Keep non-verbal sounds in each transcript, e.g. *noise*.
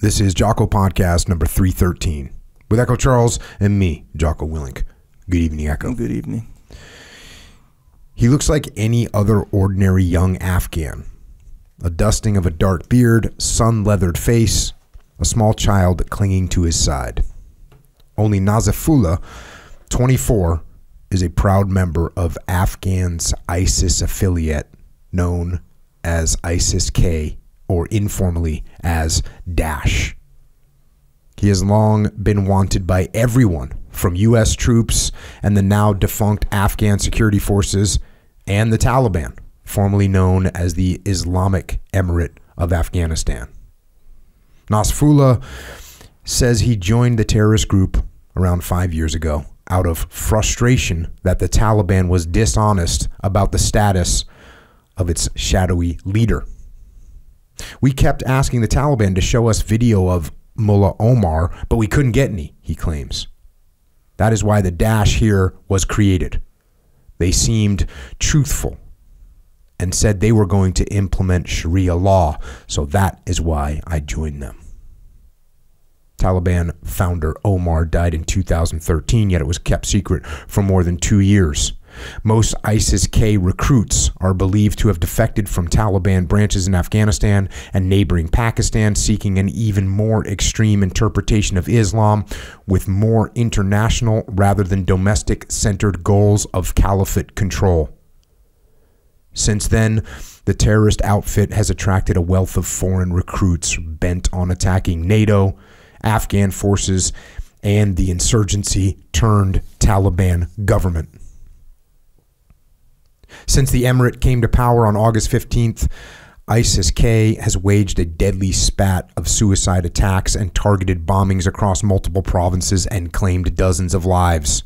This is Jocko Podcast number 313 with Echo Charles and me, Jocko Willink. Good evening, Echo. Good evening. He looks like any other ordinary young Afghan. A dusting of a dark beard, sun leathered face, a small child clinging to his side. Only Nazifullah, 24, is a proud member of Afghan's ISIS affiliate known as ISIS K or informally as Daesh. He has long been wanted by everyone from U.S. troops and the now defunct Afghan security forces and the Taliban, formerly known as the Islamic Emirate of Afghanistan. Nasrullah says he joined the terrorist group around five years ago out of frustration that the Taliban was dishonest about the status of its shadowy leader. We kept asking the Taliban to show us video of Mullah Omar, but we couldn't get any, he claims. That is why the Daesh here was created. They seemed truthful and said they were going to implement Sharia law, so that is why I joined them. Taliban founder Omar died in 2013, yet it was kept secret for more than two years. Most ISIS-K recruits are believed to have defected from Taliban branches in Afghanistan and neighboring Pakistan, seeking an even more extreme interpretation of Islam with more international rather than domestic-centered goals of caliphate control. Since then, the terrorist outfit has attracted a wealth of foreign recruits bent on attacking NATO, Afghan forces, and the insurgency turned Taliban government. Since the emirate came to power on August 15th, ISIS-K has waged a deadly spat of suicide attacks and targeted bombings across multiple provinces and claimed dozens of lives.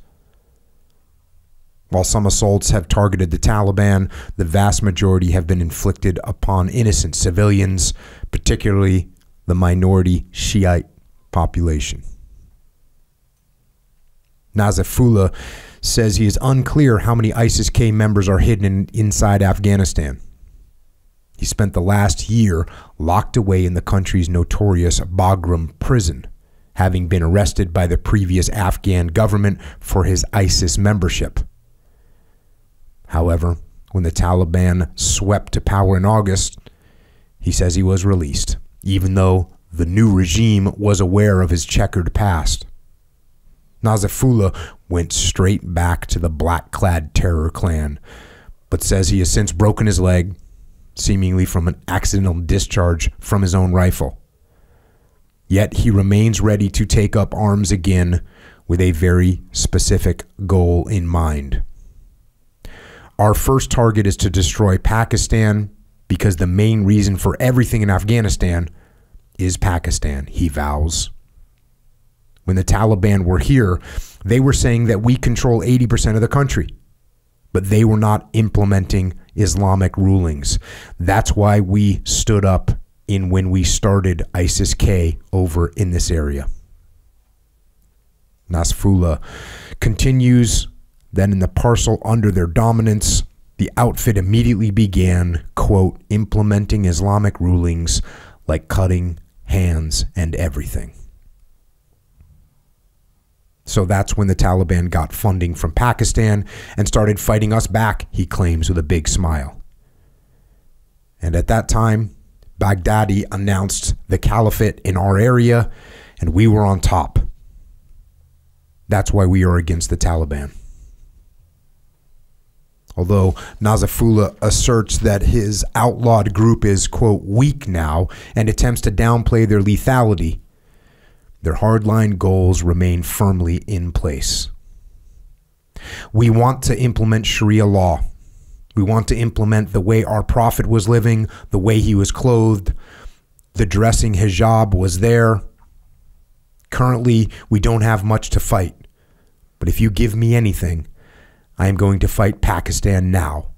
While some assaults have targeted the Taliban, the vast majority have been inflicted upon innocent civilians, particularly the minority Shiite population. Nazifullah says he is unclear how many ISIS-K members are hidden in, inside Afghanistan. He spent the last year locked away in the country's notorious Bagram prison, having been arrested by the previous Afghan government for his ISIS membership. However, when the Taliban swept to power in August, he says he was released, even though the new regime was aware of his checkered past. Nazifullah went straight back to the black-clad terror clan, but says he has since broken his leg, seemingly from an accidental discharge from his own rifle. Yet he remains ready to take up arms again with a very specific goal in mind. Our first target is to destroy Pakistan because the main reason for everything in Afghanistan is Pakistan, he vows when the Taliban were here, they were saying that we control 80% of the country, but they were not implementing Islamic rulings. That's why we stood up in when we started ISIS-K over in this area. Nasrullah continues, then in the parcel under their dominance, the outfit immediately began, quote, implementing Islamic rulings like cutting hands and everything. So that's when the Taliban got funding from Pakistan and started fighting us back, he claims with a big smile. And at that time, Baghdadi announced the caliphate in our area, and we were on top. That's why we are against the Taliban. Although Nazifullah asserts that his outlawed group is, quote, weak now and attempts to downplay their lethality, their hardline goals remain firmly in place. We want to implement Sharia law. We want to implement the way our prophet was living, the way he was clothed. The dressing hijab was there. Currently, we don't have much to fight. But if you give me anything, I am going to fight Pakistan now.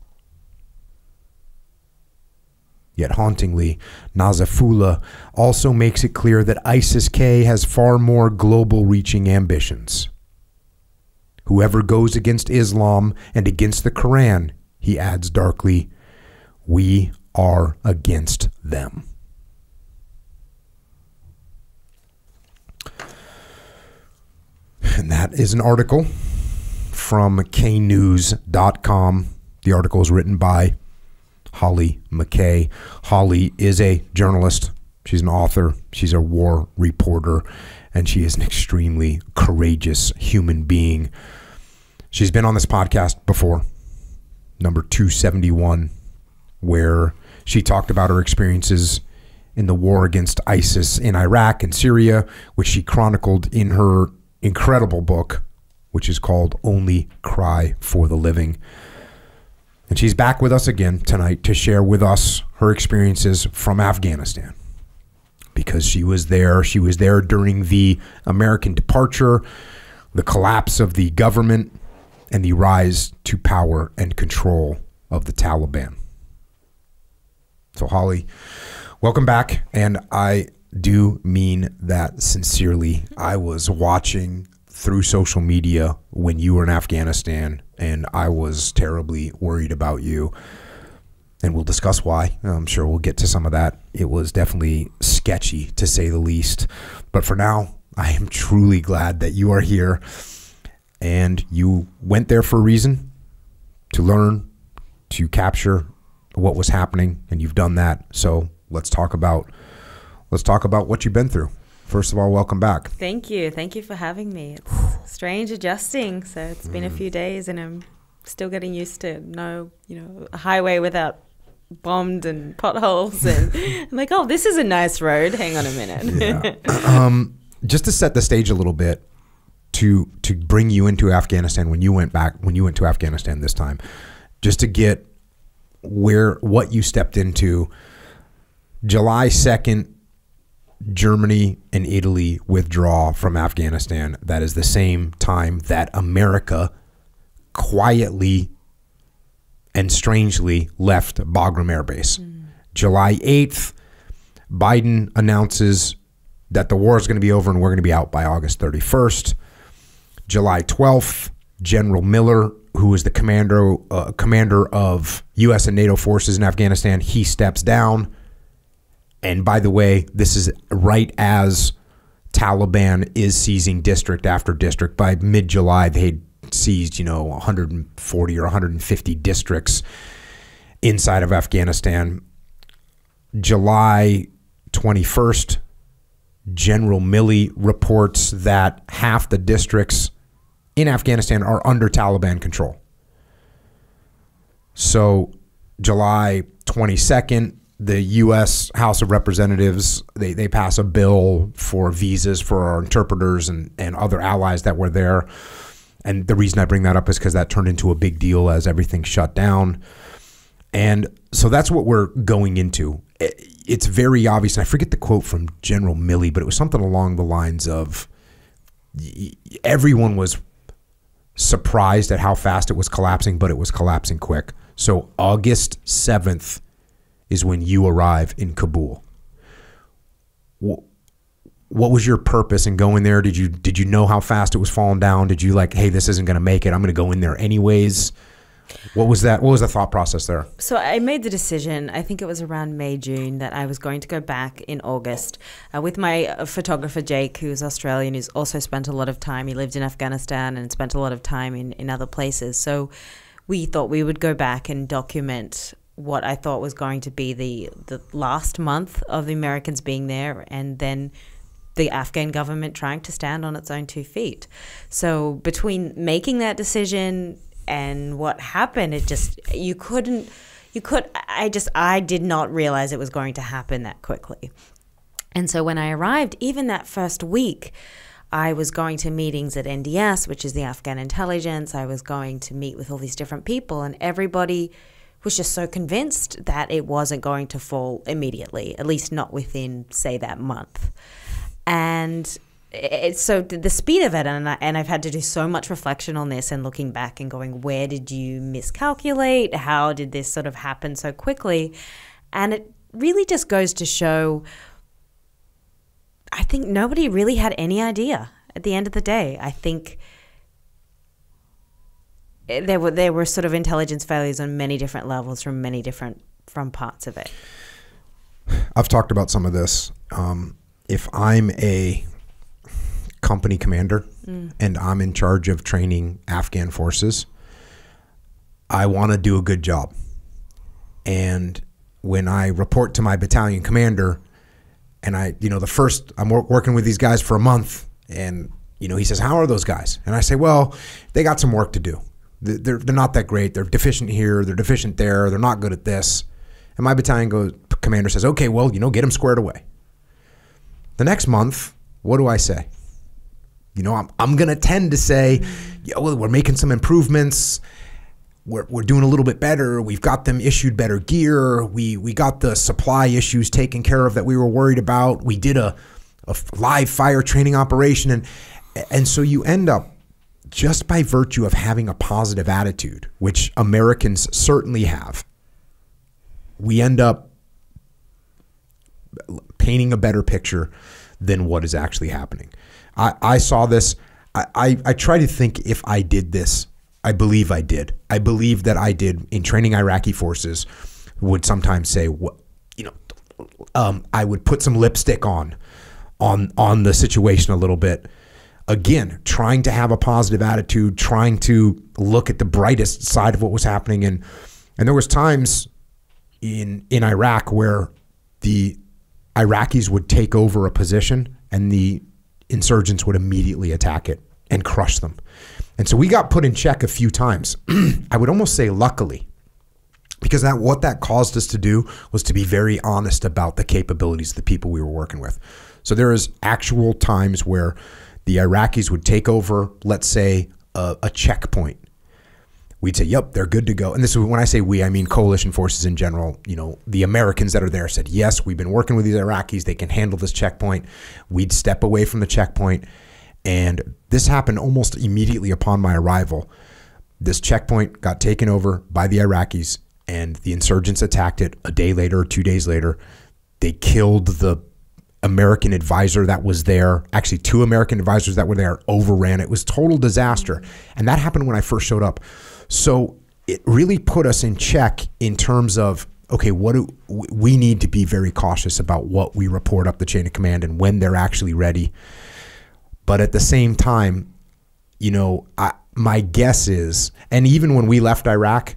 Yet hauntingly, Nazifullah also makes it clear that ISIS K has far more global reaching ambitions. Whoever goes against Islam and against the Quran, he adds darkly, we are against them. And that is an article from knews.com. The article is written by Hollie McKay. Holly is a journalist, she's an author, she's a war reporter, and she is an extremely courageous human being. She's been on this podcast before, number 271, where she talked about her experiences in the war against ISIS in Iraq and Syria, which she chronicled in her incredible book, which is called Only Cry for the Living. And she's back with us again tonight to share with us her experiences from Afghanistan. Because she was there, she was there during the American departure, the collapse of the government, and the rise to power and control of the Taliban. So, Hollie, welcome back. And I do mean that sincerely. I was watching through social media when you were in Afghanistan, and I was terribly worried about you. And we'll discuss why. I'm sure we'll get to some of that. It was definitely sketchy, to say the least. But for now, I am truly glad that you are here and you went there for a reason to learn, to capture what was happening, and you've done that. So let's talk about let's talk about what you've been through. First of all, welcome back. Thank you. Thank you for having me. It's strange adjusting. So it's been mm. a few days and I'm still getting used to no, you know, a highway without bombed and potholes and *laughs* I'm like, oh, this is a nice road. Hang on a minute. yeah. *laughs* um, just to set the stage a little bit to to bring you into Afghanistan when you went back when you went to Afghanistan this time, just to get where what you stepped into. July second, Germany and Italy withdraw from Afghanistan. That is the same time that America quietly and strangely left Bagram Air Base. Mm. July 8th, Biden announces that the war is going to be over and we're going to be out by August 31st. July 12th, General Miller, who is the commander uh, commander of U.S. and NATO forces in Afghanistan, he steps down. And by the way, this is right as Taliban is seizing district after district. By mid July, they had seized, you know, 140 or 150 districts inside of Afghanistan. July 21st, General Milley reports that half the districts in Afghanistan are under Taliban control. So, July 22nd, the U.S. House of Representatives they, they pass a bill for visas for our interpreters and, and other allies that were there. And the reason I bring that up is because that turned into a big deal as everything shut down. And so that's what we're going into. It's very obvious. And I forget the quote from General Milley, but it was something along the lines of everyone was surprised at how fast it was collapsing, but it was collapsing quick. So August 7th, is when you arrive in Kabul. What was your purpose in going there? Did you did you know how fast it was falling down? Did you like, hey, this isn't going to make it. I'm going to go in there anyways. What was that? What was the thought process there? So I made the decision. I think it was around May, June that I was going to go back in August uh, with my uh, photographer Jake, who's Australian, who's also spent a lot of time. He lived in Afghanistan and spent a lot of time in in other places. So we thought we would go back and document what I thought was going to be the the last month of the Americans being there, and then the Afghan government trying to stand on its own two feet. So between making that decision and what happened, it just you couldn't you could I just I did not realize it was going to happen that quickly. And so when I arrived, even that first week, I was going to meetings at NDS, which is the Afghan intelligence. I was going to meet with all these different people, and everybody was just so convinced that it wasn't going to fall immediately, at least not within, say, that month. And it's so the speed of it, and, I, and I've had to do so much reflection on this and looking back and going, where did you miscalculate? How did this sort of happen so quickly? And it really just goes to show I think nobody really had any idea at the end of the day. I think there were there were sort of intelligence failures on many different levels from many different from parts of it. I've talked about some of this. Um, if I'm a company commander and I'm in charge of training Afghan forces, I want to do a good job. And when I report to my battalion commander, and I, you know, the first, I'm wor- working with these guys for a month, and, you know, he says, How are those guys? And I say, Well, they got some work to do. They're, they're, not that great. They're deficient here, they're deficient there, they're not good at this. And my battalion goes, commander says, Okay, well, you know, get them squared away. The next month, what do I say? You know, I'm, I'm going to tend to say, yeah, well, we're making some improvements. We're, we're doing a little bit better. We've got them issued better gear. We, we got the supply issues taken care of that we were worried about. We did a, a live fire training operation. And, and so you end up just by virtue of having a positive attitude, which Americans certainly have, we end up painting a better picture than what is actually happening. I, I saw this. I, I, I try to think if I did this. I believe I did. I believe that I did in training Iraqi forces. Would sometimes say, you know, um, I would put some lipstick on, on on the situation a little bit. Again, trying to have a positive attitude, trying to look at the brightest side of what was happening, and and there was times in in Iraq where the Iraqis would take over a position and the insurgents would immediately attack it and crush them. And so we got put in check a few times. *clears throat* I would almost say luckily because that what that caused us to do was to be very honest about the capabilities of the people we were working with. So there is actual times where the Iraqis would take over, let's say, a, a checkpoint we'd say, "Yep, they're good to go." And this is when I say we, I mean coalition forces in general. You know, the Americans that are there said, "Yes, we've been working with these Iraqis. They can handle this checkpoint." We'd step away from the checkpoint, and this happened almost immediately upon my arrival. This checkpoint got taken over by the Iraqis, and the insurgents attacked it. A day later, two days later, they killed the American advisor that was there. Actually, two American advisors that were there overran. It was total disaster, and that happened when I first showed up. So it really put us in check in terms of okay, what do we need to be very cautious about what we report up the chain of command and when they're actually ready. But at the same time, you know, I, my guess is, and even when we left Iraq,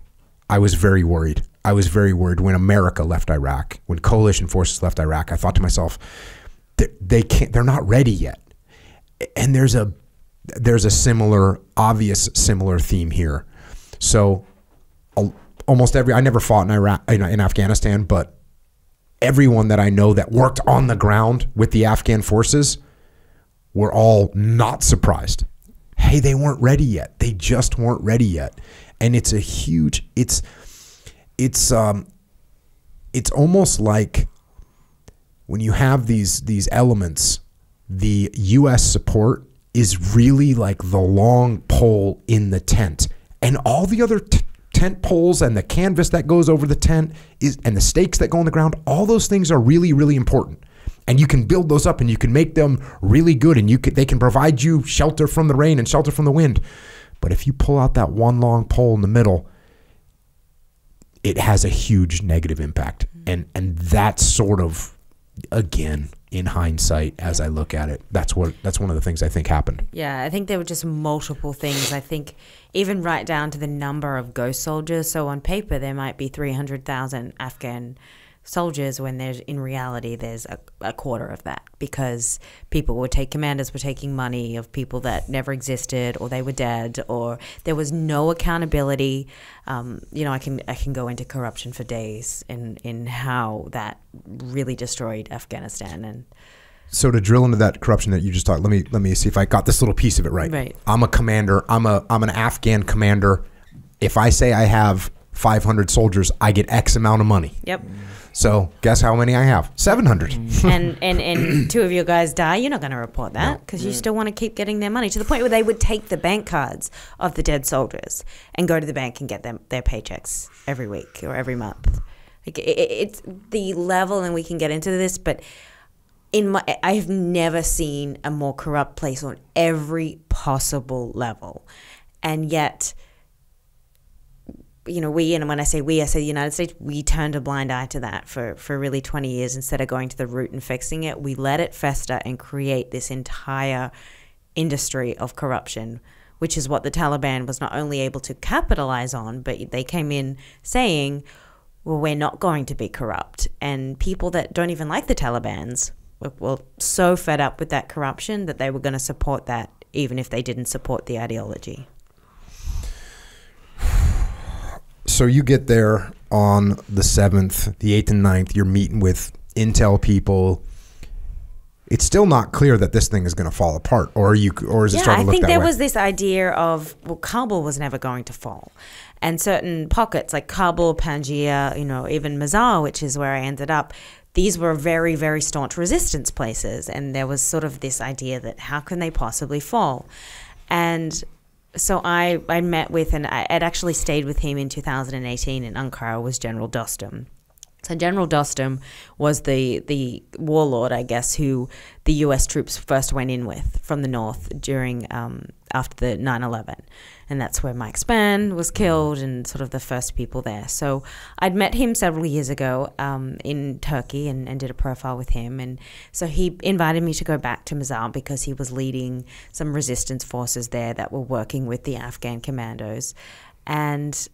I was very worried. I was very worried when America left Iraq, when coalition forces left Iraq. I thought to myself, they, they can't, they're not ready yet. And there's a, there's a similar, obvious similar theme here. So, almost every I never fought in Iraq in, in Afghanistan, but everyone that I know that worked on the ground with the Afghan forces were all not surprised. Hey, they weren't ready yet. They just weren't ready yet, and it's a huge. It's it's um it's almost like when you have these these elements, the U.S. support is really like the long pole in the tent. And all the other t- tent poles and the canvas that goes over the tent is and the stakes that go on the ground all those things are really really important. And you can build those up and you can make them really good and you can, they can provide you shelter from the rain and shelter from the wind. But if you pull out that one long pole in the middle it has a huge negative impact. Mm-hmm. And and that's sort of again in hindsight as I look at it. That's what that's one of the things I think happened. Yeah, I think there were just multiple things. I think even right down to the number of ghost soldiers. So on paper there might be 300,000 Afghan soldiers when there's in reality there's a, a, quarter of that because people would take commanders were taking money of people that never existed or they were dead or there was no accountability. Um, you know I can I can go into corruption for days in in how that really destroyed Afghanistan and so to drill into that corruption that you just talked let me let me see if I got this little piece of it right. Right. I'm a commander. I'm a I'm an Afghan commander. If I say I have 500 soldiers I get X amount of money yep so guess how many I have? Seven hundred. Mm. and and and *coughs* two of your guys die. You're not going to report that because no. you mm. still want to keep getting their money to the point where they would take the bank cards of the dead soldiers and go to the bank and get them their paychecks every week or every month. Like it, it's the level, and we can get into this, but in my I've never seen a more corrupt place on every possible level, and yet you know, we, and when I say we, I say the United States, we turned a blind eye to that for, for really 20 years instead of going to the root and fixing it. We let it fester and create this entire industry of corruption, which is what the Taliban was not only able to capitalize on, but they came in saying, well, we're not going to be corrupt. And people that don't even like the Taliban's were, were so fed up with that corruption that they were going to support that even if they didn't support the ideology. So you get there on the 7th, the 8th and 9th, you're meeting with intel people. It's still not clear that this thing is going to fall apart or you or is it yeah, starting I to look think that there was this idea of well, Kabul was never going to fall, and certain pockets like Kabul, Panjshir, you know, even Mazar, which is where I ended up. These were very, very staunch resistance places, and there was sort of this idea that how can they possibly fall, and so I I met with and I had actually stayed with him in 2018 in Ankara was General Dostum. So General Dostum was the the warlord, I guess, who the U.S. troops first went in with from the north during um, after the 9/11, and that's where Mike Spann was killed and sort of the first people there. So I'd met him several years ago um, in Turkey and, and did a profile with him, and so he invited me to go back to Mazar because he was leading some resistance forces there that were working with the Afghan commandos, and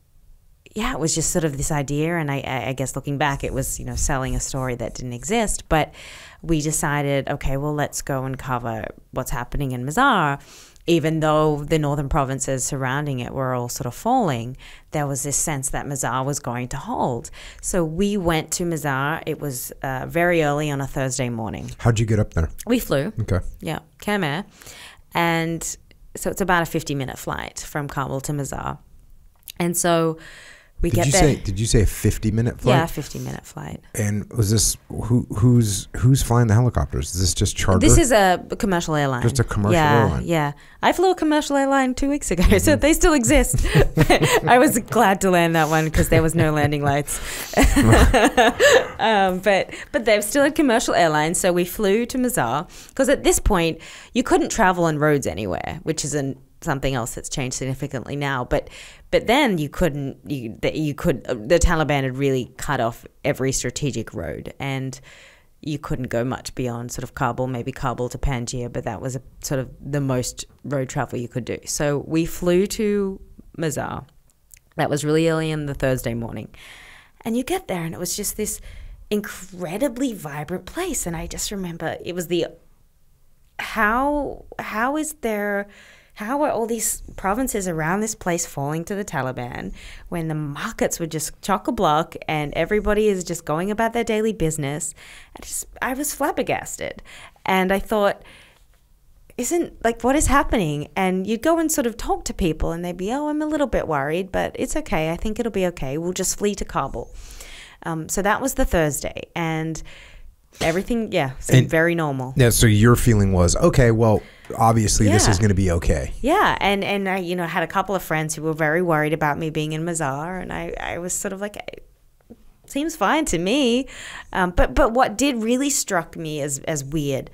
yeah, it was just sort of this idea, and I, I guess looking back, it was you know selling a story that didn't exist. But we decided, okay, well, let's go and cover what's happening in Mazar. Even though the northern provinces surrounding it were all sort of falling, there was this sense that Mazar was going to hold. So we went to Mazar. It was uh, very early on a Thursday morning. How'd you get up there? We flew. Okay. Yeah, Kam Air. And so it's about a 50 minute flight from Kabul to Mazar. And so we Did get you there. say did you say a 50 minute flight? yeah, 50 minute flight. And was this who who's who's flying the helicopters? Is this just charter? This is a commercial airline. Just a commercial yeah, airline. Yeah. I flew a commercial airline two weeks ago, Mm-hmm. so they still exist. *laughs* *laughs* I was glad to land that one because there was no landing lights. *laughs* um, but but they've still had commercial airlines, so we flew to Mazar because at this point you couldn't travel on roads anywhere, which is an something else that's changed significantly now. But but then you couldn't you you could uh, the Taliban had really cut off every strategic road and you couldn't go much beyond sort of Kabul, maybe Kabul to Panjshir, but that was a, sort of the most road travel you could do. So we flew to Mazar. That was really early in the Thursday morning. And you get there, and it was just this incredibly vibrant place. And I just remember it was the how how is there how are all these provinces around this place falling to the Taliban when the markets were just chock a block and everybody is just going about their daily business? I just I was flabbergasted, and I thought, isn't like what is happening? And you'd go and sort of talk to people, and they'd be, oh, I'm a little bit worried, but it's okay. I think it'll be okay. We'll just flee to Kabul. Um, so that was the Thursday, and everything, yeah, seemed And- very normal. yeah. So your feeling was okay. Well, obviously this is going to be okay. Yeah, and and I you know had a couple of friends who were very worried about me being in Mazar, and I I was sort of like, seems fine to me, um, but but what did really struck me as as weird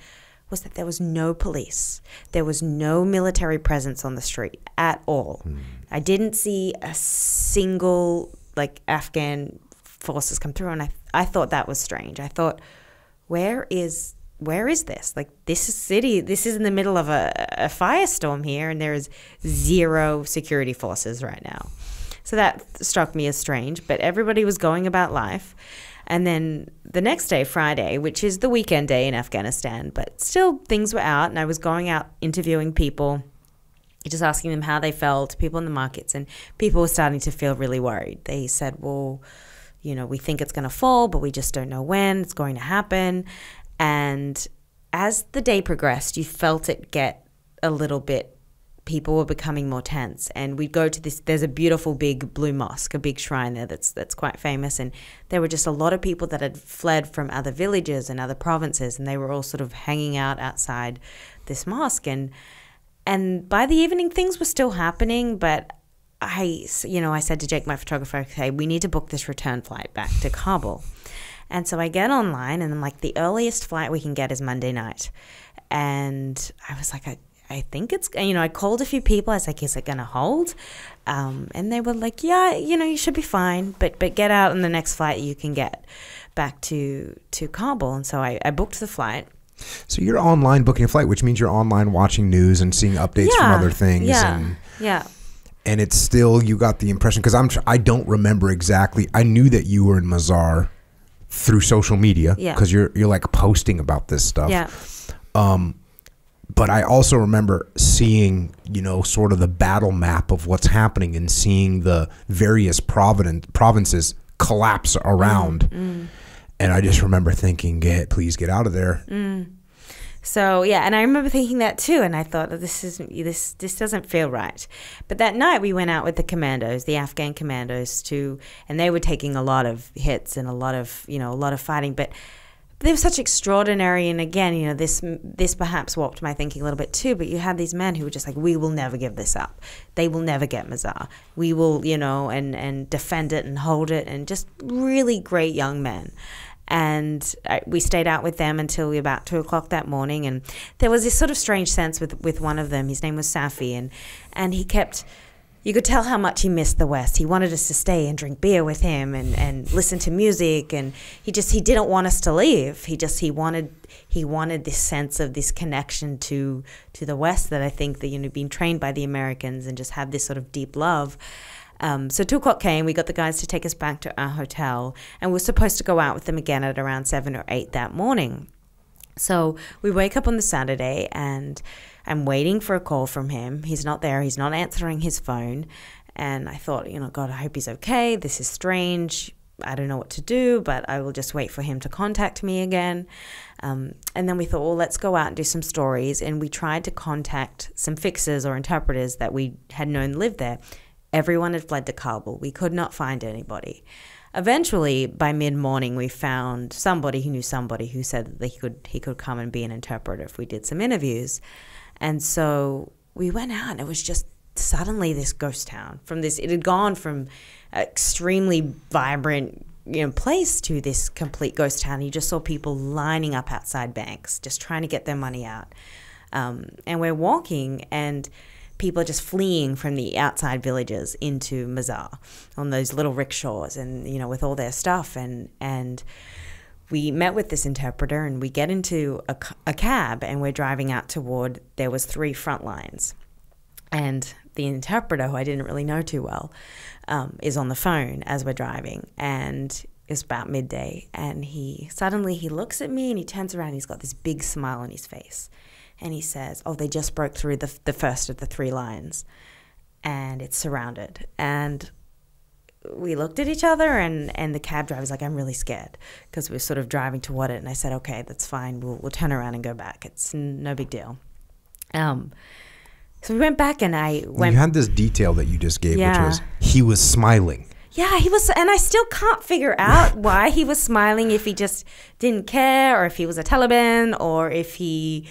was that there was no police, there was no military presence on the street at all. I didn't see a single like Afghan forces come through, and I I thought that was strange. I thought, where is where is this? Like this is city. This is in the middle of a, a firestorm here, and there is zero security forces right now. So that struck me as strange. But everybody was going about life. And then the next day, Friday, which is the weekend day in Afghanistan, but still things were out, and I was going out interviewing people just asking them how they felt, people in the markets, and people were starting to feel really worried. They said, well, you know, we think it's going to fall, but we just don't know when it's going to happen. And as the day progressed, you felt it get a little bit, people were becoming more tense. And we'd go to this, there's a beautiful big blue mosque, a big shrine there that's, that's quite famous. And there were just a lot of people that had fled from other villages and other provinces, and they were all sort of hanging out outside this mosque. And and by the evening things were still happening but i you know i said to jake my photographer okay we need to book this return flight back to kabul and so i get online and i'm like the earliest flight we can get is monday night and i was like i, I think it's you know i called a few people i was like is it gonna hold um, and they were like yeah you know you should be fine but but get out on the next flight you can get back to to kabul and so i, I booked the flight So you're online booking a flight, which means you're online watching news and seeing updates from other things. Yeah. And, yeah. And it's still you got the impression because I'm I don't remember exactly. I knew that you were in Mazar through social media Yeah. because you're you're like posting about this stuff. Yeah. But I also remember seeing you know sort of the battle map of what's happening and seeing the various providence provinces collapse around. Mm, And I just remember thinking, "Get please get out of there." Mm. So yeah, and I remember thinking that too, and I thought that this is this this doesn't feel right. But that night we went out with the commandos, the Afghan commandos, to, and they were taking a lot of hits and a lot of you know a lot of fighting, but they were such extraordinary. And again, you know this this perhaps warped my thinking a little bit too. But you had these men who were just like, we will never give this up. They will never get Mazar. We will you know and and defend it and hold it, and just really great young men and I, we stayed out with them until about two o'clock that morning. And there was this sort of strange sense with with one of them. His name was Safi, and and he kept. You could tell how much he missed the West. He wanted us to stay and drink beer with him and, and listen to music, and he just he didn't want us to leave. He just he wanted he wanted this sense of this connection to to the West that I think that you know being trained by the Americans and just had this sort of deep love. Um, so two o'clock came. We got the guys to take us back to our hotel, and we're supposed to go out with them again at around seven or eight that morning. So we wake up on the Saturday, and I'm waiting for a call from him. He's not there. He's not answering his phone, and I thought, you know, God, I hope he's okay. This is strange. I don't know what to do, but I will just wait for him to contact me again. Um, and then we thought, well, let's go out and do some stories. And we tried to contact some fixers or interpreters that we had known lived there. Everyone had fled to Kabul. We could not find anybody. Eventually, by mid morning, we found somebody who knew somebody who said that he could he could come and be an interpreter if we did some interviews. And so we went out, and it was just suddenly this ghost town. From this, it had gone from extremely vibrant you know place to this complete ghost town. You just saw people lining up outside banks, just trying to get their money out. Um, and we're walking, and people are just fleeing from the outside villages into Mazar on those little rickshaws, and you know with all their stuff. And and we met with this interpreter, and we get into a cab, and we're driving out toward. There was three front lines, and the interpreter, who I didn't really know too well, um, is on the phone as we're driving, and it's about midday, and he suddenly he looks at me and he turns around. And he's got this big smile on his face, and he says, "Oh, they just broke through the the first of the three lines, and it's surrounded." And we looked at each other, and and the cab driver's like, "I'm really scared," because we we're sort of driving toward it, and I said, "Okay, that's fine. We'll we'll turn around and go back. It's n- no big deal." Um. So we went back, and I went. you had this detail that you just gave, Yeah. which was he was smiling. Yeah, he was, and I still can't figure out *laughs* why he was smiling. If he just didn't care, or if he was a Taliban, or if he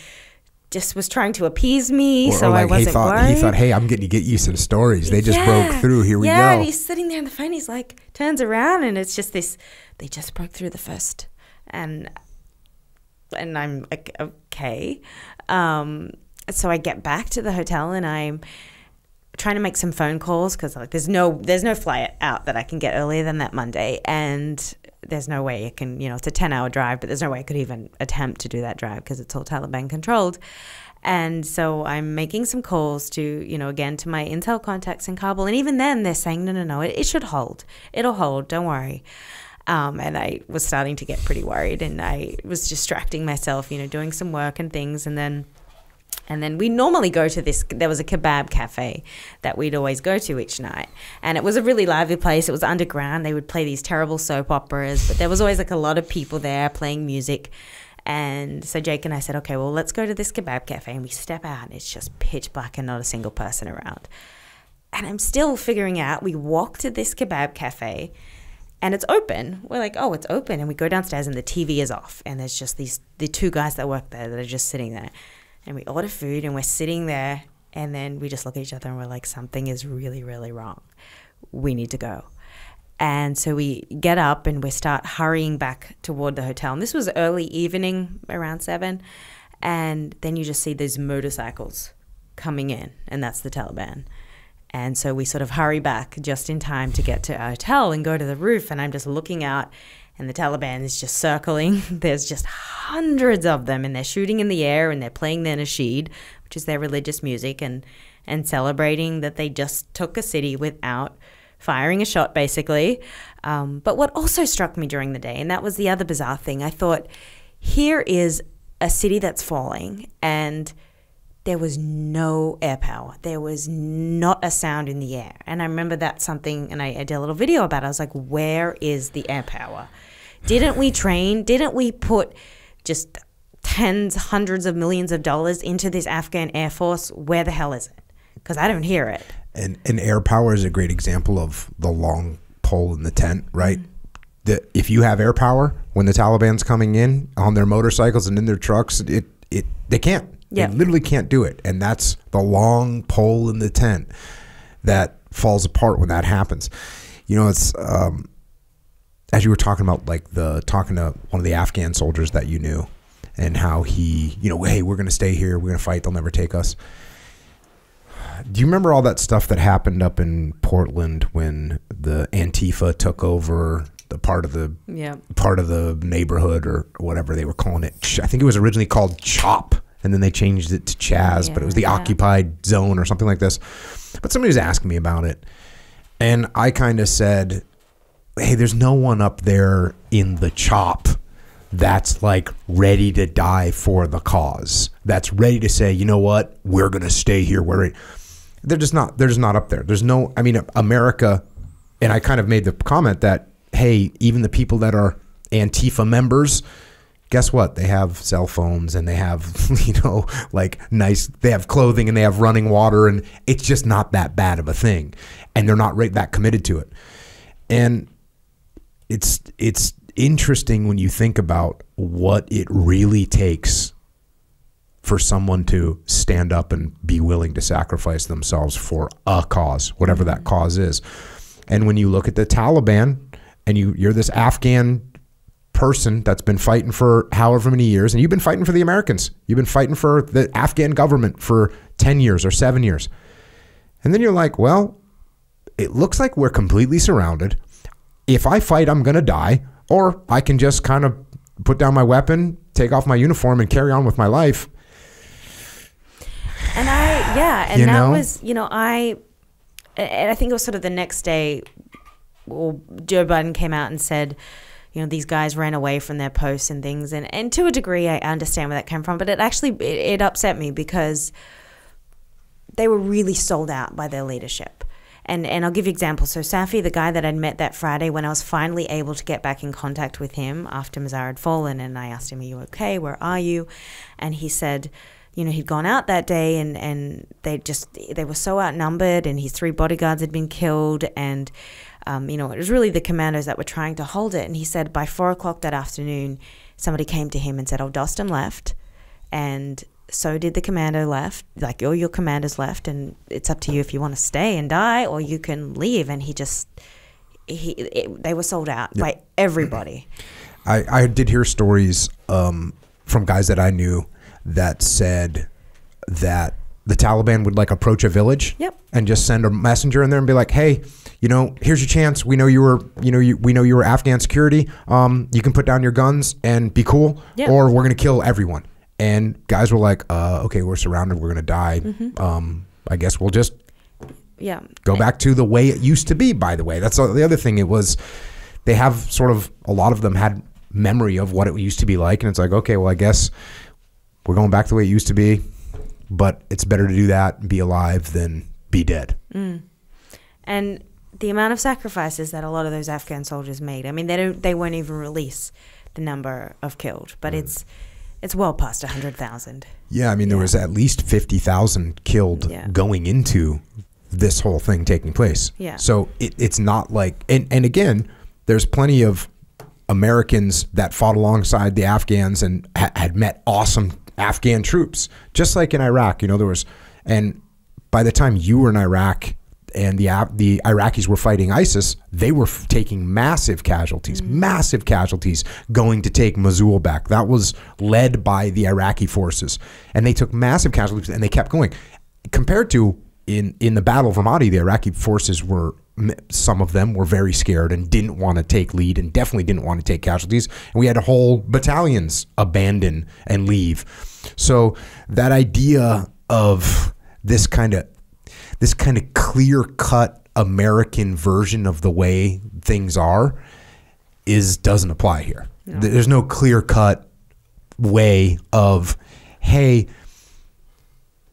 just was trying to appease me, Or, so or I wasn't he thought worried. he thought, hey, I'm getting to get you some stories. They just broke through. Here we yeah, go. and he's sitting there on the phone. He's like, turns around, and it's just this. They just broke through the first, and and I'm like, okay. Um, so I get back to the hotel, and I'm trying to make some phone calls because like there's no there's no flight out that I can get earlier than that Monday, and there's no way I can you know it's a ten hour drive, but there's no way I could even attempt to do that drive because it's all Taliban controlled. And so I'm making some calls to, you know, again to my intel contacts in Kabul, and even then they're saying, no, no, no, it, it should hold, it'll hold, don't worry. Um, and I was starting to get pretty worried, and I was distracting myself, you know, doing some work and things, and then and then we normally go to this. There was a kebab cafe that we'd always go to each night, and it was a really lively place. It was underground. They would play these terrible soap operas, but there was always like a lot of people there playing music. And so Jake and I said, okay, well, let's go to this kebab cafe. And we step out, and it's just pitch black and not a single person around. And I'm still figuring out. We walk to this kebab cafe, and it's open. We're like, oh, it's open. And we go downstairs, and the TV is off, and there's just these the two guys that work there that are just sitting there and we order food and we're sitting there and then we just look at each other and we're like something is really really wrong. We need to go. And so we get up and we start hurrying back toward the hotel. And this was early evening around seven. And then you just see these motorcycles coming in and that's the taliban. And so we sort of hurry back just in time to get to our hotel and go to the roof. And I'm just looking out, and the Taliban is just circling. *laughs* There's just hundreds of them, and they're shooting in the air and they're playing their nasheed, which is their religious music, and, and celebrating that they just took a city without firing a shot, basically. Um, but what also struck me during the day, and that was the other bizarre thing, I thought, here is a city that's falling, and there was no air power. There was not a sound in the air. And I remember that's something, and I, I did a little video about it. I was like, where is the air power? Didn't we train? Didn't we put just tens, hundreds of millions of dollars into this Afghan Air Force? Where the hell is it? Because I don't hear it. And, and air power is a great example of the long pole in the tent, right? Mm-hmm. The, if you have air power when the Taliban's coming in on their motorcycles and in their trucks, it, it they can't. They literally can't do it. And that's the long pole in the tent that falls apart when that happens. You know, it's um, as you were talking about like the talking to one of the Afghan soldiers that you knew and how he, you know, hey, we're going to stay here, we're going to fight, they'll never take us. Do you remember all that stuff that happened up in Portland when the Antifa took over the part of the yeah. part of the neighborhood or whatever they were calling it? I think it was originally called CHOP and then they changed it to Chaz, yeah, but it was the yeah. occupied zone or something like this. But somebody was asking me about it. And I kind of said, hey, there's no one up there in the chop that's like ready to die for the cause. That's ready to say, you know what, we're gonna stay here. We're they're just not. They're just not up there. There's no. I mean, America, and I kind of made the comment that hey, even the people that are Antifa members, guess what? They have cell phones and they have *laughs* you know like nice. They have clothing and they have running water, and it's just not that bad of a thing, and they're not right that committed to it. And it's it's interesting when you think about what it really takes for someone to stand up and be willing to sacrifice themselves for a cause, whatever that mm-hmm. cause is. And when you look at the Taliban and you you're this Afghan person that's been fighting for however many years and you've been fighting for the Americans. You've been fighting for the Afghan government for 10 years or 7 years. And then you're like, well, it looks like we're completely surrounded if I fight, I'm going to die, or I can just kind of put down my weapon, take off my uniform, and carry on with my life. And I, yeah, and you that know? was, you know, I, and I think it was sort of the next day, well, Joe Biden came out and said, you know, these guys ran away from their posts and things, and and to a degree, I understand where that came from, but it actually it, it upset me because they were really sold out by their leadership and and I'll give you examples. So Safi, the guy that I'd met that Friday, when I was finally able to get back in contact with him after Mazar had fallen, and I asked him, "Are you okay? Where are you?" And he said, you know, he'd gone out that day, and and they just they were so outnumbered, and his three bodyguards had been killed, and um, you know, it was really the commandos that were trying to hold it. And he said by four o'clock that afternoon, somebody came to him and said, "Oh, Dostum left," and so did the commando left like all your commanders left and it's up to you if you want to stay and die or you can leave and he just he it, they were sold out yep. by everybody I, I did hear stories um, from guys that I knew that said that the Taliban would like approach a village yep. and just send a messenger in there and be like, "Hey, you know, here's your chance. We know you were, you know, you, we know you were Afghan security. Um, you can put down your guns and be cool, yep. or we're gonna kill everyone." And guys were like, uh, "Okay, we're surrounded. We're gonna die. Mm-hmm. Um, I guess we'll just yeah go back to the way it used to be." By the way, that's the other thing. It was they have sort of a lot of them had memory of what it used to be like, and it's like, okay, well, I guess we're going back the way it used to be, but it's better to do that and be alive than be dead. Mm. And the amount of sacrifices that a lot of those Afghan soldiers made. I mean, they don't, they won't even release the number of killed, but mm. it's it's well past 100,000. Yeah, I mean, there was at least 50,000 killed yeah. going into this whole thing taking place. Yeah. So it, it's not like, and, and again, there's plenty of Americans that fought alongside the Afghans and ha- had met awesome Afghan troops, just like in Iraq. You know, there was, and by the time you were in Iraq, and the the Iraqis were fighting ISIS, they were f- taking massive casualties, mm-hmm. massive casualties, going to take Mosul back. That was led by the Iraqi forces, and they took massive casualties, and they kept going. Compared to in in the Battle of Ramadi, the Iraqi forces were some of them were very scared and didn't want to take lead and definitely didn't want to take casualties. And we had whole battalions abandon and leave. So that idea of this kind of this kind of clear cut American version of the way things are is doesn't apply here. No. There's no clear cut way of hey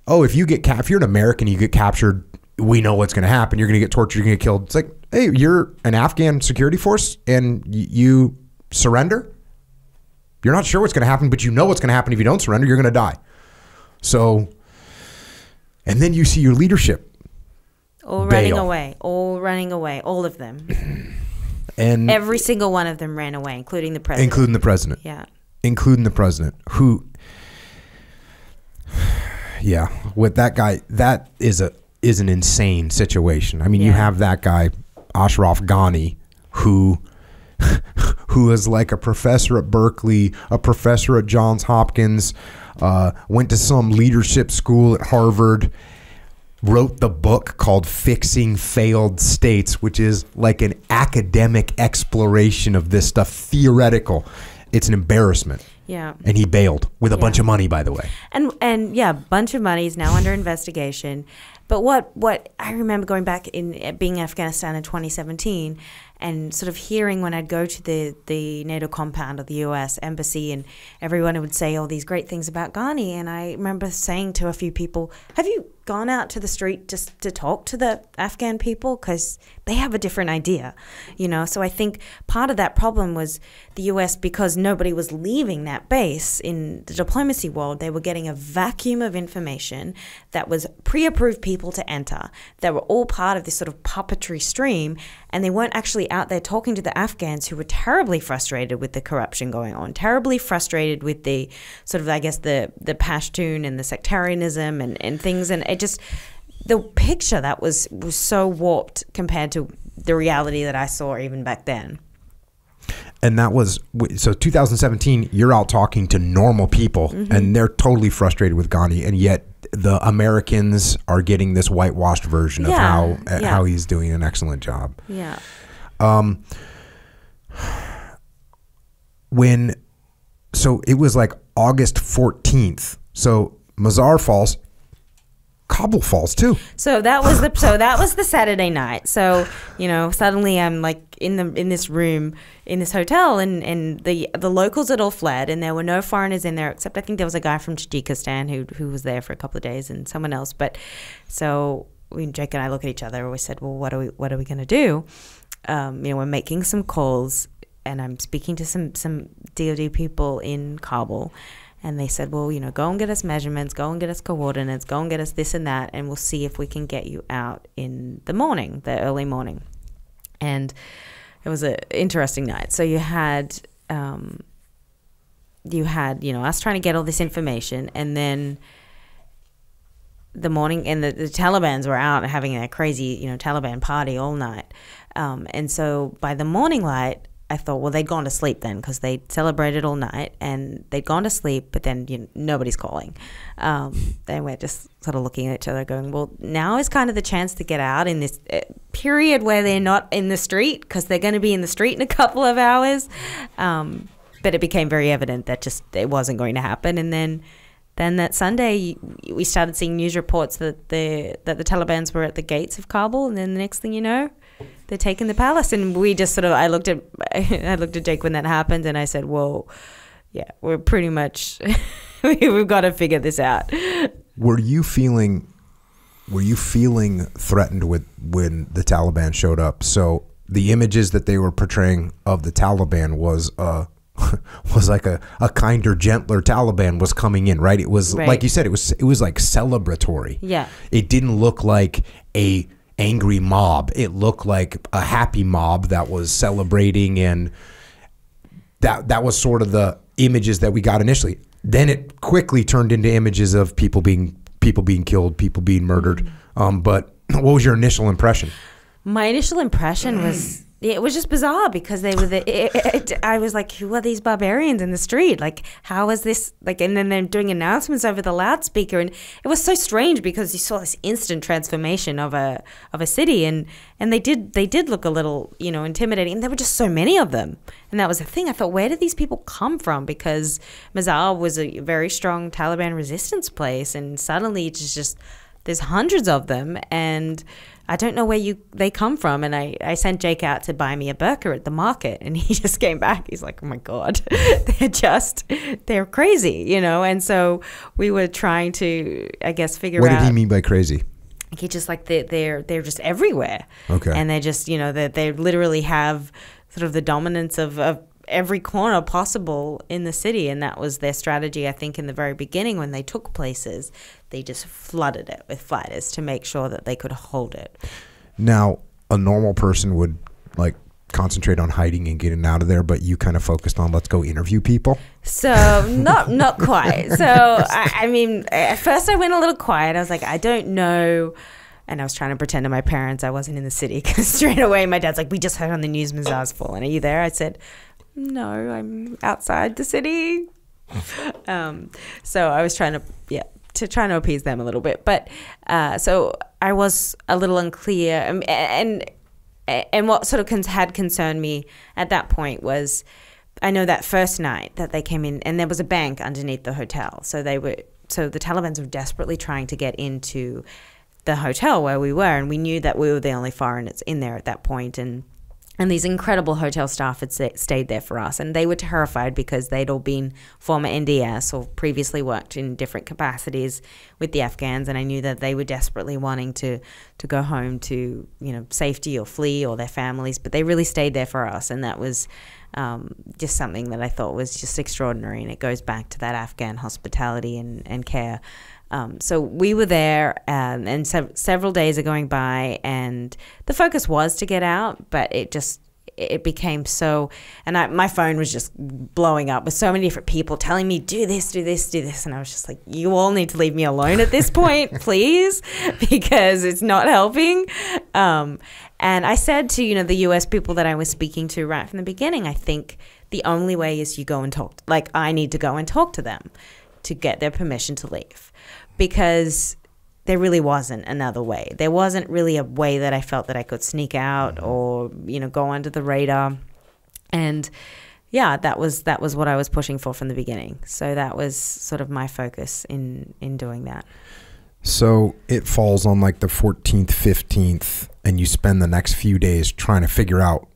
oh if you get cap- if you're an American you get captured we know what's going to happen you're going to get tortured you're going to get killed. It's like hey you're an Afghan security force and y- you surrender? You're not sure what's going to happen but you know what's going to happen. If you don't surrender you're going to die. So and then you see your leadership all running away, all running away, all of them. *clears throat* and every single one of them ran away, including the president. Including the president. Yeah. Including the president, who, *sighs* yeah, with that guy, that is a is an insane situation. I mean, yeah. you have that guy, Ashraf Ghani, who *laughs* who is like a professor at Berkeley, a professor at Johns Hopkins, uh, went to some leadership school at Harvard, wrote the book called Fixing Failed States, which is like an academic exploration of this stuff, theoretical. It's an embarrassment. Yeah. And he bailed with a yeah. bunch of money, by the way. And and yeah, bunch of money is now under investigation. But what what I remember going back in uh, being in Afghanistan in 2017 and sort of hearing when I'd go to the the NATO compound of the US embassy and everyone would say all these great things about Ghani and I remember saying to a few people, "Have you gone out to the street just to talk to the Afghan people because they have a different idea, you know. So I think part of that problem was the US because nobody was leaving that base in the diplomacy world. They were getting a vacuum of information that was pre-approved people to enter. That were all part of this sort of puppetry stream, and they weren't actually out there talking to the Afghans who were terribly frustrated with the corruption going on, terribly frustrated with the sort of I guess the the Pashtun and the sectarianism and and things and it just the picture that was was so warped compared to the reality that I saw even back then. And that was so 2017. You're out talking to normal people, mm-hmm. and they're totally frustrated with Ghani, and yet the Americans are getting this whitewashed version yeah. of how yeah. how he's doing an excellent job. Yeah. Um. When, so it was like August 14th. So Mazar falls Kabul falls too. So that was the so that was the Saturday night. So you know, suddenly I'm like in the in this room in this hotel, and and the the locals had all fled, and there were no foreigners in there except I think there was a guy from Tajikistan who who was there for a couple of days, and someone else. But so we, Jake and I look at each other, we said, well, what are we what are we going to do? Um, you know, we're making some calls, and I'm speaking to some some DoD people in Kabul and they said, well, you know, go and get us measurements, go and get us coordinates, go and get us this and that, and we'll see if we can get you out in the morning, the early morning. And it was an interesting night. So you had, um, you had, you know, us trying to get all this information, and then the morning, and the, the Taliban's were out having a crazy, you know, Taliban party all night. Um, and so by the morning light, I thought, well, they'd gone to sleep then because they celebrated all night and they'd gone to sleep, but then you know, nobody's calling. Um, *laughs* and we're just sort of looking at each other going, well, now is kind of the chance to get out in this uh, period where they're not in the street because they're going to be in the street in a *laughs* couple of hours. Um, but it became very evident that just it wasn't going to happen. And then then that Sunday, we started seeing news reports that the that the Taliban's were at the gates of Kabul, and then the next thing you know, they're taking the palace. And we just sort of, I looked at, *laughs* I looked at Jake when that happened, and I said, "Whoa, yeah, we're pretty much, *laughs* we've got to figure this out." Were you feeling, were you feeling threatened with when the Taliban showed up? So the images that they were portraying of the Taliban was uh *laughs* was like a, a kinder, gentler Taliban was coming in, right? It was right. like you said, it was it was like celebratory. Yeah. It didn't look like a angry mob. It looked like a happy mob that was celebrating and that that was sort of the images that we got initially. Then it quickly turned into images of people being people being killed, people being murdered. Um, but what was your initial impression? My initial impression was it was just bizarre because they were the. It, it, I was like, who are these barbarians in the street? Like, how is this? Like, and then they're doing announcements over the loudspeaker, and it was so strange because you saw this instant transformation of a of a city, and and they did they did look a little you know intimidating, and there were just so many of them, and that was the thing. I thought, where did these people come from? Because Mazar was a very strong Taliban resistance place, and suddenly it's just there's hundreds of them, and I don't know where you they come from. And I, I sent Jake out to buy me a burqa at the market, and *laughs* he just came back. He's like, oh my god, *laughs* they're just they're crazy, you know. And so we were trying to, I guess, figure What out. What did he mean by crazy? He just like they're they're they're just everywhere. Okay. And they just you know that they literally have sort of the dominance of, of every corner possible in the city, and that was their strategy. I think in the very beginning when they took places, they just flooded it with fighters to make sure that they could hold it. Now, a normal person would like concentrate on hiding and getting out of there, but you kind of focused on let's go interview people. So not not quite. So I, I mean, at first I went a little quiet. I was like, I don't know. And I was trying to pretend to my parents I wasn't in the city *laughs* because straight away my dad's like, "We just heard on the news Mazar's fallen. Are you there?" I said, "No, I'm outside the city." *laughs* um, so I was trying to yeah to trying to appease them a little bit, but uh, so I was a little unclear, um, and and what sort of had concerned me at that point was I know that first night that they came in, and there was a bank underneath the hotel. So they were, so the Taliban's were desperately trying to get into the hotel where we were, and we knew that we were the only foreigners in there at that point, and and these incredible hotel staff had sta- stayed there for us, and they were terrified because they'd all been former NDS or previously worked in different capacities with the Afghans, and I knew that they were desperately wanting to to go home to you know safety or flee or their families, but they really stayed there for us, and that was um, just something that I thought was just extraordinary, and it goes back to that Afghan hospitality and, and care. Um, so we were there, um, and sev- several days are going by, and the focus was to get out, but it just it became so, and I, my phone was just blowing up with so many different people telling me do this, do this, do this, and I was just like, you all need to leave me alone at this point, *laughs* please, *laughs* because it's not helping. Um, and I said to you know the U.S. people that I was speaking to right from the beginning, I think the only way is you go and talk. Like I need to go and talk to them to get their permission to leave because there really wasn't another way. There wasn't really a way that I felt that I could sneak out mm-hmm. or you know go under the radar, and yeah, that was that was what I was pushing for from the beginning. So that was sort of my focus in in doing that. So it falls on like the 14th, 15th, and you spend the next few days trying to figure out.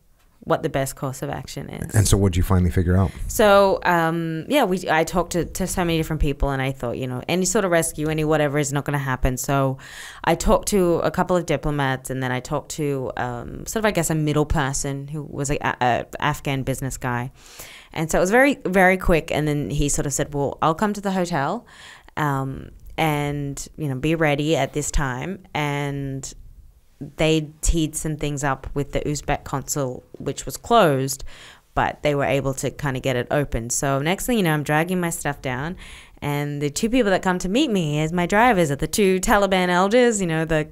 What the best course of action is. And so, what did you finally figure out? So um, yeah, we I talked to, to so many different people, and I thought you know any sort of rescue, any whatever is not going to happen. So I talked to a couple of diplomats, and then I talked to um, sort of I guess a middle person who was a, a, a Afghan business guy, and so it was very very quick. And then he sort of said, "Well, I'll come to the hotel." Um, and you know, be ready at this time, and they teed some things up with the Uzbek consul, which was closed, but they were able to kind of get it open. So next thing you know, I'm dragging my stuff down, and the two people that come to meet me as my drivers are the two Taliban elders. You know, the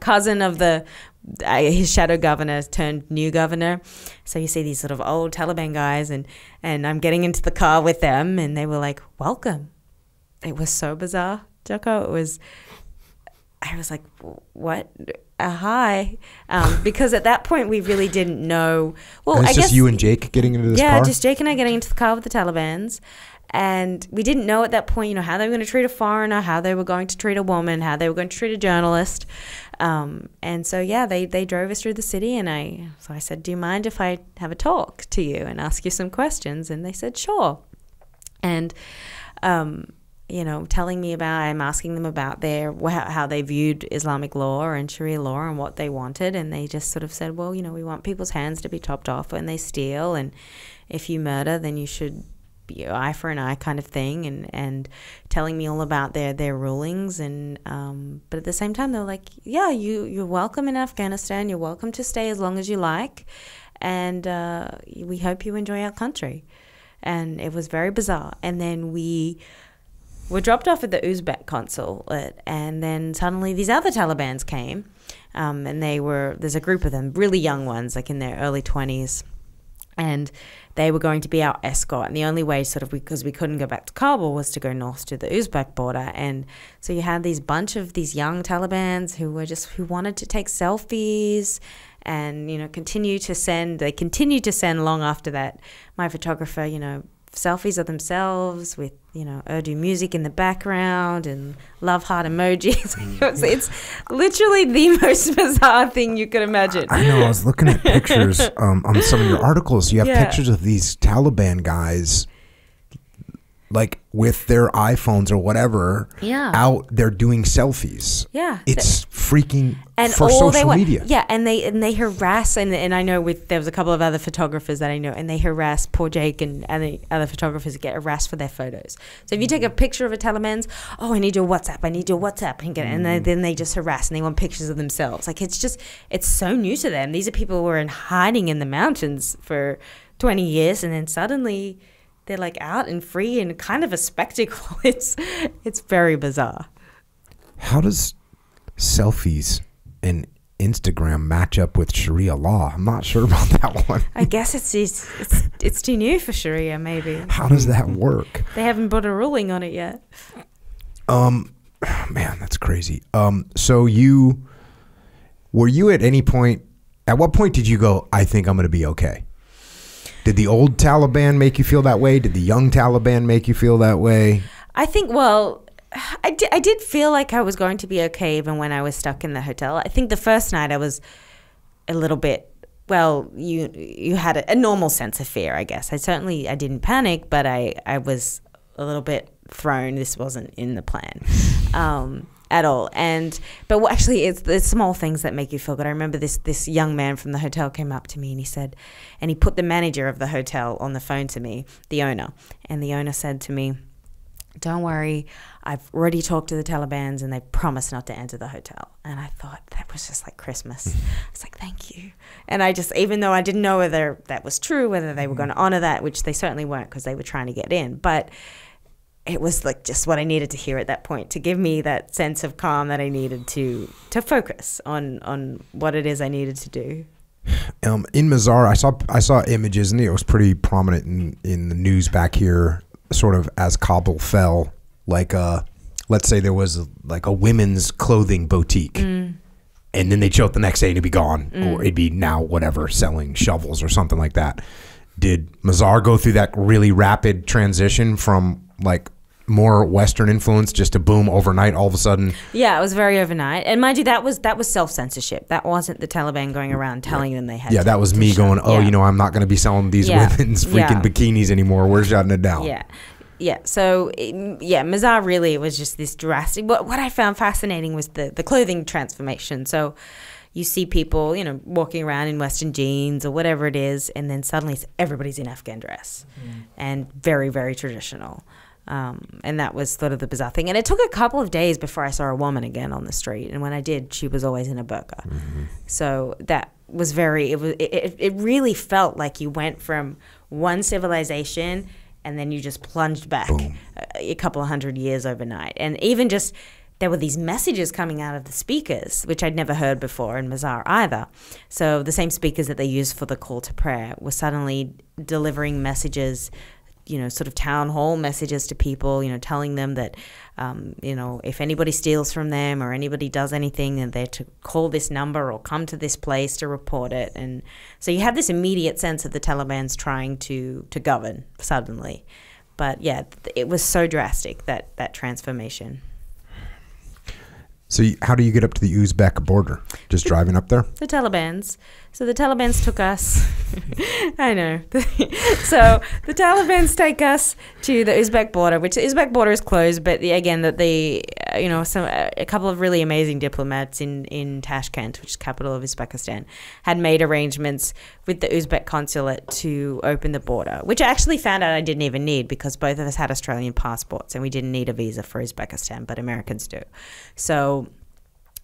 cousin of the his shadow governor turned new governor. So you see these sort of old Taliban guys, and and I'm getting into the car with them, and they were like, "Welcome." It was so bizarre, Jocko. It was. I was like, "What? Uh, hi," um, because at that point we really didn't know. Well, it's I just guess you and Jake getting into this yeah, car? just Jake and I getting into the car with the Taliban's, and we didn't know at that point, you know, how they were going to treat a foreigner, how they were going to treat a woman, how they were going to treat a journalist, um, and so yeah, they they drove us through the city, and I so I said, "Do you mind if I have a talk to you and ask you some questions?" And they said, "Sure," and. Um, you know, telling me about, I'm asking them about their how they viewed Islamic law and Sharia law and what they wanted, and they just sort of said, well, you know, we want people's hands to be chopped off when they steal, and if you murder, then you should be eye for an eye kind of thing, and and telling me all about their their rulings, and um, but at the same time, they're like, yeah, you you're welcome in Afghanistan, you're welcome to stay as long as you like, and uh, we hope you enjoy our country, and it was very bizarre, and then we were dropped off at the Uzbek consulate, and then suddenly these other Taliban's came, um, and they were there's a group of them, really young ones, like in their early twenties, and they were going to be our escort. And the only way, sort of, because we couldn't go back to Kabul, was to go north to the Uzbek border. And so you had these bunch of these young Taliban's who were just who wanted to take selfies and you know continue to send. They continued to send long after that. My photographer, you know, selfies of themselves with you know Urdu music in the background and love heart emojis. *laughs* it's, it's literally the *laughs* most bizarre thing you could imagine. I know. I was looking at pictures um, on some of your articles. You have Yeah. pictures of these Taliban guys, like with their iPhones or whatever, Yeah. out there doing selfies. Yeah. It's freaking and for all they social want, media. yeah, and they and they harass and and I know with there was a couple of other photographers that I know and they harass poor Jake and other other photographers get harassed for their photos. So if you take a picture of a Taliban's, oh, I need your WhatsApp, I need your WhatsApp, and, get, and then, then they just harass and they want pictures of themselves. Like it's just it's so new to them. These are people who were in hiding in the mountains for twenty years, and then suddenly. They're like out and free and kind of a spectacle. *laughs* It's it's very bizarre. How does selfies and Instagram match up with Sharia law? I'm not sure about that one. I guess it's it's it's, it's too new for Sharia. Maybe How does that work? they haven't put a ruling on it yet. Um, *sighs* man, that's crazy. Um, so you were you at any point? At what point did you go? I think I'm going to be okay. Did the old Taliban make you feel that way? Did the young Taliban make you feel that way? I think. Well, I did, I did feel like I was going to be okay even when I was stuck in the hotel. I think the first night I was a little bit. Well, you you had a, a normal sense of fear, I guess. I certainly I didn't panic, but I I was a little bit thrown. This wasn't in the plan. *laughs* Um, at all. And but what- actually, it's the small things that make you feel good. I remember this this young man from the hotel came up to me and he said, and he put the manager of the hotel on the phone to me, the owner, and the owner said to me, "Don't worry, I've already talked to the Taliban's and they promised not to enter the hotel." And I thought that was just like Christmas. *laughs* It's like thank you. And I just, even though I didn't know whether that was true, whether they were mm-hmm. going to honor that, which they certainly weren't because they were trying to get in, but it was like just what I needed to hear at that point to give me that sense of calm that I needed to to focus on on what it is I needed to do. Um, in Mazar, I saw I saw images, and it was pretty prominent in, in the news back here. Sort of as Kabul fell, like uh, let's say there was like a women's clothing boutique, and then they'd show up the next day and it'd be gone, or it'd be now whatever selling shovels or something like that. Did Mazar go through that really rapid transition from like more Western influence just to boom overnight? All of a sudden, Yeah, it was very overnight, and mind you, that was that was self censorship. That wasn't the Taliban going around telling them they had. yeah, to- that was to me show- going, oh, yeah. you know, I'm not going to be selling these Yeah. women's Yeah. freaking bikinis anymore. We're shutting it down. Yeah. Yeah. So, it- yeah, Mazar really was just this drastic. What, what I found fascinating was the, the clothing transformation. So, you see people, you know, walking around in Western jeans or whatever it is, and then suddenly everybody's in Afghan dress mm. and very, very traditional. Um, and that was sort of the bizarre thing. And it took a couple of days before I saw a woman again on the street. And when I did, she was always in a burqa. So that was very, it, was, it, it- really felt like you went from one civilization and then you just plunged back a, a couple of hundred years overnight. And even just, there were these messages coming out of the speakers, which I'd never heard before in Mazar either. So the same speakers that they used for the call to prayer were suddenly delivering messages you know, sort of town hall messages to people, you know, telling them that, um, you know, if anybody steals from them or anybody does anything, then they're to call this number or come to this place to report it. And so you have this immediate sense of the Taliban's trying to to govern suddenly. But yeah, it was so drastic that that transformation. So, you, how do you get up to the Uzbek border? Just driving up there? the Taliban's. So the Taliban's took us. *laughs* I know. *laughs* so the Taliban's take us to the Uzbek border, which the Uzbek border is closed, but the, again, that the uh, you know some uh, a couple of really amazing diplomats in in Tashkent, which is capital of Uzbekistan, had made arrangements with the Uzbek consulate to open the border, which I actually found out I didn't even need because both of us had Australian passports and we didn't need a visa for Uzbekistan, but Americans do. So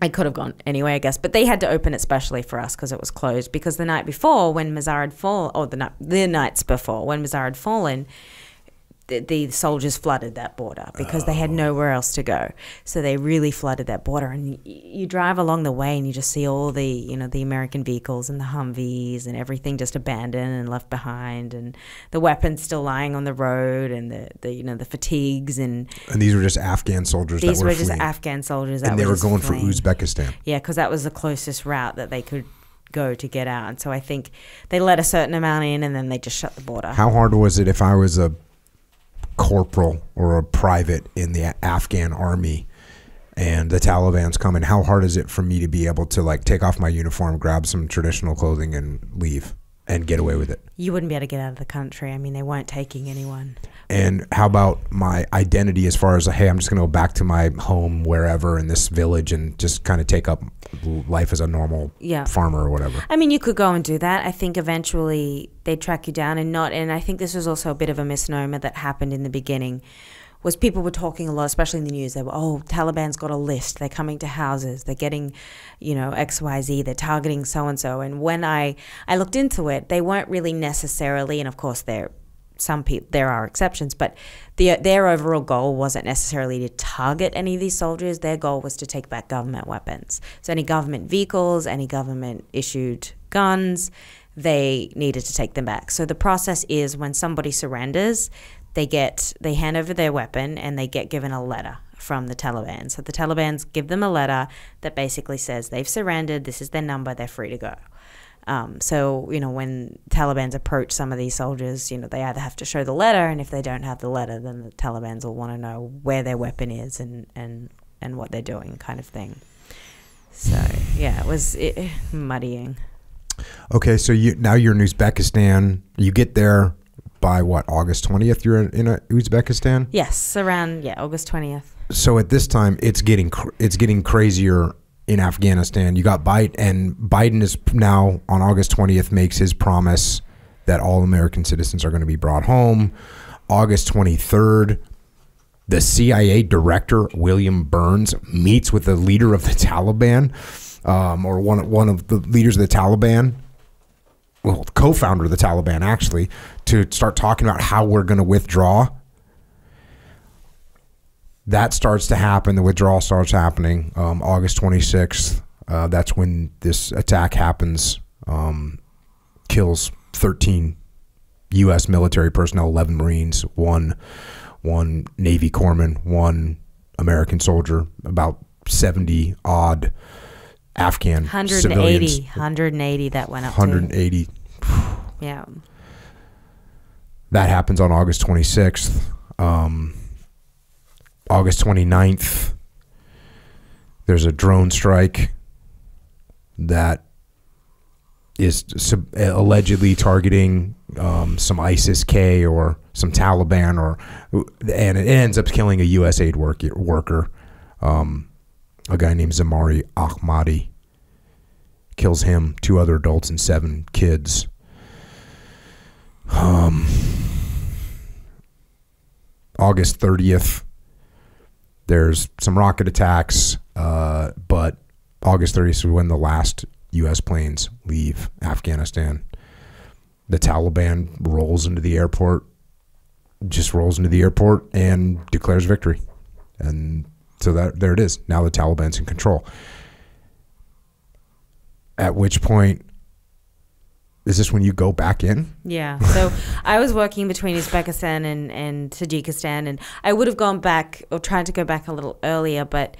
I could have gone anyway, I guess, but they had to open it specially for us because it was closed. Because the night before, when Mazar had fallen, or the the nights before, when Mazar had fallen, the, the soldiers flooded that border because they had oh. nowhere else to go. So they really flooded that border, and you drive along the way and you just see all the you know the American vehicles and the Humvees and everything just abandoned and left behind, and the weapons still lying on the road, and the, the you know the fatigues and And these were just Afghan soldiers these that were, were, just fleeing. Afghan soldiers that and they were just going for. Uzbekistan. Yeah, because that was the closest route that they could go to get out. And so I think they let a certain amount in, and then they just shut the border. How hard was it if I was a corporal or a private in the Afghan army and the Taliban's coming? How hard is it for me to be able to like take off my uniform, grab some traditional clothing, and leave and get away with it? You wouldn't be able to get out of the country. I mean, they weren't taking anyone. And how about my identity as far as hey, I'm just gonna go back to my home wherever in this village and just kind of take up life as a normal Yeah. farmer or whatever. I mean, you could go and do that. I think eventually they'd track you down and not. And I think this was also a bit of a misnomer that happened in the beginning. Was people were talking a lot, especially in the news. They were, oh, Taliban's got a list. They're coming to houses. They're getting, you know, X, Y, Z. They're targeting so and so. And when I I looked into it, they weren't really necessarily. And of course, they're some people there are exceptions, but the, their overall goal wasn't necessarily to target any of these soldiers. Their goal was to take back government weapons. So any government vehicles, any government issued guns, they needed to take them back. So the process is when somebody surrenders, they get they hand over their weapon and they get given a letter from the Taliban. So the Taliban's give them a letter that basically says they've surrendered, this is their number, they're free to go. Um, so you know when Taliban's approach some of these soldiers, you know they either have to show the letter, and if they don't have the letter, then the Taliban's will want to know where their weapon is and and and what they're doing, kind of thing. So yeah, it was it, muddying. Okay, so you now you're in Uzbekistan. You get there by what August twentieth? You're in, in Uzbekistan. Yes, around yeah August twentieth. So at this time, it's getting cr- it's getting crazier in Afghanistan. You got Biden, and Biden is now on August twentieth makes his promise that all American citizens are going to be brought home. August twenty third, the CIA director William Burns meets with the leader of the *laughs* Taliban, um, or one one of the leaders of the Taliban, well, co-founder of the Taliban actually, to start talking about how we're going to withdraw. That starts to happen. The withdrawal starts happening um, August 26th. Uh, that's when this attack happens. Um, kills 13 U.S. military personnel, 11 Marines, one one Navy corpsman, one American soldier, about 70 odd Afghan 180, civilians. 180 that went up to. 180 Yeah. That happens on August 26th. Um, August 29th, there's a drone strike that is sub- allegedly targeting um, some ISIS K or some Taliban, or and it ends up killing a U.S. aid work, worker, um, a guy named Zamari Ahmadi. Kills him, two other adults, and seven kids. Um, August 30th, there's some rocket attacks, uh, but August 30th is when the last U.S. planes leave Afghanistan. The Taliban rolls into the airport, just rolls into the airport and declares victory. And so that there it is. Now the Taliban's in control. At which point, is this when you go back in? Yeah. So *laughs* I was working between Uzbekistan and, and Tajikistan, and I would have gone back or tried to go back a little earlier, but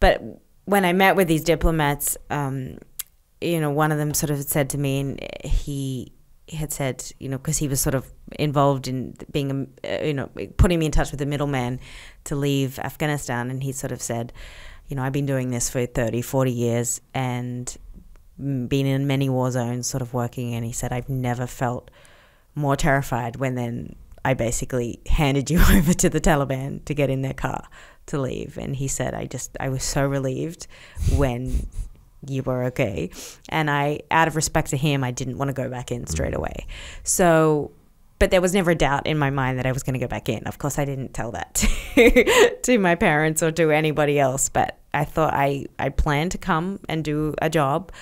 but when I met with these diplomats, um, you know, one of them sort of said to me, and he had said, you know, because he was sort of involved in being, a, you know, putting me in touch with the middleman to leave Afghanistan, and he sort of said, you know, I've been doing this for 30, 40 years, and been in many war zones, sort of working, and he said, I've never felt more terrified when then I basically handed you *laughs* over to the Taliban to get in their car to leave. And he said, I just, I was so relieved when you were okay. And I, out of respect to him, I didn't want to go back in straight mm. away. So, but there was never a doubt in my mind that I was going to go back in. Of course, I didn't tell that to, *laughs* to my parents or to anybody else, but I thought I, I planned to come and do a job.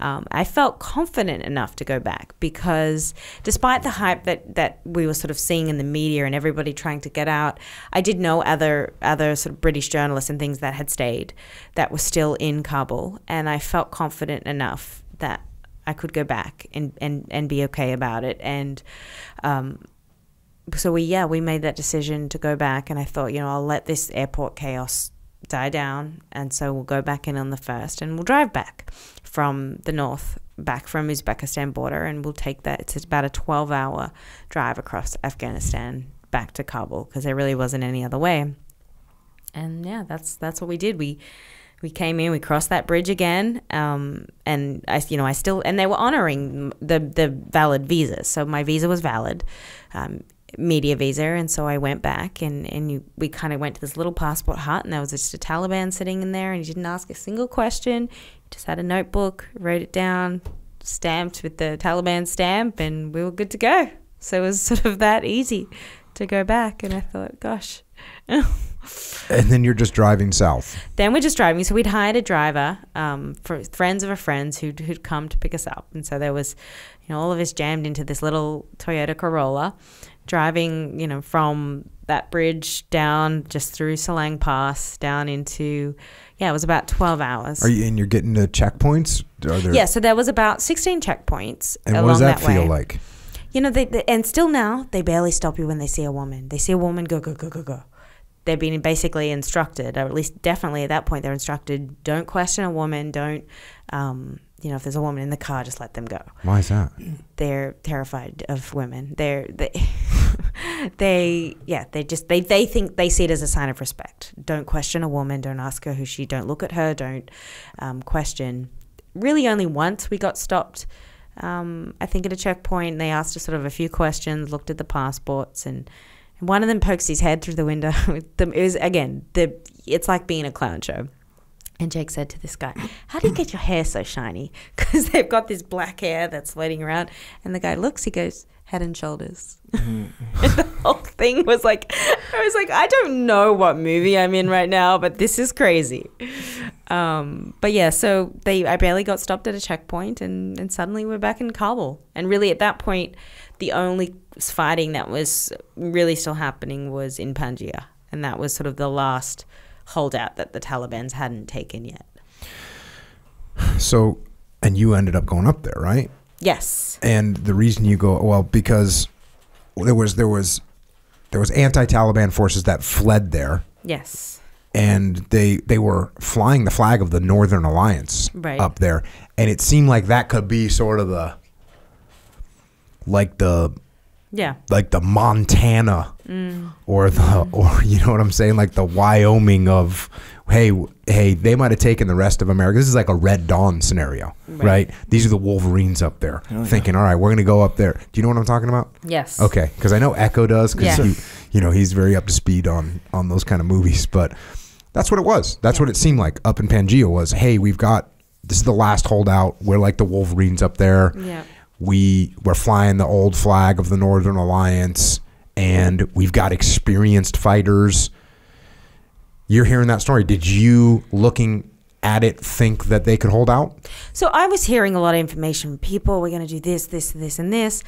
Um, I felt confident enough to go back because despite the hype that, that we were sort of seeing in the media and everybody trying to get out, I did know other other sort of British journalists and things that had stayed that were still in Kabul, and I felt confident enough that I could go back and, and, and be okay about it. And um, so we yeah we made that decision to go back, and I thought you know I'll let this airport chaos die down, and so we'll go back in on the first, and we'll drive back from the north back from Uzbekistan border, and we'll take that. It's about a twelve hour drive across Afghanistan back to Kabul because there really wasn't any other way. And yeah, that's that's what we did. We we came in, we crossed that bridge again, um, and I, you know, I still, and they were honoring the the valid visas, so my visa was valid, um, media visa, and so I went back, and and you, we kind of went to this little passport hut, and there was just a Taliban sitting in there, and he didn't ask a single question, just had a notebook, wrote it down, stamped with the Taliban stamp, and we were good to go. So it was *laughs* sort of that easy to go back, and I thought, gosh. *laughs* And then you're just driving south. Then we're just driving. So we'd hired a driver um, for friends of a friends who'd, who'd come to pick us up. And so there was, you know, all of us jammed into this little Toyota Corolla, driving, you know, from that bridge down just through Salang Pass down into, yeah, it was about 12 hours. Are you and you're getting to checkpoints? Are there, yeah, so there was about 16 checkpoints And along what does that, feel way. like? You know, they, they and still now they barely stop you when they see a woman. They see a woman, go go go go go. They've been basically instructed, or at least definitely at that point, they're instructed: don't question a woman. Don't, um, you know, if there's a woman in the car, just let them go. Why is that? They're terrified of women. They're they, *laughs* *laughs* they yeah, they just they they think they see it as a sign of respect. Don't question a woman. Don't ask her who she. Don't look at her. Don't um, question. Really, only once we got stopped um, I think at a checkpoint they asked us sort of a few questions, looked at the passports, and, one of them pokes his head through the window. *laughs* with them. It was again the it's like being a clown show. And Jake said to this guy, "How do you get your hair so shiny? *laughs* Because they've got this black hair that's floating around." And the guy looks, he goes, "Head and Shoulders." and *laughs* the whole thing was like, I was like, I don't know what movie I'm in right now, but this is crazy. Um, but yeah, so they I barely got stopped at a checkpoint, and and suddenly we're back in Kabul. And really, at that point, the only fighting that was really still happening was in Panjshir, and that was sort of the last holdout that the Taliban's hadn't taken yet. So, and you ended up going up there, right? Yes. And the reason you go well because there was there was there was anti-Taliban forces that fled there, Yes. and they they were flying the flag of the Northern Alliance Right. up there, and it seemed like that could be sort of the like the Yeah. like the Montana Mm. or the or you know what I'm saying like the Wyoming of hey hey they might have taken the rest of America this is like a Red Dawn scenario right, Right. these are the Wolverines up there Oh, yeah. thinking all right we're gonna go up there do you know what I'm talking about Yes. okay because I know Echo does because Yeah. you, you know he's very up to speed on on those kind of movies but that's what it was that's Yeah. what it seemed like up in Panjshir was hey we've got this is the last holdout we're like the Wolverines up there Yeah. we we're flying the old flag of the Northern Alliance, and we've got experienced fighters. You're hearing that story. Did you, looking at it, think that they could hold out? So I was hearing a lot of information. People were going to do this, this, this, and this.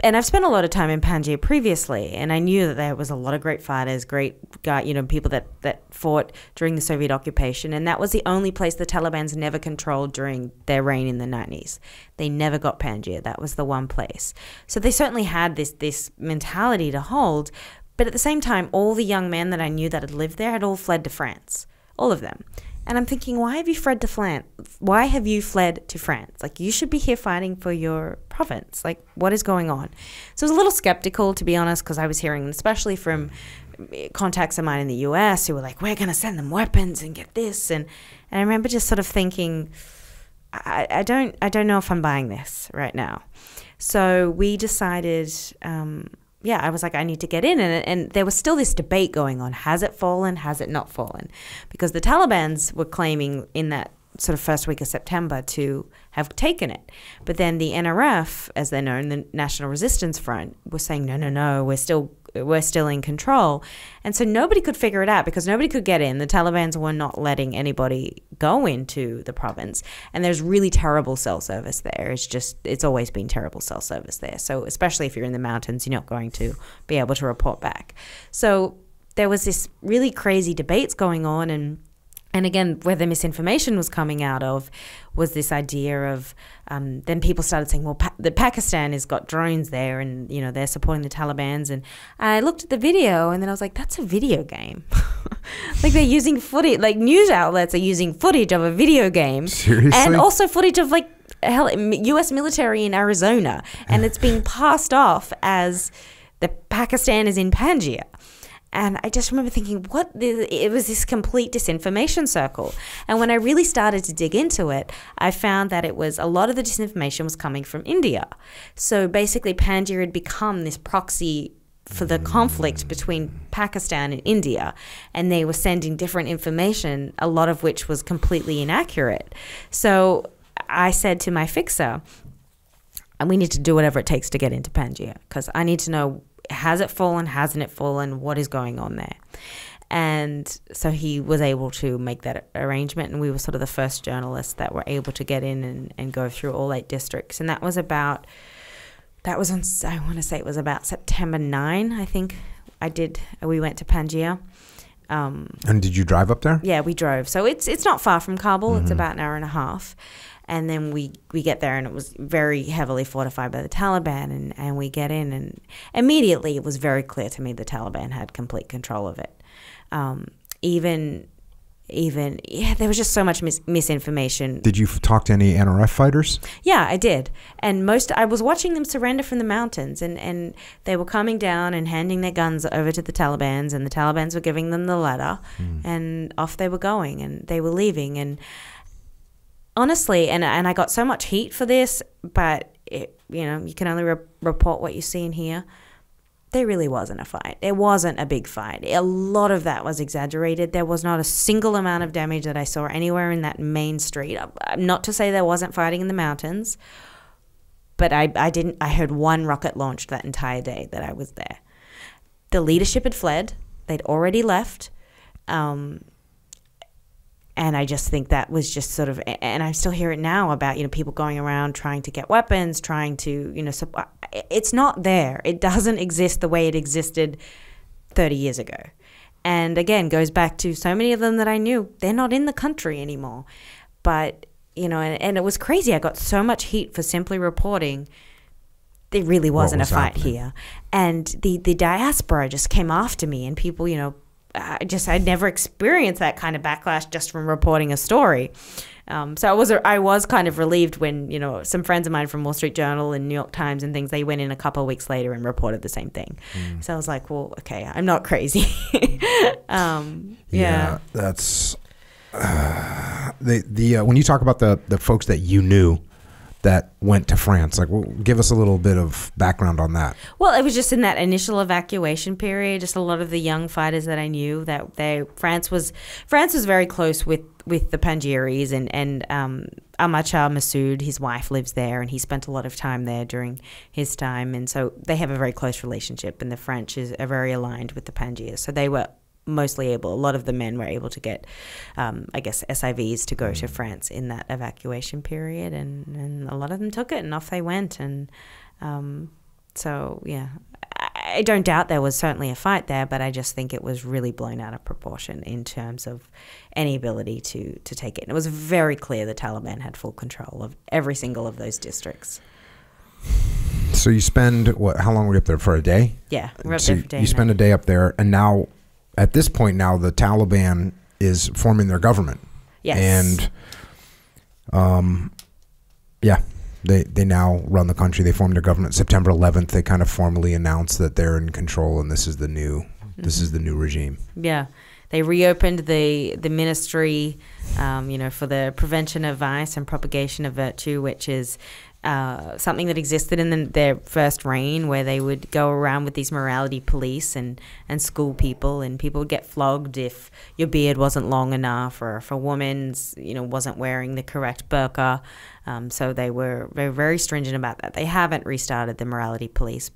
And I've spent a lot of time in Panjshir previously, and I knew that there was a lot of great fighters, great guy, you know, people that that fought during the Soviet occupation, and that was the only place the Taliban's never controlled during their reign in the nineties. They never got Panjshir. That was the one place. So they certainly had this this mentality to hold, but at the same time, all the young men that I knew that had lived there had all fled to France, all of them. And I'm thinking, why have you fled to France? Why have you fled to France? Like, you should be here fighting for your province. Like, what is going on? So I was a little skeptical, to be honest, because I was hearing, especially from eh, contacts of mine in the US who were like, we're going to send them weapons and get this. And, and I remember just sort of thinking, I, I don't I don't know if I'm buying this right now. So we decided, um, yeah, I was like, I need to get in, and and there was still this debate going on: has it fallen? Has it not fallen? Because the Taliban's were claiming in that sort of first week of September to have taken it, but then the NRF, as they're known, the National Resistance Front, were saying, no, no, no, we're still were still in control. And so nobody could figure it out because nobody could get in. The Taliban's were not letting anybody go into the province. And there's really terrible cell service there. It's just, it's always been terrible cell service there. So, especially if you're in the mountains, you're not going to be able to report back. So, there was this really crazy debates going on and and again, where the misinformation was coming out of was this idea of um, then people started saying, well, pa- the Pakistan has got drones there, and you know they're supporting the Taliban's. And I looked at the video, and then I was like, that's a video game. *laughs* like they're using footage, like news outlets are using footage of a video game, Seriously? and also footage of like hell, U.S. military in Arizona, and it's being *sighs* passed off as the Pakistan is in Panjshir. And I just remember thinking, what? It was this complete disinformation circle. And when I really started to dig into it, I found that it was a lot of the disinformation was coming from India. So basically, Panjshir had become this proxy for the conflict mm. between Pakistan and India, and they were sending different information, a lot of which was completely inaccurate. So I said to my fixer, and we need to do whatever it takes to get into Panjshir because I need to know has it fallen, hasn't it fallen, what is going on there. And so he was able to make that arrangement, and we were sort of the first journalists that were able to get in and, and go through all eight districts. And that was about, that was on, I want to say it was about September 9, I think I did, we went to Panjshir. Um, and did you drive up there? Yeah, we drove. So it's it's not far from Kabul. Mm-hmm. It's about an hour and a half and then we we get there and it was very heavily fortified by the Taliban and, and we get in and immediately it was very clear to me the Taliban had complete control of it. Um, even even yeah there was just so much mis- misinformation. Did you talk to any nrf fighters? Yeah i did. And most i was watching them surrender from the mountains and and they were coming down and handing their guns over to the talibans and the talibans were giving them the letter mm. and off they were going and they were leaving. And honestly, and and I got so much heat for this, but it, you know, you can only re- report what you see and hear. There really wasn't a fight. There wasn't a big fight. A lot of that was exaggerated. There was not a single amount of damage that I saw anywhere in that main street. Uh, not to say there wasn't fighting in the mountains, but I, I didn't. I heard one rocket launched that entire day that I was there. The leadership had fled. They'd already left. Um, and I just think that was just sort of, and I still hear it now about you know people going around trying to get weapons, trying to you know, uh, it's not there. It doesn't exist the way it existed thirty years ago, and again goes back to so many of them that I knew they're not in the country anymore, but you know, and, and it was crazy. I got so much heat for simply reporting there really wasn't was a fight happening? here. And the, the diaspora just came after me, and people, you know, I just I'd never experienced that kind of backlash just from reporting a story. Um, so I was I was kind of relieved when you know some friends of mine from Wall Street Journal and New York Times and things they went in a couple of weeks later and reported the same thing. Mm. So I was like, well, okay, I'm not crazy. *laughs* um, yeah. yeah. that's *sighs* uh, the the uh, when you talk about the the folks that you knew that went to France? Like, well, give us a little bit of background on that. Well, it was just in that initial evacuation period. Just a lot of the young fighters that I knew that they France was France was very close with with the Pangiris and and um, Ahmad Shah Massoud, his wife lives there, and he spent a lot of time there during his time, and so they have a very close relationship. And the French is are very aligned with the Pangirs, so they were mostly able. A lot of the men were able to get, um, I guess, SIVs to go to mm. France in that evacuation period, and, and a lot of them took it and off they went. And um, so, yeah, I don't doubt there was certainly a fight there, but I just think it was really blown out of proportion in terms of any ability to to take it. And it was very clear the Taliban had full control of every single of those districts. So you spend what? How long were you up there for a day? Yeah, up so there for a day. You spend a day up there, and now at this point now the Taliban is forming their government. Yes. And um yeah, they they now run the country. They formed their government September 11th. They kind of formally announced that they're in control and this is the new mm-hmm. this is the new regime. Yeah. They reopened the the ministry, um, you know, for the prevention of vice and propagation of virtue, which is uh, something that existed in the, their first reign where they would go around with these morality police and, and school people and people would get flogged if your beard wasn't long enough or if a woman's you know wasn't wearing the correct burqa um, so they were very, very stringent about that they haven't restarted the morality police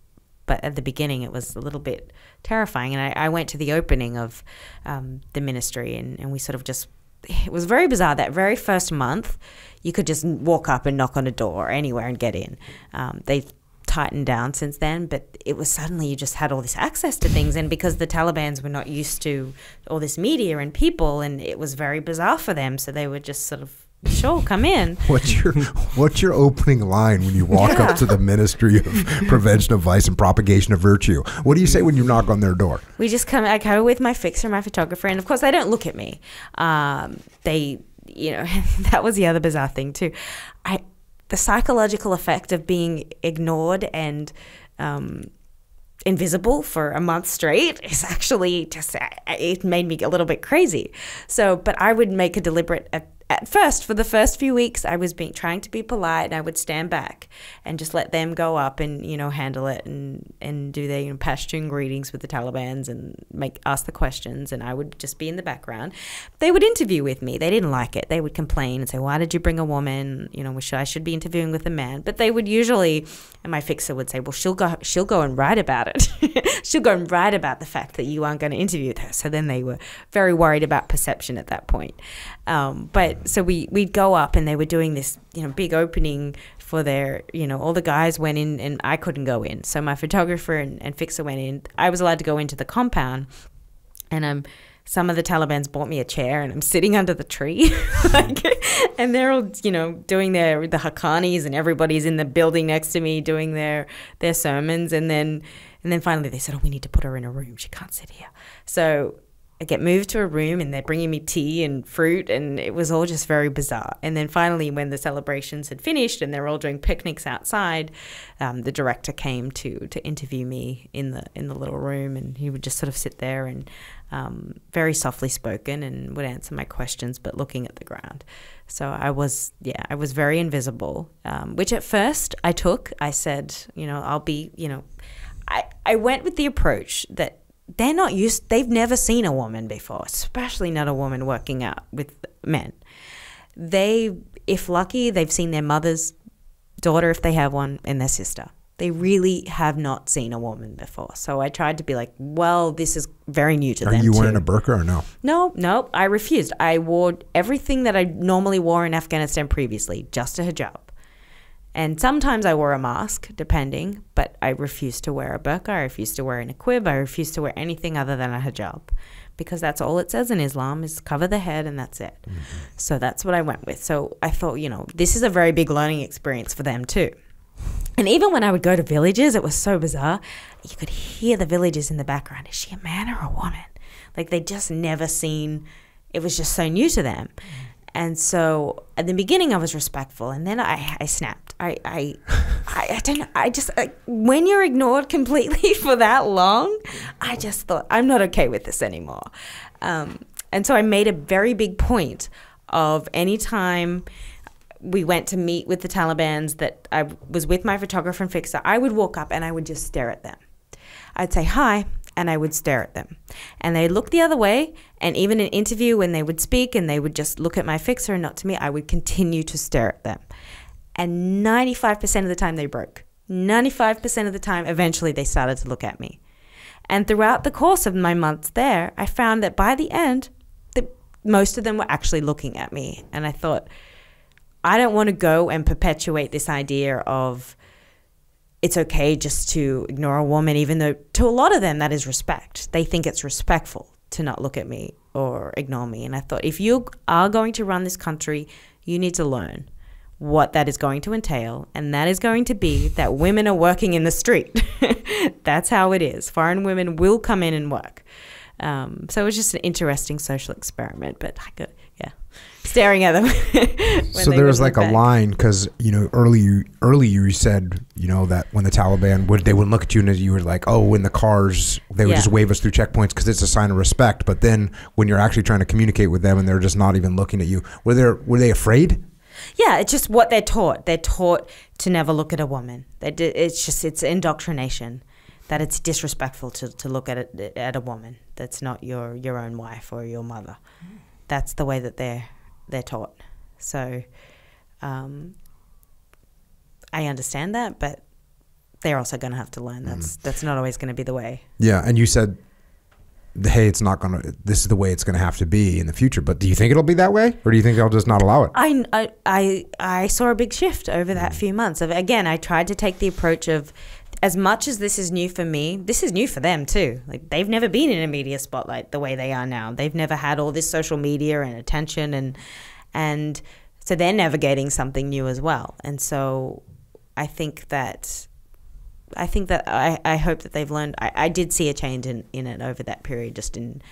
but at the beginning it was a little bit terrifying. And I, I went to the opening of um, the ministry, and, and we sort of just it was very bizarre. That very first month, you could just walk up and knock on a door anywhere and get in. Um, they tightened down since then, but it was suddenly you just had all this access to things, and because the Taliban's were not used to all this media and people, and it was very bizarre for them, so they were just sort of sure come in. *laughs* What's your What's your opening line when you walk Yeah. up to the Ministry of *laughs* Prevention of Vice and Propagation of Virtue? What do you say when you knock on their door? We just come. I go with my fixer, my photographer, and of course they don't look at me. Um, they, you know, *laughs* that was the other bizarre thing too. I, the psychological effect of being ignored and um, invisible for a month straight is actually just it made me a little bit crazy. So, but I would make a deliberate at, first for the first few weeks I was being trying to be polite and I would stand back and just let them go up and you know handle it and and do their you know, Pashtun greetings with the Taliban's and make ask the questions and I would just be in the background. They would interview with me. They didn't like it. They would complain and say, "Why did you bring a woman? You know, should, I should be interviewing with a man." But they would usually, and my fixer would say, "Well, she'll go. She'll go and write about it. *laughs* she'll go and write about the fact that you aren't going to interview her." So then they were very worried about perception at that point. Um, but so we we'd go up and they were doing this, you know, big opening for their, you know, all the guys went in and I couldn't go in. So my photographer and, and fixer went in. I was allowed to go into the compound and um some of the Taliban's bought me a chair and I'm sitting under the tree *laughs* like, and they're all you know doing their the Haqqanis and everybody's in the building next to me doing their their sermons and then and then finally they said oh we need to put her in a room she can't sit here so I get moved to a room and they're bringing me tea and fruit and it was all just very bizarre. And then finally, when the celebrations had finished and they're all doing picnics outside, um, the director came to to interview me in the in the little room and he would just sort of sit there and um, very softly spoken and would answer my questions but looking at the ground. So I was yeah I was very invisible, um, which at first I took. I said you know I'll be you know I I went with the approach that they're not used they've never seen a woman before especially not a woman working out with men. They if lucky they've seen their mother's daughter if they have one and their sister. They really have not seen a woman before. So i tried to be like well this is very new to Are them Are you too. wearing a burqa or no? no no i refused. I wore everything that i normally wore in afghanistan previously just a hijab and sometimes I wore a mask, depending, but I refused to wear a burqa, I refused to wear a niqab, I refused to wear anything other than a hijab. Because that's all it says in Islam is cover the head and that's it. Mm-hmm. So that's what I went with. So I thought, you know, this is a very big learning experience for them too. And even when I would go to villages, it was so bizarre. You could hear the villagers in the background. Is she a man or a woman? Like they'd just never seen. It was just so new to them. Mm. And so at the beginning, I was respectful, and then I, I snapped. I, I, I, don't. I just like, when you're ignored completely *laughs* for that long, I just thought I'm not okay with this anymore. Um, and so I made a very big point of any time we went to meet with the Taliban's that I was with my photographer and fixer, I would walk up and I would just stare at them. I'd say hi, and I would stare at them. And they'd look the other way, and even in interview when they would speak and they would just look at my fixer and not to me, I would continue to stare at them. And 95% of the time they broke. 95% of the time, eventually they started to look at me. And throughout the course of my months there, I found that by the end, the, most of them were actually looking at me. And I thought, I don't want to go and perpetuate this idea of it's okay just to ignore a woman, even though to a lot of them that is respect. They think it's respectful to not look at me or ignore me. And I thought, if you are going to run this country, you need to learn what that is going to entail. And that is going to be that women are working in the street. *laughs* That's how it is. Foreign women will come in and work. Um, so it was just an interesting social experiment. But I could, yeah, staring at them. *laughs* when so they there was like a back. line because you know earlier earlier you said you know that when the Taliban would they wouldn't look at you and you were like oh in the cars they would Yeah. just wave us through checkpoints because it's a sign of respect but then when you're actually trying to communicate with them and they're just not even looking at you were they were they afraid Yeah, it's just what they're taught. They're taught to never look at a woman. It's just it's indoctrination that it's disrespectful to, to look at it, at a woman that's not your your own wife or your mother. That's the way that they're they're taught. So, um, I understand that, but they're also going to have to learn that's that's not always going to be the way. Yeah, and you said, "Hey, it's not gonna. This is the way it's gonna have to be in the future." But do you think it'll be that way, or do you think they'll just not allow it? I, I, I, I saw a big shift over that mm. few months. Of Again, I tried to take the approach of as much as this is new for me, this is new for them too. Like they've never been in a media spotlight the way they are now. They've never had all this social media and attention and and so they're navigating something new as well. And so I think that I think that I, I hope that they've learned I, I did see a change in, in it over that period just in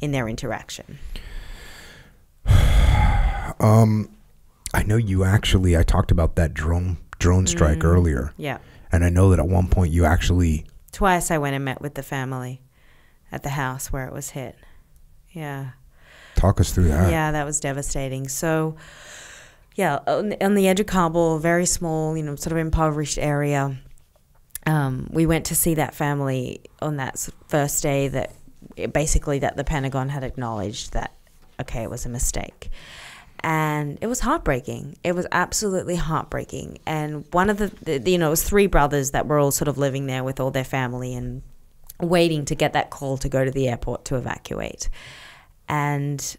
in their interaction. *sighs* Um, I know you actually. I talked about that drone drone strike earlier, Yeah. and I know that at one point you actually. Twice I went and met with the family at the house where it was hit. Yeah. Talk us through that. Yeah, that was devastating. So, yeah, on the, on the edge of Kabul, very small, you know, sort of impoverished area. Um, we went to see that family on that first day that basically that the Pentagon had acknowledged that okay, it was a mistake. And it was heartbreaking. It was absolutely heartbreaking. And one of the, the, you know, it was three brothers that were all sort of living there with all their family and waiting to get that call to go to the airport to evacuate. And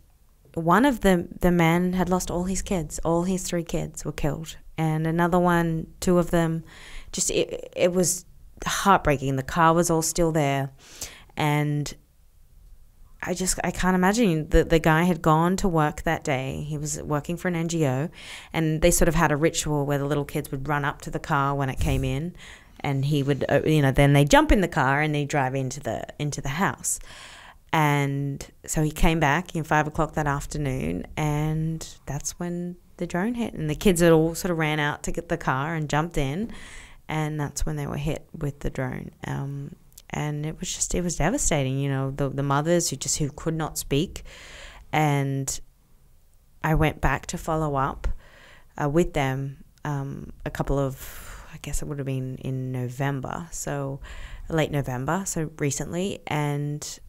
one of the the men had lost all his kids. All his three kids were killed, and another one, two of them, just it, it was heartbreaking. The car was all still there, and I just I can't imagine the the guy had gone to work that day. He was working for an NGO, and they sort of had a ritual where the little kids would run up to the car when it came in, and he would uh, you know then they jump in the car and they drive into the into the house. And so he came back in five o'clock that afternoon, and that's when the drone hit. And the kids had all sort of ran out to get the car and jumped in, and that's when they were hit with the drone. Um, and it was just it was devastating. You know, the the mothers who just who could not speak, and I went back to follow up uh, with them um, a couple of I guess it would have been in November, so late November, so recently, and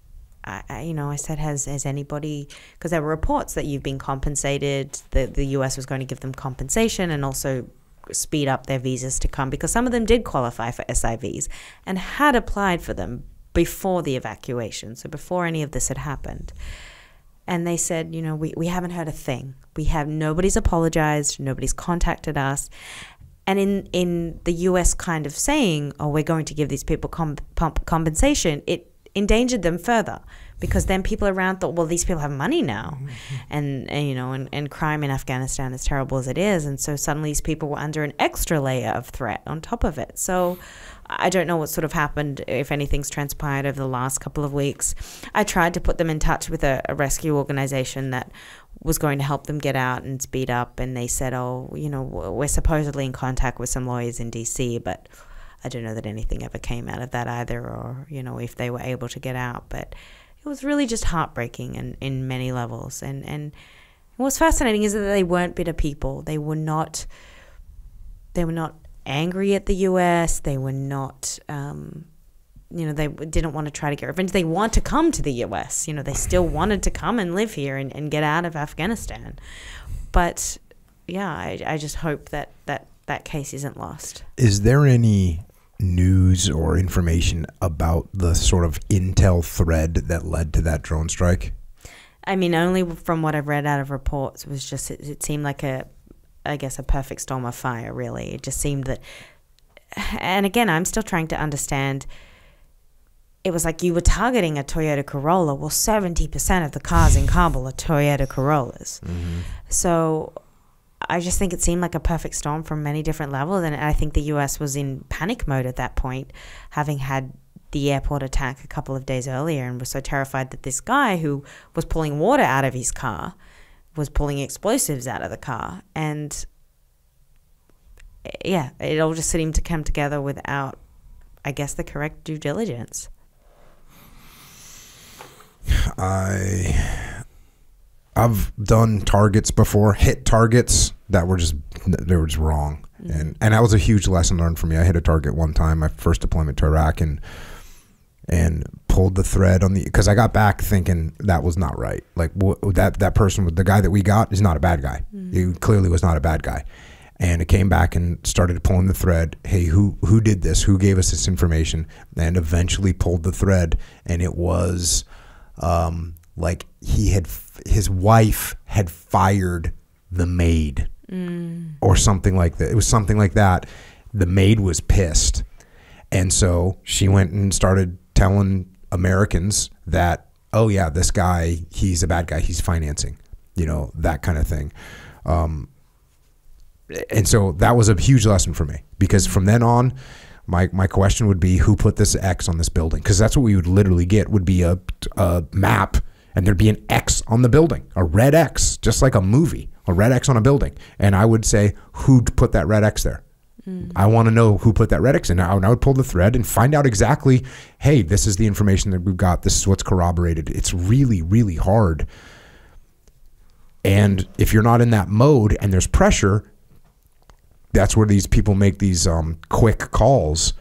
I, you know, I said, has has anybody? Because there were reports that you've been compensated. The the U.S. was going to give them compensation and also speed up their visas to come because some of them did qualify for SIVs and had applied for them before the evacuation, so before any of this had happened. And they said, you know, we, we haven't heard a thing. We have nobody's apologized, nobody's contacted us. And in, in the US kind of saying, oh, we're going to give these people com- pump compensation, it endangered them further because then people around thought, well, these people have money now, mm-hmm. and, and you know, and, and crime in Afghanistan is terrible as it is, and so suddenly these people were under an extra layer of threat on top of it. So. I don't know what sort of happened, if anything's transpired over the last couple of weeks. I tried to put them in touch with a, a rescue organization that was going to help them get out and speed up, and they said, "Oh, you know, we're supposedly in contact with some lawyers in DC, but I don't know that anything ever came out of that either, or you know, if they were able to get out." But it was really just heartbreaking and in many levels. And and what's fascinating is that they weren't bitter people. They were not. They were not angry at the U.S. They were not. Um, you know, they didn't want to try to get revenge. They want to come to the U.S. You know, they still wanted to come and live here and, and get out of Afghanistan. But yeah, I, I just hope that, that that case isn't lost. Is there any news or information about the sort of intel thread that led to that drone strike? I mean, only from what I've read out of reports was just it, it seemed like a, I guess, a perfect storm of fire. Really, it just seemed that. And again, I'm still trying to understand. It was like you were targeting a Toyota Corolla. Well, seventy percent of the cars in Kabul are Toyota Corollas. Mm-hmm. So I just think it seemed like a perfect storm from many different levels. And I think the US was in panic mode at that point, having had the airport attack a couple of days earlier and was so terrified that this guy who was pulling water out of his car was pulling explosives out of the car. And eh, yeah, it all just seemed to come together without, I guess, the correct due diligence. I I've done targets before, hit targets that were just they were just wrong, and and that was a huge lesson learned for me. I hit a target one time, my first deployment to Iraq, and and pulled the thread on the because I got back thinking that was not right. Like that that person, the guy that we got, is not a bad guy. He clearly was not a bad guy, and it came back and started pulling the thread. Hey, who who did this? Who gave us this information? And eventually pulled the thread, and it was um, like he had his wife had fired the maid or something like that. It was something like that. The maid was pissed, and so she went and started telling Americans that, oh yeah, this guy, he's a bad guy. He's financing, you know, that kind of thing. Um, and so that was a huge lesson for me because from then on my, my question would be who put this x on this building because that's what we would literally get would be a, a map and there'd be an x on the building a red x just like a movie a red x on a building and i would say who put that red x there I want to know who put that red X in. And I would pull the thread and find out exactly, hey, this is the information that we've got. This is what's corroborated. It's really, really hard. And if you're not in that mode and there's pressure, that's where these people make these um, quick calls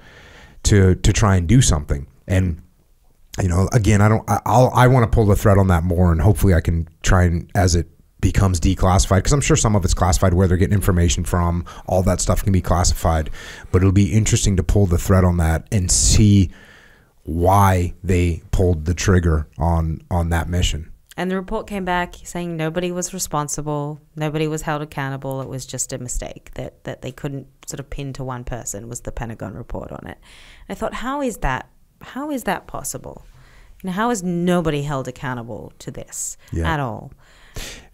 to to try and do something. And you know, again, I don't. I'll I want to pull the thread on that more, and hopefully, I can try and as it becomes declassified because I'm sure some of it's classified where they're getting information from. All that stuff can be classified, but it'll be interesting to pull the thread on that and see why they pulled the trigger on on that mission. And the report came back saying nobody was responsible, nobody was held accountable. It was just a mistake that, that they couldn't sort of pin to one person was the Pentagon report on it. I thought, how is that? How is that possible? You know, how is nobody held accountable to this Yeah. at all?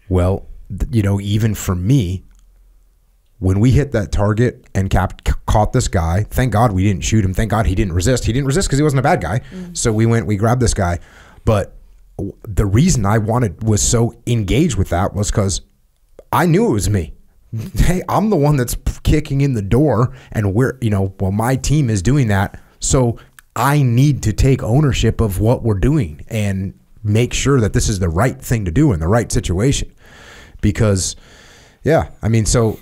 Well, you know, even for me, when we hit that target and cap- c- caught this guy, thank God we didn't shoot him. Thank God he didn't resist. He didn't resist because he wasn't a bad guy. Mm-hmm. So we went, we grabbed this guy. But the reason I wanted was so engaged with that was because I knew it was me. *laughs* Hey, I'm the one that's kicking in the door, and we're, you know, well, my team is doing that. So I need to take ownership of what we're doing and make sure that this is the right thing to do in the right situation. Because, yeah, I mean, so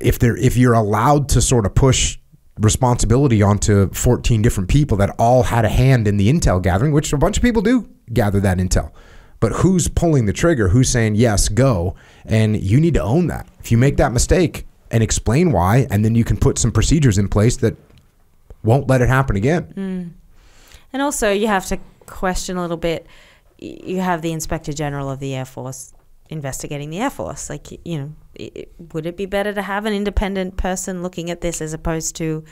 if there if you're allowed to sort of push responsibility onto 14 different people that all had a hand in the intel gathering which a bunch of people do gather that intel but who's pulling the trigger who's saying yes go and you need to own that if you make that mistake and explain why and then you can put some procedures in place that won't let it happen again mm. And also, you have to question a little bit. You have the Inspector General of the Air Force investigating the Air Force. Like, you know, i- i- would it be better to have an independent person looking at this as opposed to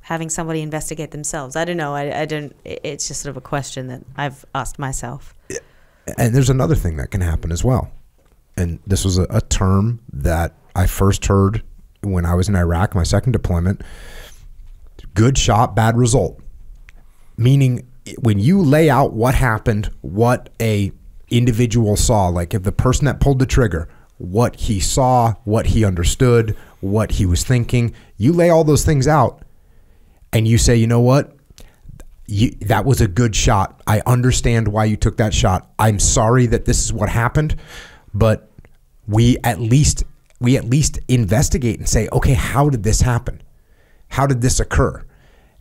having somebody investigate themselves? I don't know. I, I don't. It's just sort of a question that I've asked myself. And there's another thing that can happen as well. And this was a, a term that I first heard when I was in Iraq, my second deployment. Good shot, bad result. Meaning when you lay out what happened, what a individual saw, like if the person that pulled the trigger, what he saw, what he understood, what he was thinking, you lay all those things out and you say, you know what? you, that was a good shot. I understand why you took that shot. I'm sorry that this is what happened, but we at least we at least investigate and say, okay, how did this happen? How did this occur?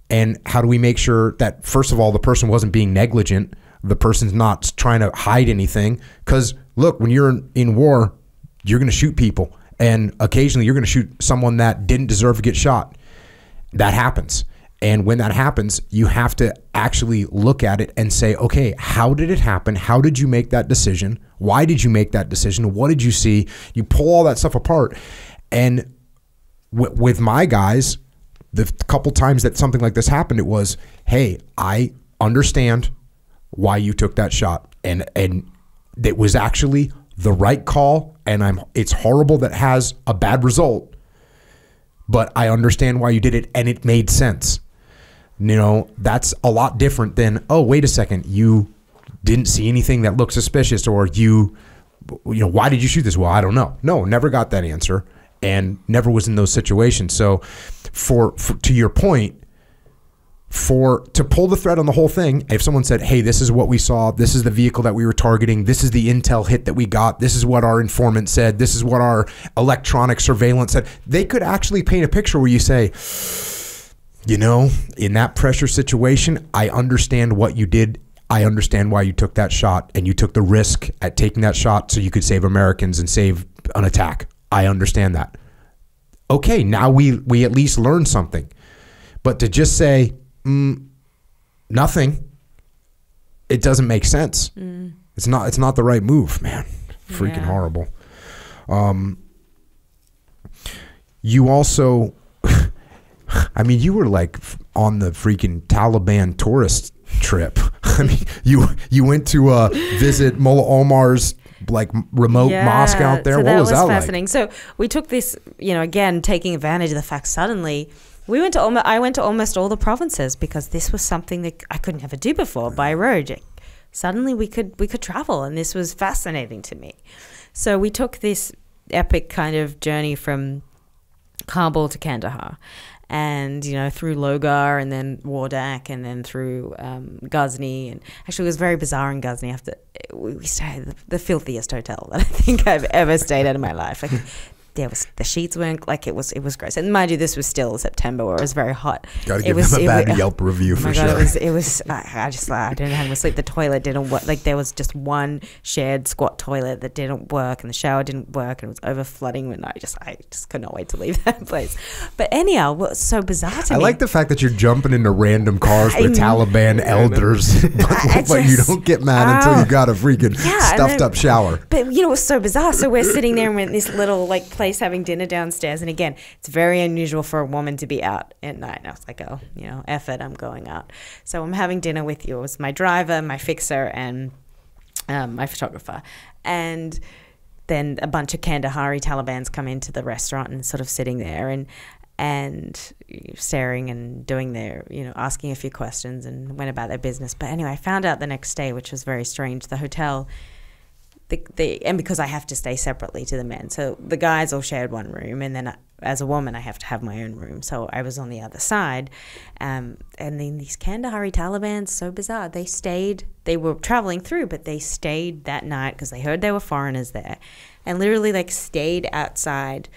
And how do we make sure that first of all the person wasn't being negligent, the person's not trying to hide anything? Because look, when you're in, war, you're going to shoot people, and occasionally you're going to shoot someone that didn't deserve to get shot that happens. And when that happens, you have to actually look at it and say, okay, how did it happen? How did you make that decision? Why did you make that decision? What did you see? You pull all that stuff apart. And with my guys, the couple times that something like this happened, it was, hey, I understand why you took that shot. And, and it was actually the right call. And I'm, it's horrible that has a bad result but I understand why you did it and it made sense. You know, that's a lot different than, oh, wait a second, you didn't see anything that looked suspicious or you you know, why did you shoot this? Well, I don't know. No, never got that answer and never was in those situations. So for, for to your point, for to pull the thread on the whole thing, if someone said, "Hey, this is what we saw. This is the vehicle that we were targeting. This is the intel hit that we got. This is what our informant said. This is what our electronic surveillance said." They could actually paint a picture where you say, "You know, in that pressure situation, I understand what you did. I understand why you took that shot and you took the risk at taking that shot so you could save Americans and save an attack. I understand that." okay, now we we at least learned something. But to just say mm, nothing, it doesn't make sense. It's not it's not the right move, man. Freaking Yeah. horrible. Um, you also, *laughs* I mean, you were like on the freaking Taliban tourist trip. *laughs* I mean, you you went to uh, visit Mullah Omar's like remote mosque out there. So what that was, was, that like? So we took this, you know, again taking advantage of the fact suddenly we went to almost, I went to almost all the provinces because this was something that I could never do before by road. Suddenly we could we could travel, and this was fascinating to me. So we took this epic kind of journey from Kabul to Kandahar. And you know through Logar and then Wardak and then through um, Ghazni and actually it was very bizarre in Ghazni. After we stayed at the, the filthiest hotel that I think I've ever stayed at in my life. Like there was the sheets weren't like it was it was gross. And mind you, this was still September where it was very hot. Got to It give was- them a bad wa- Yelp review Oh for my sure. god, it was it was I, I just I didn't have how to sleep. The toilet didn't work. Like there was just one shared squat toilet that didn't work, and the shower didn't work, and it was over flooding. And I just I just could not wait to leave *laughs* that place. But anyhow, what's so bizarre to I me? I like the fact that you're jumping into random cars with I- Taliban elders, *laughs* but, I but you don't get mad oh. until you Oh. got a freaking Yeah, stuffed then- up shower. But you know, it's so bizarre. So we're sitting there in this little like place having dinner downstairs, and again, it's very unusual for a woman to be out at night. And I was like, oh, you know, effort, I'm going out. So I'm having dinner with you. It was my driver, my fixer, and um, my photographer, and then a bunch of Kandahari Taliban's come into the restaurant and sort of sitting there and and staring and doing their, you know, asking a few questions and went about their business. But anyway, I found out the next day, which was very strange. The hotel the, the and because I have to stay separately to the men. So the guys all shared one room, and then I, as a woman, I have to have my own room. So I was on the other side, um, and then these Kandahari Taliban, so bizarre. They stayed. They were traveling through, but they stayed that night because they heard there were foreigners there, and literally like stayed outside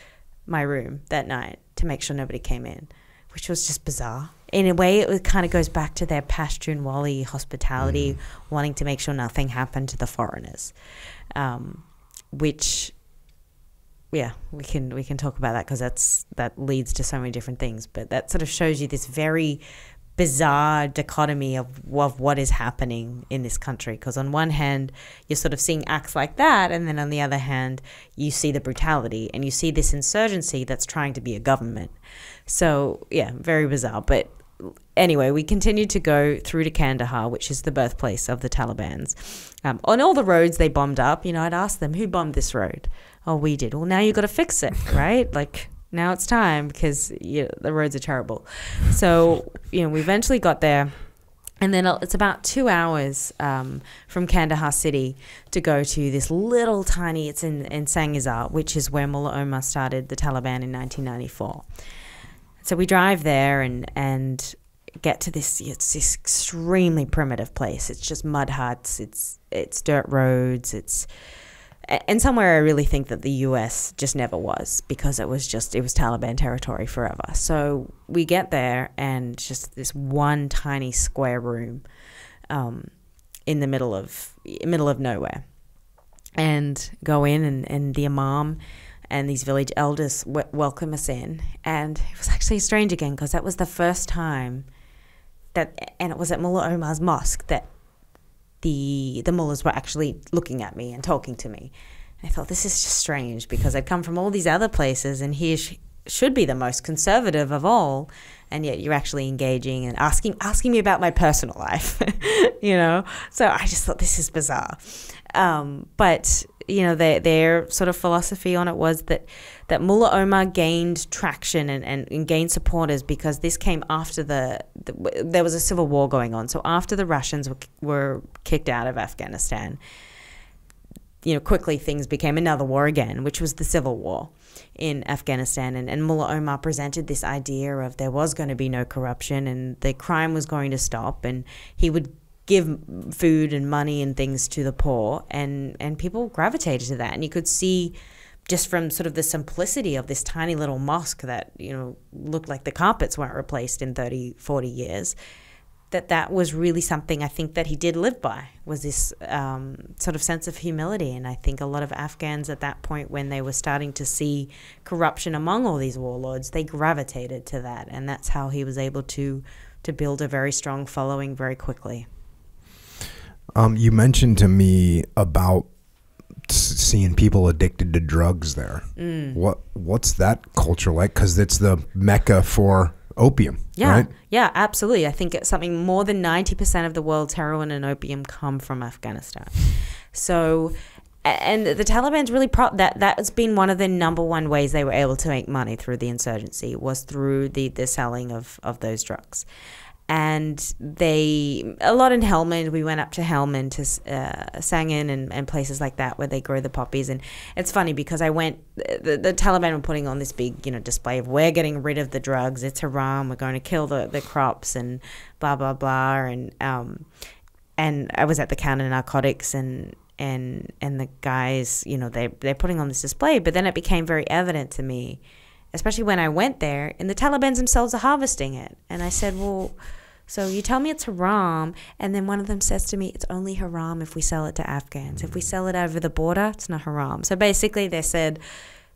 my room that night to make sure nobody came in, which was just bizarre. In a way, it kind of goes back to their Pashtunwali hospitality, wanting to make sure nothing happened to the foreigners. Um, which yeah we can we can talk about that because that's that leads to so many different things but that sort of shows you this very bizarre dichotomy of, of what is happening in this country. Because on one hand you're sort of seeing acts like that and then on the other hand you see the brutality and you see this insurgency that's trying to be a government. So yeah very bizarre but anyway, we continued to go through to Kandahar, which is the birthplace of the Taliban's. Um, on all the roads they bombed up, you know, I'd ask them, who bombed this road? Oh, we did. Well, now you've got to fix it, *laughs* right? Like, now it's time because you know, the roads are terrible. So, you know, we eventually got there. And then it's about two hours um, from Kandahar city to go to this little tiny, it's in, in Sangisar, which is where Mullah Omar started the Taliban in 1994. So we drive there and and get to this. It's this extremely primitive place. It's just mud huts. It's it's dirt roads. It's and somewhere I really think that the U.S. just never was because it was just it was Taliban territory forever. So we get there and just this one tiny square room, um, in the middle of middle of nowhere, and go in and and the imam and these village elders w- welcome us in. And it was actually strange again because that was the first time that, and it was at Mullah Omar's mosque that the the mullahs were actually looking at me and talking to me. I thought this is just strange because I'd come from all these other places, and here sh- should be the most conservative of all, and yet you're actually engaging and asking asking me about my personal life, *laughs* you know. So I just thought this is bizarre. Um, but you know, their their sort of philosophy on it was that that Mullah Omar gained traction and, and, and gained supporters because this came after the, the there was a civil war going on. So after the Russians were, were kicked out of Afghanistan, you know, quickly things became another war again, which was the civil war in Afghanistan. And, and Mullah Omar presented this idea of there was going to be no corruption and the crime was going to stop, and he would give food and money and things to the poor, and and people gravitated to that, and you could see. Just from sort of the simplicity of this tiny little mosque that, you know, looked like the carpets weren't replaced in 30, 40 years, that that was really something I think that he did live by was this um, sort of sense of humility. And I think a lot of Afghans at that point, when they were starting to see corruption among all these warlords, they gravitated to that, and that's how he was able to to build a very strong following very quickly. Um, you mentioned to me about seeing people addicted to drugs there. Mm. What what's that culture like? Because it's the mecca for opium. Yeah, right? yeah, absolutely. I think it's something more than ninety percent of the world's heroin and opium come from Afghanistan. So, and the Taliban's really pro- that that's been one of the number one ways they were able to make money through the insurgency was through the the selling of of those drugs and they a lot in Helmand. We went up to Helmand to uh, Sangin and, and places like that where they grow the poppies. And it's funny because I went. The, the Taliban were putting on this big, you know, display of we're getting rid of the drugs. It's haram. We're going to kill the, the crops and blah blah blah. And um, and I was at the counter narcotics and and and the guys, you know, they they're putting on this display. But then it became very evident to me especially when I went there, and the Taliban themselves are harvesting it. And I said, well, so you tell me it's haram, and then one of them says to me, it's only haram if we sell it to Afghans. If we sell it over the border, it's not haram. So basically, they said,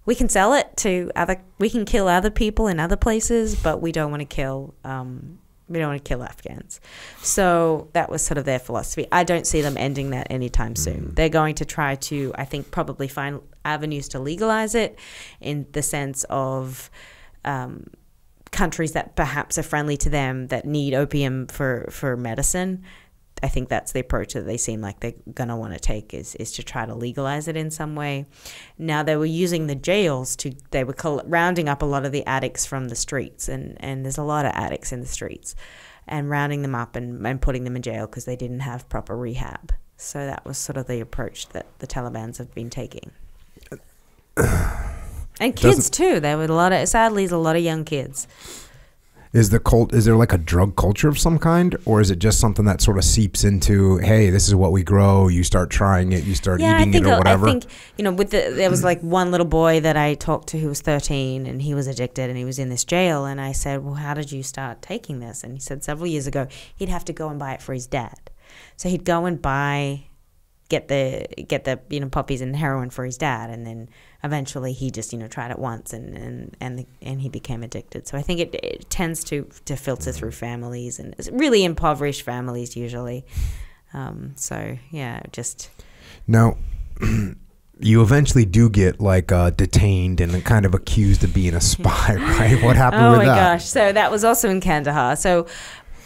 we can sell it to other, we can kill other people in other places, but we don't want to kill, um, we don't want to kill Afghans. So that was sort of their philosophy. I don't see them ending that anytime soon. They're going to try to, I think, probably find avenues to legalize it in the sense of, um, countries that perhaps are friendly to them that need opium for, for medicine. I think that's the approach that they seem like they're going to want to take is, is to try to legalize it in some way. Now, they were using the jails to, they were rounding up a lot of the addicts from the streets, and, and there's a lot of addicts in the streets, and rounding them up and, and putting them in jail because they didn't have proper rehab. So that was sort of the approach that the Taliban's have been taking. *clears throat* And kids too. There were a lot of sadly, there's a lot of young kids. Is the cult? Is there like a drug culture of some kind, or is it just something that sort of seeps into? Hey, this is what we grow. You start trying it. You start yeah, eating it or whatever. I think you know. With the, there was like one little boy that I talked to who was 13, and he was addicted, and he was in this jail. And I said, "Well, how did you start taking this?" And he said several years ago he'd have to go and buy it for his dad. So he'd go and buy get the get the you know poppies and heroin for his dad. And then eventually he just you know tried it once and and and, the, and he became addicted. So i think it, it tends to to filter through families and it's really impoverished families usually. Um, so yeah just now *clears throat* you eventually do get like uh, detained and kind of accused of being a spy *laughs* right? What happened oh my that? gosh. So that was also in kandahar. So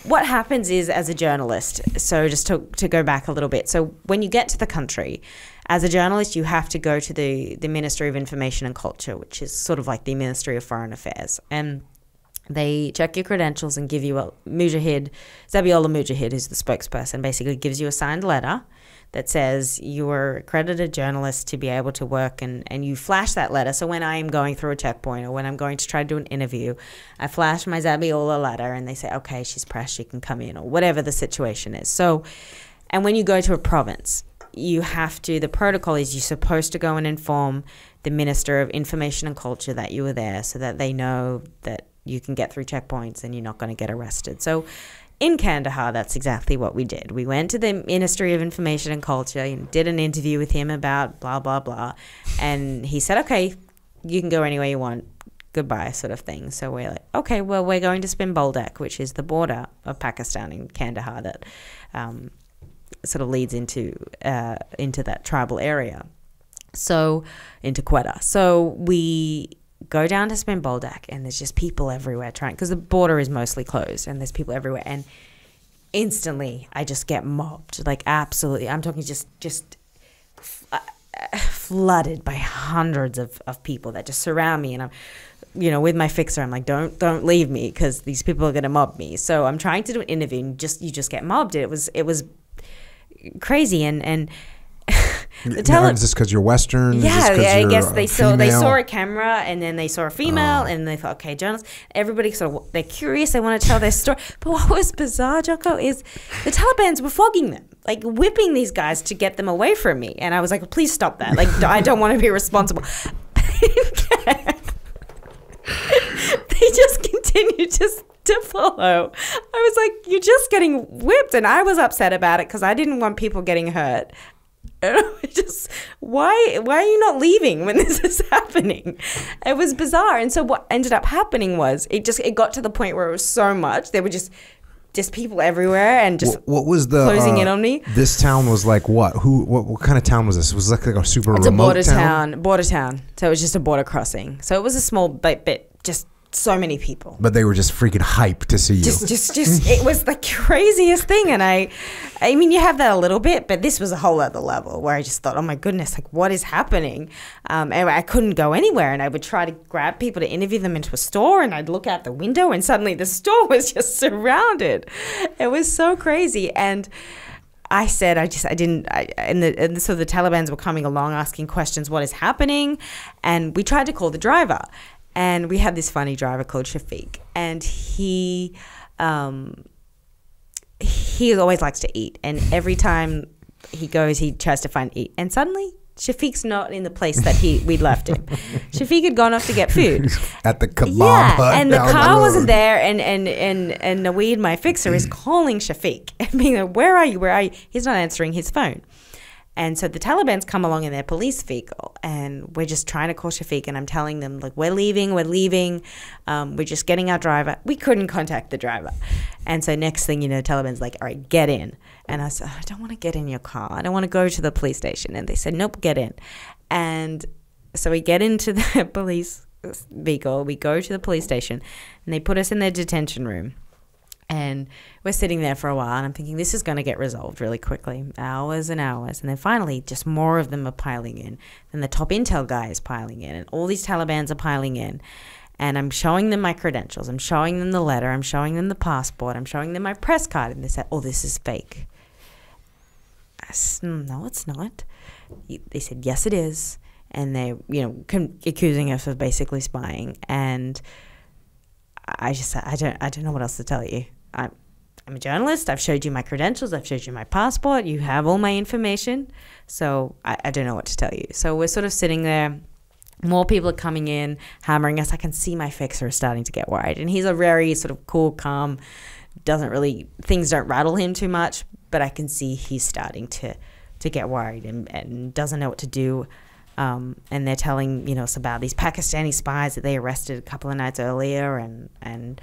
what happens is as a journalist so just to, to go back a little bit. So when you get to the country as a journalist you have to go to the, the ministry of information and culture which is sort of like the ministry of foreign affairs. And they check your credentials and give you a mujahid zabihullah mujahid who's the spokesperson basically gives you a signed letter that says you're accredited journalist to be able to work and, and you flash that letter. So when I'm going through a checkpoint or when I'm going to try to do an interview, I flash my Zabihullah letter and they say, okay, she's pressed, she can come in or whatever the situation is. So, and when you go to a province, you have to, the protocol is you're supposed to go and inform the Minister of Information and Culture that you were there so that they know that you can get through checkpoints and you're not going to get arrested. So in Kandahar, that's exactly what we did. We went to the Ministry of Information and Culture and did an interview with him about blah, blah, blah. And he said, okay, you can go anywhere you want. Goodbye, sort of thing. So we're like, okay, well, we're going to Spin Boldak, which is the border of Pakistan and Kandahar that um, sort of leads into uh, into that tribal area. So into Quetta. So we go down to Spin Boldak and there's just people everywhere trying because the border is mostly closed and there's people everywhere and instantly I just get mobbed like absolutely. I'm talking just just uh, flooded by hundreds of, of people that just surround me and I'm you know with my fixer I'm like don't don't leave me because these people are gonna mob me. So I'm trying to do an interview and just you just get mobbed. It was it was crazy and and the tele- is this because you're Western? Yeah, yeah. I guess they saw they saw a camera and then they saw a female oh. and they thought, okay, journalists. Everybody sort of they're curious. They want to tell their story. *laughs* But what was bizarre, Jocko, is the Taliban's were flogging them, like whipping these guys to get them away from me. And I was like, please stop that. Like I don't want to be responsible. *laughs* they just continued to to follow. I was like, "You're just getting whipped," and I was upset about it because I didn't want people getting hurt. And *laughs* I was just why why are you not leaving when *laughs* this is happening? It was bizarre. And so what ended up happening was it just it got to the point where it was so much there were just just people everywhere and just What, what was the closing uh, in on me. This town was like what? Who? What, what kind of town was this? Was it like, like a super It's a border town? town, border town. So it was just a border crossing. So it was a small bit, bit just so many people. But they were just freaking hyped to see you. Just, just, just. it was the craziest thing, and I, I mean, you have that a little bit, but this was a whole other level where I just thought, oh my goodness, like what is happening? Um, and I couldn't go anywhere, and I would try to grab people to interview them into a store, and I'd look out the window, and suddenly the store *laughs* was just surrounded. It was so crazy, and. I said I just I didn't I, and the and so the Taliban's were coming along asking questions what is happening and we tried to call the driver and we had this funny driver called Shafiq and he um he always likes to eat and every time he goes he tries to find eat and suddenly Shafiq's not in the place that he *laughs* we left him. Shafiq had gone off to get food. *laughs* At the kebab Yeah, and the car road. wasn't there, and and and and Naweed, my fixer, is *clears throat* calling Shafiq *laughs* and being like, "Where are you? Where are you?" He's not answering his phone, and so the Taliban's come along in their police vehicle, and we're just trying to call Shafiq, and I'm telling them like, "We're leaving, we're leaving, um, we're just getting our driver." We couldn't contact the driver, and so next thing you know, Taliban's like, "All right, get in," and I said, "I don't want to get in your car. I don't want to go to the police station," and they said, "Nope, get in," and so we get into *laughs* the police vehicle, we go to the police station, and they put us in their detention room. And we're sitting there for a while, and I'm thinking this is going to get resolved really quickly, hours and hours. And then finally, just more of them are piling in. Then the top intel guy is piling in, and all these Taliban's are piling in. And I'm showing them my credentials. I'm showing them the letter. I'm showing them the passport. I'm showing them my press card. And they said, oh, this is fake. I said, hmm, no, it's not. They said, yes, it is. And they, you know, accusing us of basically spying. And I just, I don't, I don't know what else to tell you. I'm, I'm a journalist. I've showed you my credentials. I've showed you my passport. You have all my information. So I, I don't know what to tell you. So we're sort of sitting there. More people are coming in, hammering us. I can see my fixer is starting to get worried. And he's a very sort of cool, calm, doesn't really, things don't rattle him too much, but I can see he's starting to, to get worried and, and doesn't know what to do. Um, and they're telling you know us about these Pakistani spies that they arrested a couple of nights earlier, and and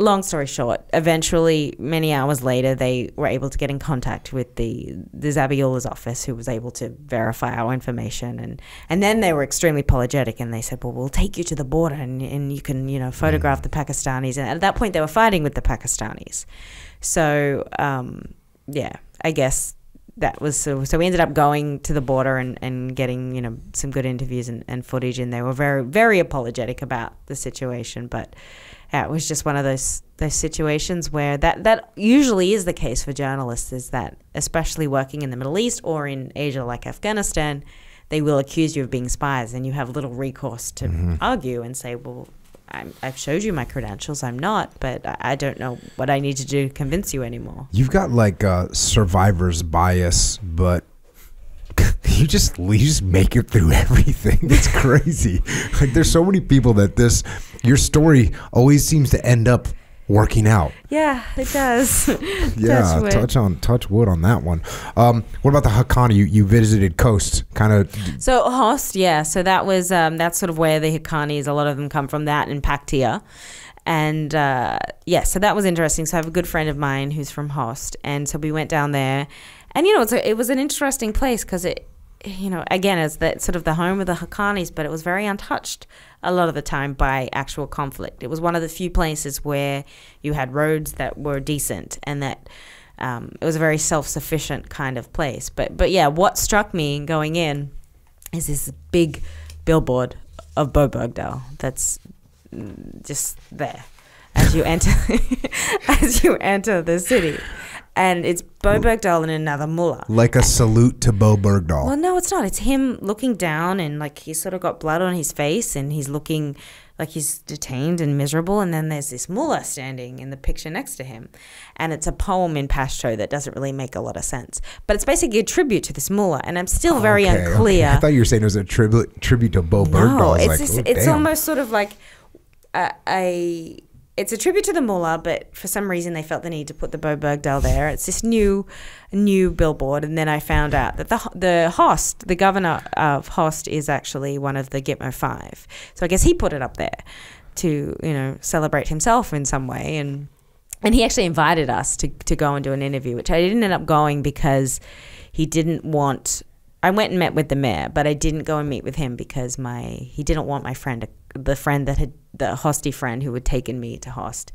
long story short, eventually, many hours later, they were able to get in contact with the the Zabihullah's office, who was able to verify our information, and and then they were extremely apologetic, and they said, "Well, we'll take you to the border, and and you can you know photograph the Pakistanis." And at that point, they were fighting with the Pakistanis, so um, yeah, I guess that was so so we ended up going to the border and, and getting you know some good interviews and, and footage. And they were very very apologetic about the situation. But yeah, it was just one of those those situations where that that usually is the case for journalists is that especially working in the Middle East or in Asia like Afghanistan they will accuse you of being spies and you have little recourse to mm-hmm. argue and say well I'm, I've showed you my credentials. I'm not, but I, I don't know what I need to do to convince you anymore. You've got like survivor's bias, but *laughs* you just you just make it through *laughs* everything. It's crazy. like there's so many people that this your story always seems to end up working out. Yeah, it does. *laughs* Yeah, Touch wood. touch on touch wood on that one. Um, what about the Haqqani? You you visited Coast, kind of. So Khost, yeah. So that was um, that's sort of where the Haqqanis, a lot of them come from that and Paktia. And uh, yeah, so that was interesting. So I have a good friend of mine who's from Khost, and so we went down there, and you know, it's a, it was an interesting place because it, you know, again, it's that sort of the home of the Haqqanis, but it was very untouched a lot of the time by actual conflict. It was one of the few places where you had roads that were decent and that um, it was a very self-sufficient kind of place. But but yeah, what struck me going in is this big billboard of Bo Bergdahl that's mm, just there as you enter *laughs* as you enter the city, and it's Bo Bergdahl and another mullah. Like a salute to Bo Bergdahl. Well, no, it's not. It's him looking down and like he's sort of got blood on his face and he's looking like he's detained and miserable. And then there's this mullah standing in the picture next to him. And it's a poem in Pashto that doesn't really make a lot of sense. But it's basically a tribute to this mullah. And I'm still oh, very Okay, okay. unclear. I thought you were saying it was a tribute tribute to Bo Bergdahl. No, it's like, just, oh, it's damn. almost sort of like a, a it's a tribute to the mullah, but for some reason they felt the need to put the Bo Bergdahl there. It's this new new billboard, and then I found out that the the Khost, the governor of Khost, is actually one of the Gitmo Five. So I guess he put it up there to you know celebrate himself in some way, and and he actually invited us to to go and do an interview, which I didn't end up going because he didn't want. I went and met with the mayor, but I didn't go and meet with him because my he didn't want my friend, the friend that had the Khosti friend who had taken me to Khost.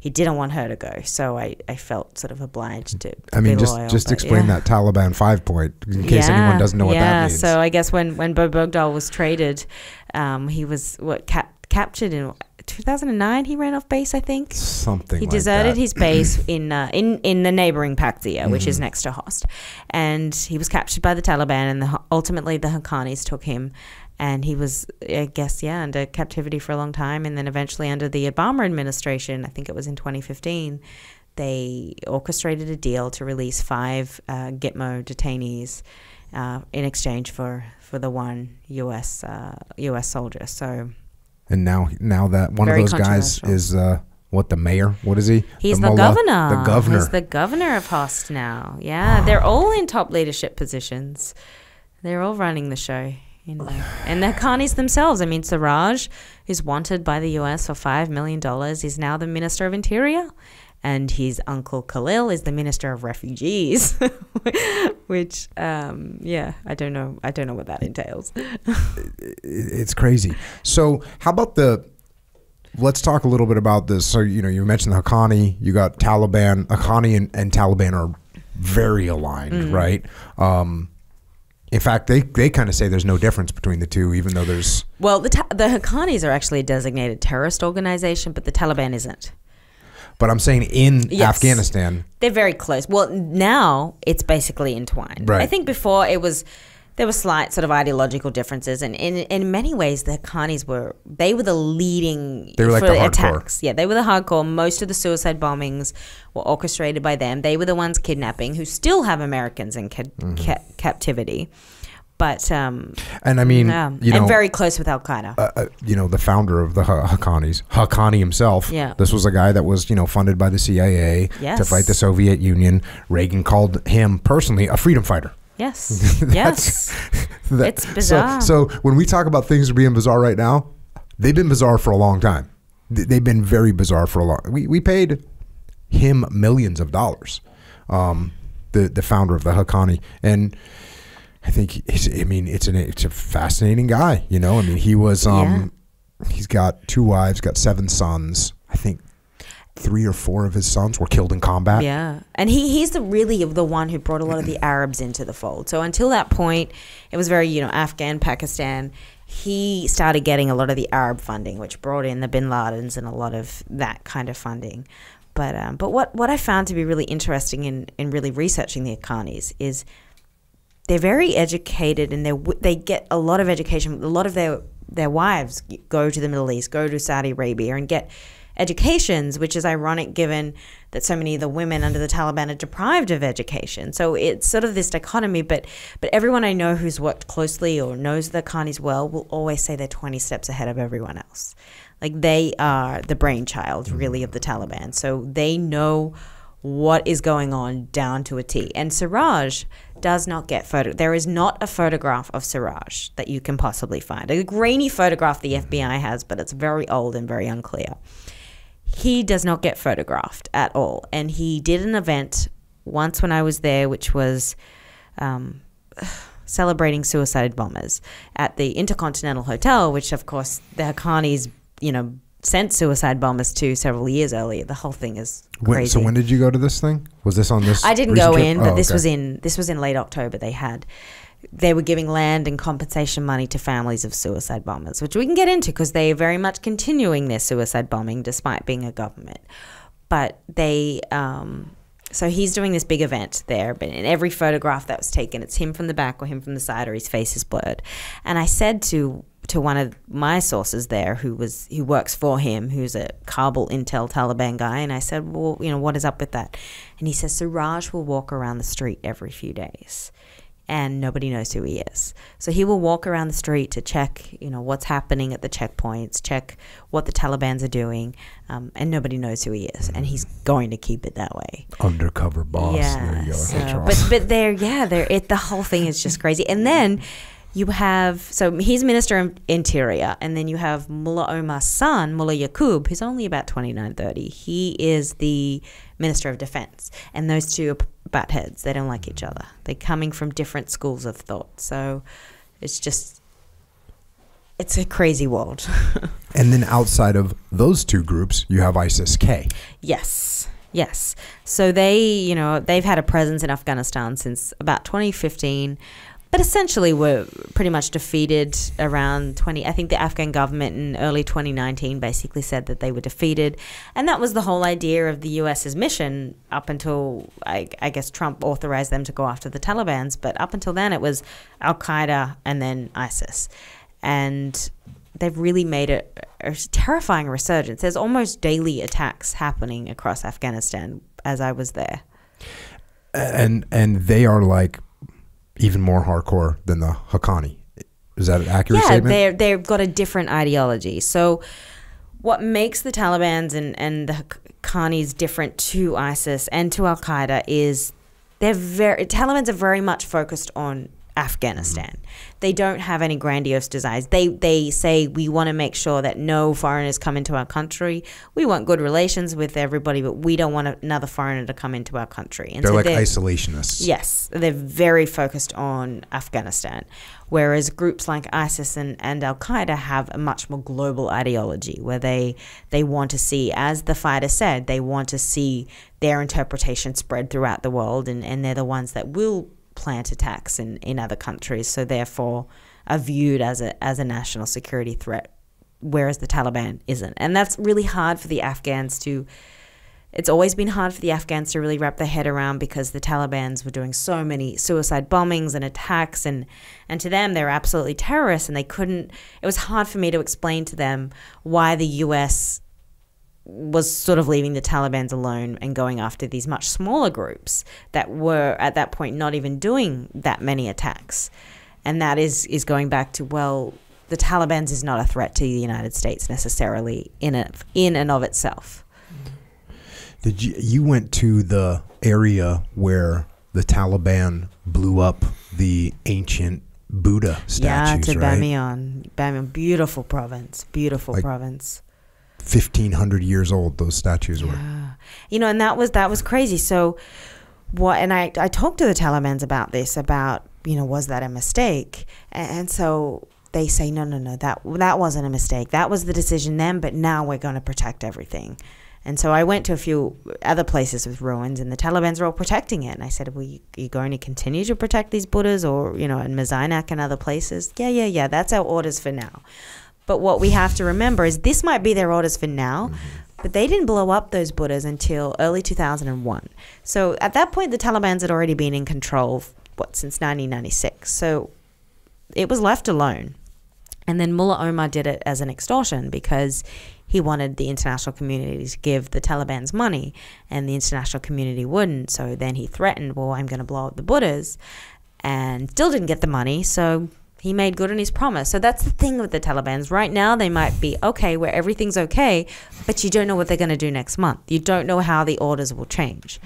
He didn't want her to go, so I, I felt sort of obliged to. I mean, just loyal, just explain yeah. that Taliban five point in case Yeah, anyone doesn't know what yeah, that means. so I guess when when Bo Bergdahl was traded, um, he was what cap- captured in 2009. He ran off base, I think. Something He deserted his base *clears throat* in uh, in in the neighboring Paktia, which Mm-hmm. is next to Khost, and he was captured by the Taliban, and the, ultimately the Haqqanis took him, and he was, I guess, yeah, under captivity for a long time, and then eventually under the Obama administration, I think it was in 2015, they orchestrated a deal to release five uh, Gitmo detainees uh, in exchange for for the one U.S. Uh, U.S. soldier. So. And now, now that one of those guys is uh, what the mayor? What is he? He's the, mullah? governor. The governor. He's the governor of Khost now. Yeah, they're all in top leadership positions. They're all running the show. You know. And the Haqqanis themselves. I mean, Siraj is wanted by the US for $5 million. He's now the Minister of Interior. And his uncle Khalil is the Minister of Refugees. *laughs* Which, um, yeah, I don't know. I don't know what that entails. *laughs* it's crazy. So, how about the? Let's talk a little bit about this. So, you know, you mentioned the Haqqani. You got Taliban. Haqqani and, and Taliban are very aligned, Mm. right? Um, in fact, they they kind of say there's no difference between the two, even though there's. Well, the, ta- the Haqqanis are actually a designated terrorist organization, but the Taliban isn't. But I'm saying in Yes. Afghanistan, They're very close. Well, now it's basically entwined. Right. I think before it was there were slight sort of ideological differences, and in in many ways the Haqqanis were they were the leading They were like for the hardcore. attacks. Yeah, they were the hardcore. Most of the suicide bombings were orchestrated by them. They were the ones kidnapping, who still have Americans in ca- Mm-hmm. ca- captivity. But um, and I mean, yeah, you know, and very close with Al Qaeda. uh, uh, you know, the founder of the Ha- Haqqanis, Haqqani himself. Yeah. This was a guy that was, you know, funded by the CIA to fight the Soviet Union. Reagan called him personally a freedom fighter. Yes, *laughs* yes. *laughs* That- It's bizarre. So, so when we talk about things being bizarre right now, they've been bizarre for a long time. They've been very bizarre for a long. We we paid him millions of dollars, um, the the founder of the Haqqani, and I think I mean it's an it's a fascinating guy. You know, I mean he was um he's got two wives, got seven sons. I think three or four of his sons were killed in combat. Yeah, and he he's the really the one who brought a lot of the *clears throat* Arabs into the fold. So until that point, it was very you know Afghan, Pakistan. He started getting a lot of the Arab funding, which brought in the Bin Ladens and a lot of that kind of funding. But um, but what what I found to be really interesting in in really researching the Haqqanis is they're very educated and they they get a lot of education. A lot of their their wives go to the Middle East, go to Saudi Arabia, and get educations, which is ironic given that so many of the women under the Taliban are deprived of education. So it's sort of this dichotomy. But but everyone I know who's worked closely or knows the Khanis well will always say they're twenty steps ahead of everyone else. Like they are the brainchild, mm-hmm. really, of the Taliban. So they know what is going on down to a T. And Siraj does not get photo. There is not a photograph of Siraj that you can possibly find. A grainy photograph the mm-hmm. FBI has, but it's very old and very unclear. He does not get photographed at all. And he did an event once when I was there, which was um, *sighs* celebrating suicide bombers at the Intercontinental Hotel, which of course the Haqqanis, you know, sent suicide bombers to several years earlier. The whole thing is crazy. so when did you go to this thing? Was this on this? I didn't go trip? in, but Oh, this okay. was in this was in late October. They had they were giving land and compensation money to families of suicide bombers, which we can get into because they are very much continuing their suicide bombing despite being a government. But they, um, so he's doing this big event there, but in every photograph that was taken, it's him from the back or him from the side or his face is blurred. And I said to to one of my sources there who was who works for him who's a Kabul intel Taliban guy and I said well you know what is up with that and he says Siraj will walk around the street every few days and nobody knows who he is. So he will walk around the street to check, you know, what's happening at the checkpoints, check what the Taliban's are doing, um, and nobody knows who he is, and he's going to keep it that way. Undercover boss. Yeah, so, but but there, yeah, there. It the whole thing is just crazy, and then. You have so he's Minister of Interior, and then you have Mullah Omar's son, Mullah Yaqub, who's only about 29, 30. He is the Minister of Defense, and those two are butt heads. They don't like each other. They're coming from different schools of thought. So it's just, it's a crazy world. *laughs* And then outside of those two groups, you have ISIS K. Yes. Yes. So they, you know, they've had a presence in Afghanistan since about 2015, but essentially were pretty much defeated around 20. I think the Afghan government in early 2019 basically said that they were defeated. And that was the whole idea of the US's mission up until, I, I guess, Trump authorized them to go after the Taliban's. But up until then, it was Al Qaeda and then ISIS. And they've really made it a terrifying resurgence. There's almost daily attacks happening across Afghanistan as I was there. And and they are like even more hardcore than the Haqqani. Is that an accurate yeah, statement? they're they've got a different ideology. So what makes the Taliban's and, and the Haqqanis different to ISIS and to Al Qaeda is they're very Taliban's are very much focused on Afghanistan. They don't have any grandiose desires. They they say we want to make sure that no foreigners come into our country. We want good relations with everybody, but we don't want another foreigner to come into our country. And they're so like isolationists. Yes, they're very focused on Afghanistan, whereas groups like ISIS and, and Al Qaeda have a much more global ideology where they they want to see, as the fighter said, they want to see their interpretation spread throughout the world, and, and they're the ones that will plant attacks in, in other countries, so therefore are viewed as a as a national security threat, whereas the Taliban isn't, and that's really hard for the Afghans to it's always been hard for the Afghans to really wrap their head around because the Taliban's were doing so many suicide bombings and attacks and and to them they're absolutely terrorists and they couldn't it was hard for me to explain to them why the US was sort of leaving the Taliban's alone and going after these much smaller groups that were at that point not even doing that many attacks. And that is is going back to well the Taliban's is not a threat to the United States necessarily in a, in and of itself. Did you you went to the area where the Taliban blew up the ancient Buddha statues, yeah, to right? Bamiyan. Bamiyan, beautiful province, beautiful Like- province. Fifteen hundred years old those statues were. Yeah. You know, and that was that was crazy. So what and I I talked to the Taliban's about this about, you know, was that a mistake? And, so they say no, no, no, that that wasn't a mistake. That was the decision then, but now we're going to protect everything. And so I went to a few other places with ruins, and the Taliban's are all protecting it. And I said, "Well, you, you going to continue to protect these Buddhas, or you know, in Mazinak and other places?" Yeah, yeah, yeah. That's our orders for now. But what we have to remember is this might be their orders for now, but they didn't blow up those Buddhas until early 2001. So at that point, the Taliban's had already been in control, what, since 1996. So it was left alone. And then Mullah Omar did it as an extortion because he wanted the international community to give the Taliban's money, and the international community wouldn't. So then he threatened, well, I'm going to blow up the Buddhas, and still didn't get the money. So he made good on his promise. So that's the thing with the Taliban's. Right now, they might be okay where everything's okay, but you don't know what they're going to do next month. You don't know how the orders will change.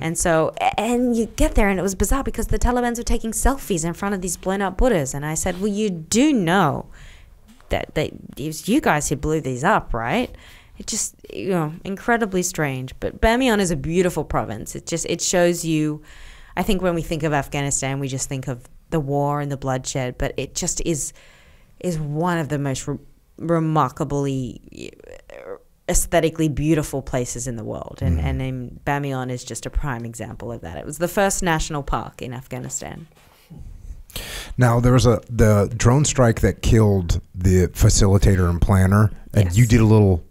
And so, and you get there, and it was bizarre because the Taliban's were taking selfies in front of these blown up Buddhas. And I said, Well, you do know that, that it was you guys who blew these up, right? It just, you know, incredibly strange. But Bamiyan is a beautiful province. It just, it shows you, I think when we think of Afghanistan, we just think of the war and the bloodshed, but it just is, is one of the most re- remarkably uh, aesthetically beautiful places in the world. And, mm. and in Bamiyan is just a prime example of that. It was the first national park in Afghanistan. Now there was a the drone strike that killed the facilitator and planner, and Yes. you did a little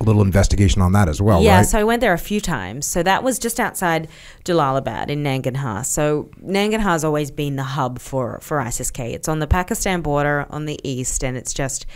a little investigation on that as well, yeah, right? so I went there a few times. So that was just outside Jalalabad in Nangarhar. So Nangarhar has always been the hub for, for ISIS-K. It's on the Pakistan border on the east, and it's just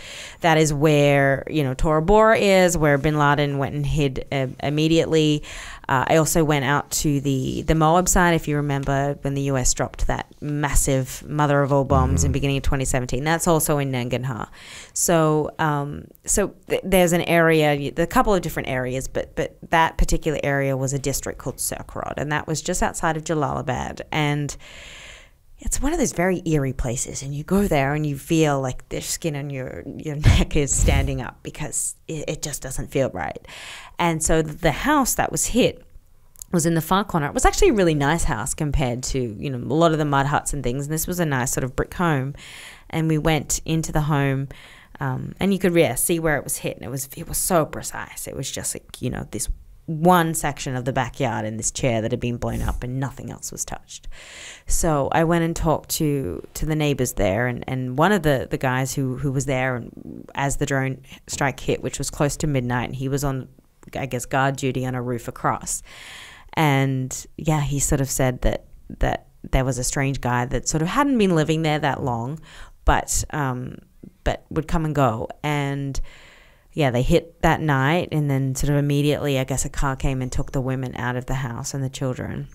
that is where you know Tora Bora is, where Bin Laden went and hid uh, immediately. Uh, I also went out to the, the Moab side, if you remember, when the US dropped that massive mother of all bombs in beginning of 2017. That's also in Nangarhar. So, um, so th- there's an area, a couple of different areas, but but that particular area was a district called Surkhrod, and that was just outside of Jalalabad, and it's one of those very eerie places and you go there and you feel like the skin on your your *laughs* neck is standing up because it, it just doesn't feel right. And so the house that was hit was in the far corner. It was actually a really nice house compared to you know a lot of the mud huts and things and this was a nice sort of brick home. And we went into the home um, and you could yeah see where it was hit and it was it was so precise. It was just like you know this one section of the backyard in this chair that had been blown up and nothing else was touched. So I went and talked to to the neighbors there and, and one of the, the guys who, who was there and as the drone strike hit, which was close to midnight, and he was on I guess guard duty on a roof across. And yeah, he sort of said that that there was a strange guy that sort of hadn't been living there that long, but um, but would come and go and yeah, they hit that night, and then sort of immediately, I guess a car came and took the women out of the house and the children.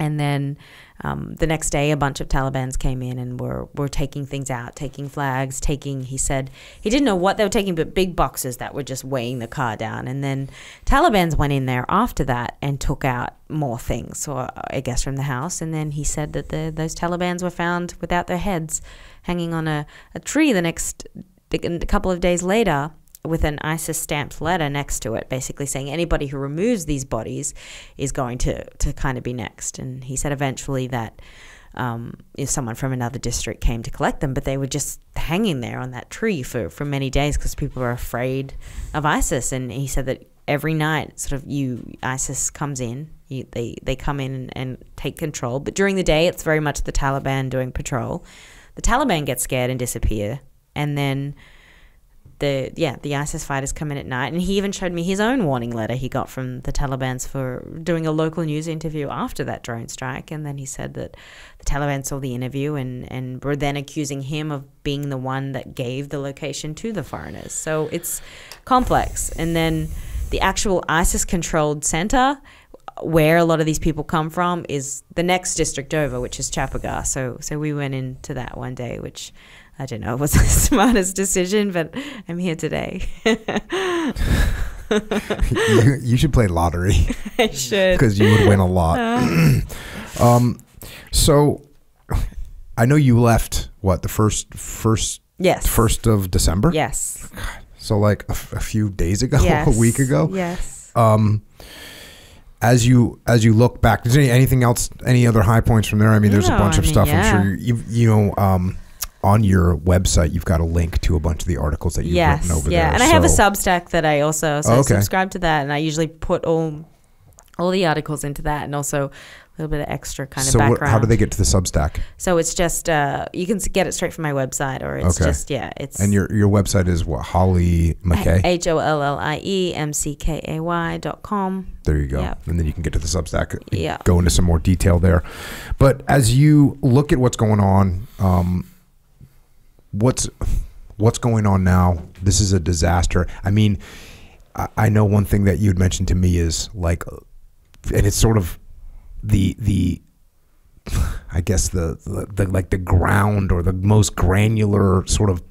And then um, the next day, a bunch of Taliban's came in and were, were taking things out, taking flags, taking, he said, he didn't know what they were taking, but big boxes that were just weighing the car down. And then Taliban's went in there after that and took out more things, or I guess from the house. And then he said that the, those Taliban's were found without their heads hanging on a, a tree the next a couple of days later with an ISIS stamped letter next to it, basically saying anybody who removes these bodies is going to, to kind of be next. And he said eventually that um, if someone from another district came to collect them, but they were just hanging there on that tree for, for many days because people were afraid of ISIS. And he said that every night, sort of, you ISIS comes in, you, they they come in and, and take control, but during the day, it's very much the Taliban doing patrol. The Taliban get scared and disappear, and then the yeah the ISIS fighters come in at night, and he even showed me his own warning letter he got from the Taliban's for doing a local news interview after that drone strike, and then he said that the Taliban saw the interview and and were then accusing him of being the one that gave the location to the foreigners. So it's complex, and then the actual ISIS controlled center where a lot of these people come from is the next district over, which is Chaparhar. So so we went into that one day, which I don't know, it was *laughs* the smartest decision, but I'm here today. you, you, should play lottery. *laughs* I should. Because you would win a lot. Uh. *clears throat* um, so I know you left, what, the first, first, yes. first of December? Yes. So like a, a few days ago, *laughs* yes. a week ago? Yes. Um, as you as you look back, is there anything else? Any other high points from there? I mean, there's no, a bunch I of mean, stuff. yeah. I'm sure you you know. Um, on your website, you've got a link to a bunch of the articles that you've yes, written over yeah. there. and I have a Substack that I also so Oh, I subscribe to that, and I usually put all all the articles into that, and also a little bit of extra kind of so what, background. how do they get to the Substack? So it's just uh, you can get it straight from my website, or it's Okay. just yeah, it's And your your website is what Hollie McKay. H O L L I E M C K A Y dot com. There you go. Yep. And then you can get to the Substack. Yeah. Go into some more detail there. But as you look at what's going on, um, what's what's going on now? This is a disaster. I mean, I, I know one thing that you'd mentioned to me is like, and it's sort of the the *laughs* I guess the, the, the like the ground or the most granular sort of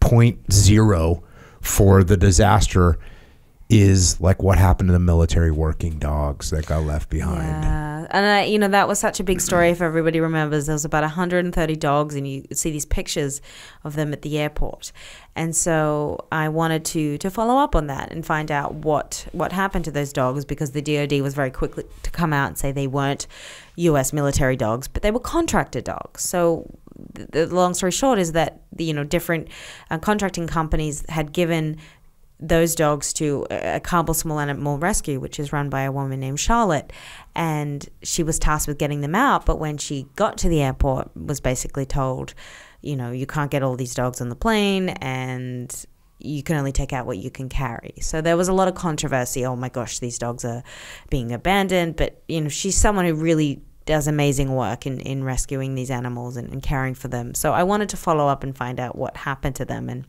point zero for the disaster is like what happened to the military working dogs that got left behind. Yeah, and uh, you know that was such a big story. If everybody remembers, there was about 130 dogs, and you see these pictures of them at the airport. And so I wanted to to follow up on that and find out what what happened to those dogs because the DoD was very quick to come out and say they weren't U.S. military dogs, but they were contractor dogs. So the, the long story short is that you know different uh, contracting companies had given those dogs to a Kabul Small Animal Rescue, which is run by a woman named Charlotte, and she was tasked with getting them out. But when she got to the airport, was basically told, you know, you can't get all these dogs on the plane, and you can only take out what you can carry. So there was a lot of controversy. Oh my gosh, these dogs are being abandoned. But you know, she's someone who really does amazing work in, in rescuing these animals and, and caring for them. So I wanted to follow up and find out what happened to them and.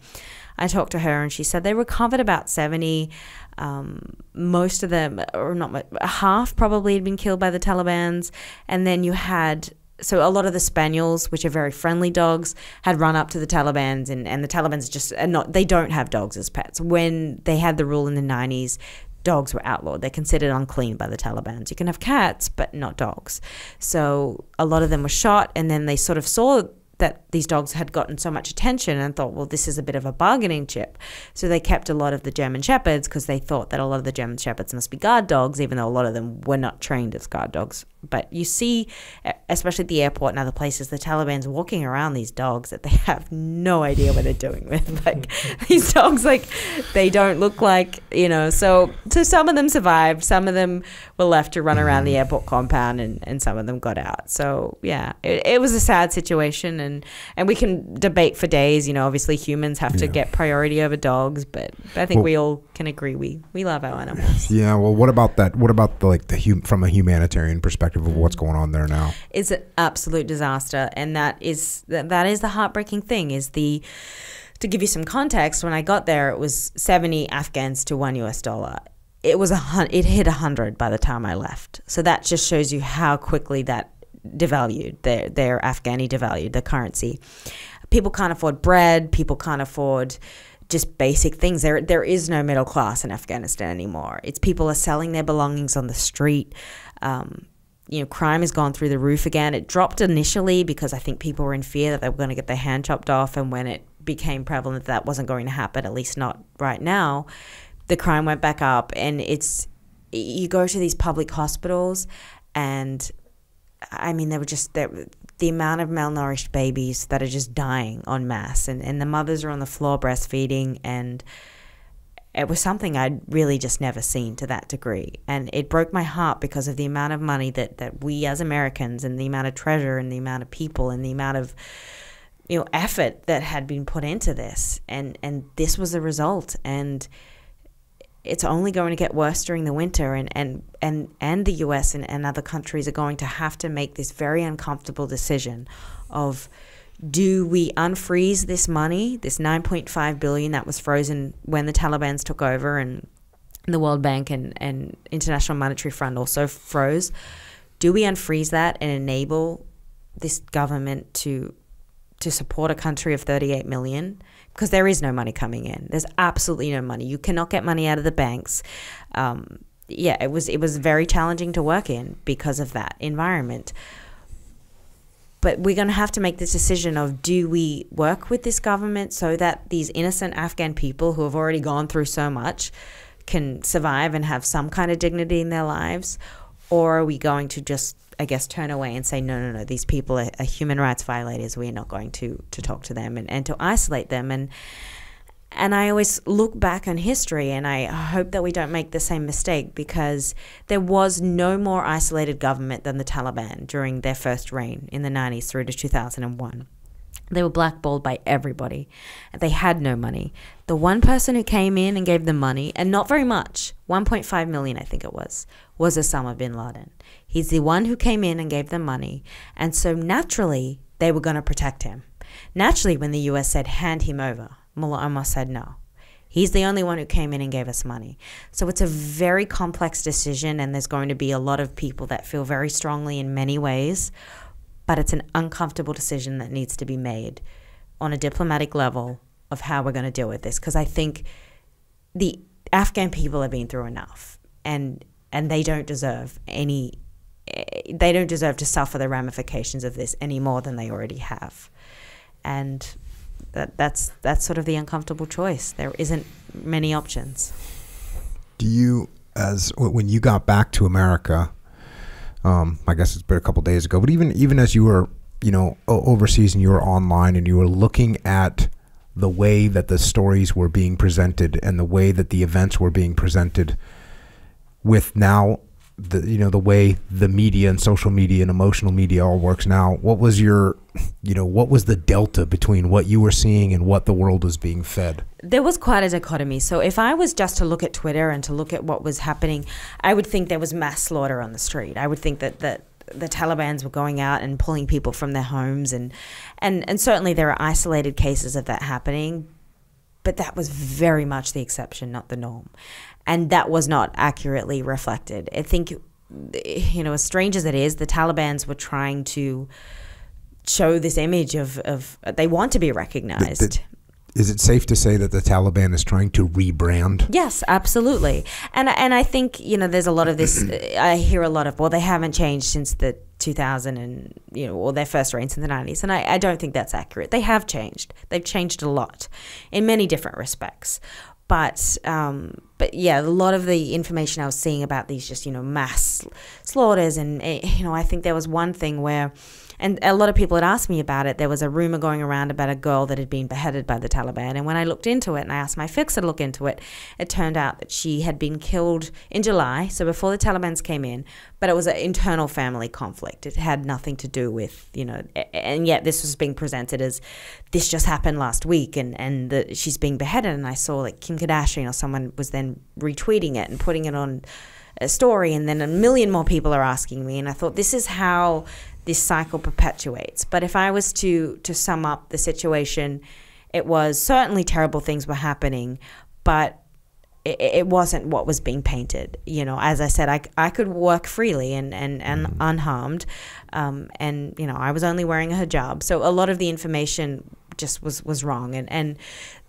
I talked to her and she said they recovered about 70. Um, most of them, or not half, probably had been killed by the Taliban's. And then you had so a lot of the spaniels, which are very friendly dogs, had run up to the Taliban's, and, and the Taliban's just are not they don't have dogs as pets. When they had the rule in the nineties, dogs were outlawed. They're considered unclean by the Taliban's. You can have cats, but not dogs. So a lot of them were shot, and then they sort of saw that these dogs had gotten so much attention and thought, well, this is a bit of a bargaining chip. So they kept a lot of the German Shepherds because they thought that a lot of the German Shepherds must be guard dogs, even though a lot of them were not trained as guard dogs. But you see, especially at the airport and other places, the Taliban's walking around these dogs that they *laughs* have no idea what they're doing with. *laughs* Like *laughs* these dogs, like they don't look like you know. So, so some of them survived. Some of them were left to run around the mm-hmm. airport compound, and, and some of them got out. So yeah, it, it was a sad situation, and and we can debate for days. You know, obviously humans have yeah. to get priority over dogs, but, but I think well, we all can agree we we love our animals. Yeah. Well, what about that? What about the like the hum, from a humanitarian perspective of what's going on there now? It's an absolute disaster, and that is that, that is the heartbreaking thing. Is the to give you some context, when I got there, it was 70 Afghans to one US dollar. It was a it hit 100 by the time I left. So that just shows you how quickly that devalued their their Afghani devalued the currency. People can't afford bread. People can't afford just basic things. There there is no middle class in Afghanistan anymore. It's people are selling their belongings on the street. Um, you know, crime has gone through the roof again. It dropped initially because I think people were in fear that they were going to get their hand chopped off, and when it became prevalent that, that wasn't going to happen, at least not right now, the crime went back up. And it's you go to these public hospitals, and I mean, they were just the amount of malnourished babies that are just dying en masse, and, and the mothers are on the floor breastfeeding, and it was something I'd really just never seen to that degree. And it broke my heart because of the amount of money that, that we as Americans and the amount of treasure and the amount of people and the amount of you know effort that had been put into this. And and this was the result. And it's only going to get worse during the winter. And and and, and the US and, and other countries are going to have to make this very uncomfortable decision of do we unfreeze this money, this 9.5 billion that was frozen when the Taliban's took over and the World Bank and, and International Monetary Fund also froze? Do we unfreeze that and enable this government to to support a country of 38 million? Because there is no money coming in. There's absolutely no money. You cannot get money out of the banks. Um, yeah, it was it was very challenging to work in because of that environment but we're going to have to make this decision of do we work with this government so that these innocent Afghan people who have already gone through so much can survive and have some kind of dignity in their lives? Or are we going to just, I guess, turn away and say, no, no, no, these people are, are human rights violators. We're not going to, to talk to them and, and to isolate them. And, and I always look back on history and I hope that we don't make the same mistake because there was no more isolated government than the Taliban during their first reign in the 90s through to 2001. They were blackballed by everybody. They had no money. The one person who came in and gave them money, and not very much, 1.5 million, I think it was, was Osama bin Laden. He's the one who came in and gave them money. And so naturally, they were going to protect him. Naturally, when the US said, hand him over, Mullah Omar said no. He's the only one who came in and gave us money. So it's a very complex decision, and there's going to be a lot of people that feel very strongly in many ways, but it's an uncomfortable decision that needs to be made on a diplomatic level of how we're going to deal with this. Because I think the Afghan people have been through enough, and and they don't deserve any. They don't deserve to suffer the ramifications of this any more than they already have, and that that's that's sort of the uncomfortable choice. There isn't many options. Do you, as when you got back to America, um, I guess it's been a couple days ago, but even even as you were, you know, overseas and you were online and you were looking at the way that the stories were being presented and the way that the events were being presented, with now the you know the way the media and social media and emotional media all works now what was your you know what was the delta between what you were seeing and what the world was being fed? There was quite a dichotomy. So if i was just to look at twitter and to look at what was happening i would think there was mass slaughter on the street. I would think that that the Taliban's were going out and pulling people from their homes and and and certainly there are isolated cases of that happening but that was very much the exception, not the norm. And that was not accurately reflected. I think, you know, as strange as it is, the Taliban's were trying to show this image of, of they want to be recognized. The, the, is it safe to say that the Taliban is trying to rebrand? Yes, absolutely. And and I think you know there's a lot of this. *clears throat* I hear a lot of well, they haven't changed since the 2000 and you know or their first reigns in the 90s, and I, I don't think that's accurate. They have changed. They've changed a lot in many different respects. But um, but yeah, a lot of the information I was seeing about these just you know mass slaughters and eh, you know I think there was one thing where and a lot of people had asked me about it. There was a rumor going around about a girl that had been beheaded by the Taliban. And when I looked into it and I asked my fixer to look into it, it turned out that she had been killed in July, so before the Taliban's came in, but it was an internal family conflict. It had nothing to do with, you know, and yet this was being presented as this just happened last week and, and the, she's being beheaded. And I saw like Kim Kardashian or someone was then retweeting it and putting it on a story and then a million more people are asking me and I thought this is how this cycle perpetuates. But if I was to to sum up the situation, it was certainly terrible things were happening, but it, it wasn't what was being painted. You know, as I said, I, I could work freely and, and, and mm. unharmed. Um, and, you know, I was only wearing a hijab. So a lot of the information just was, was wrong. And, and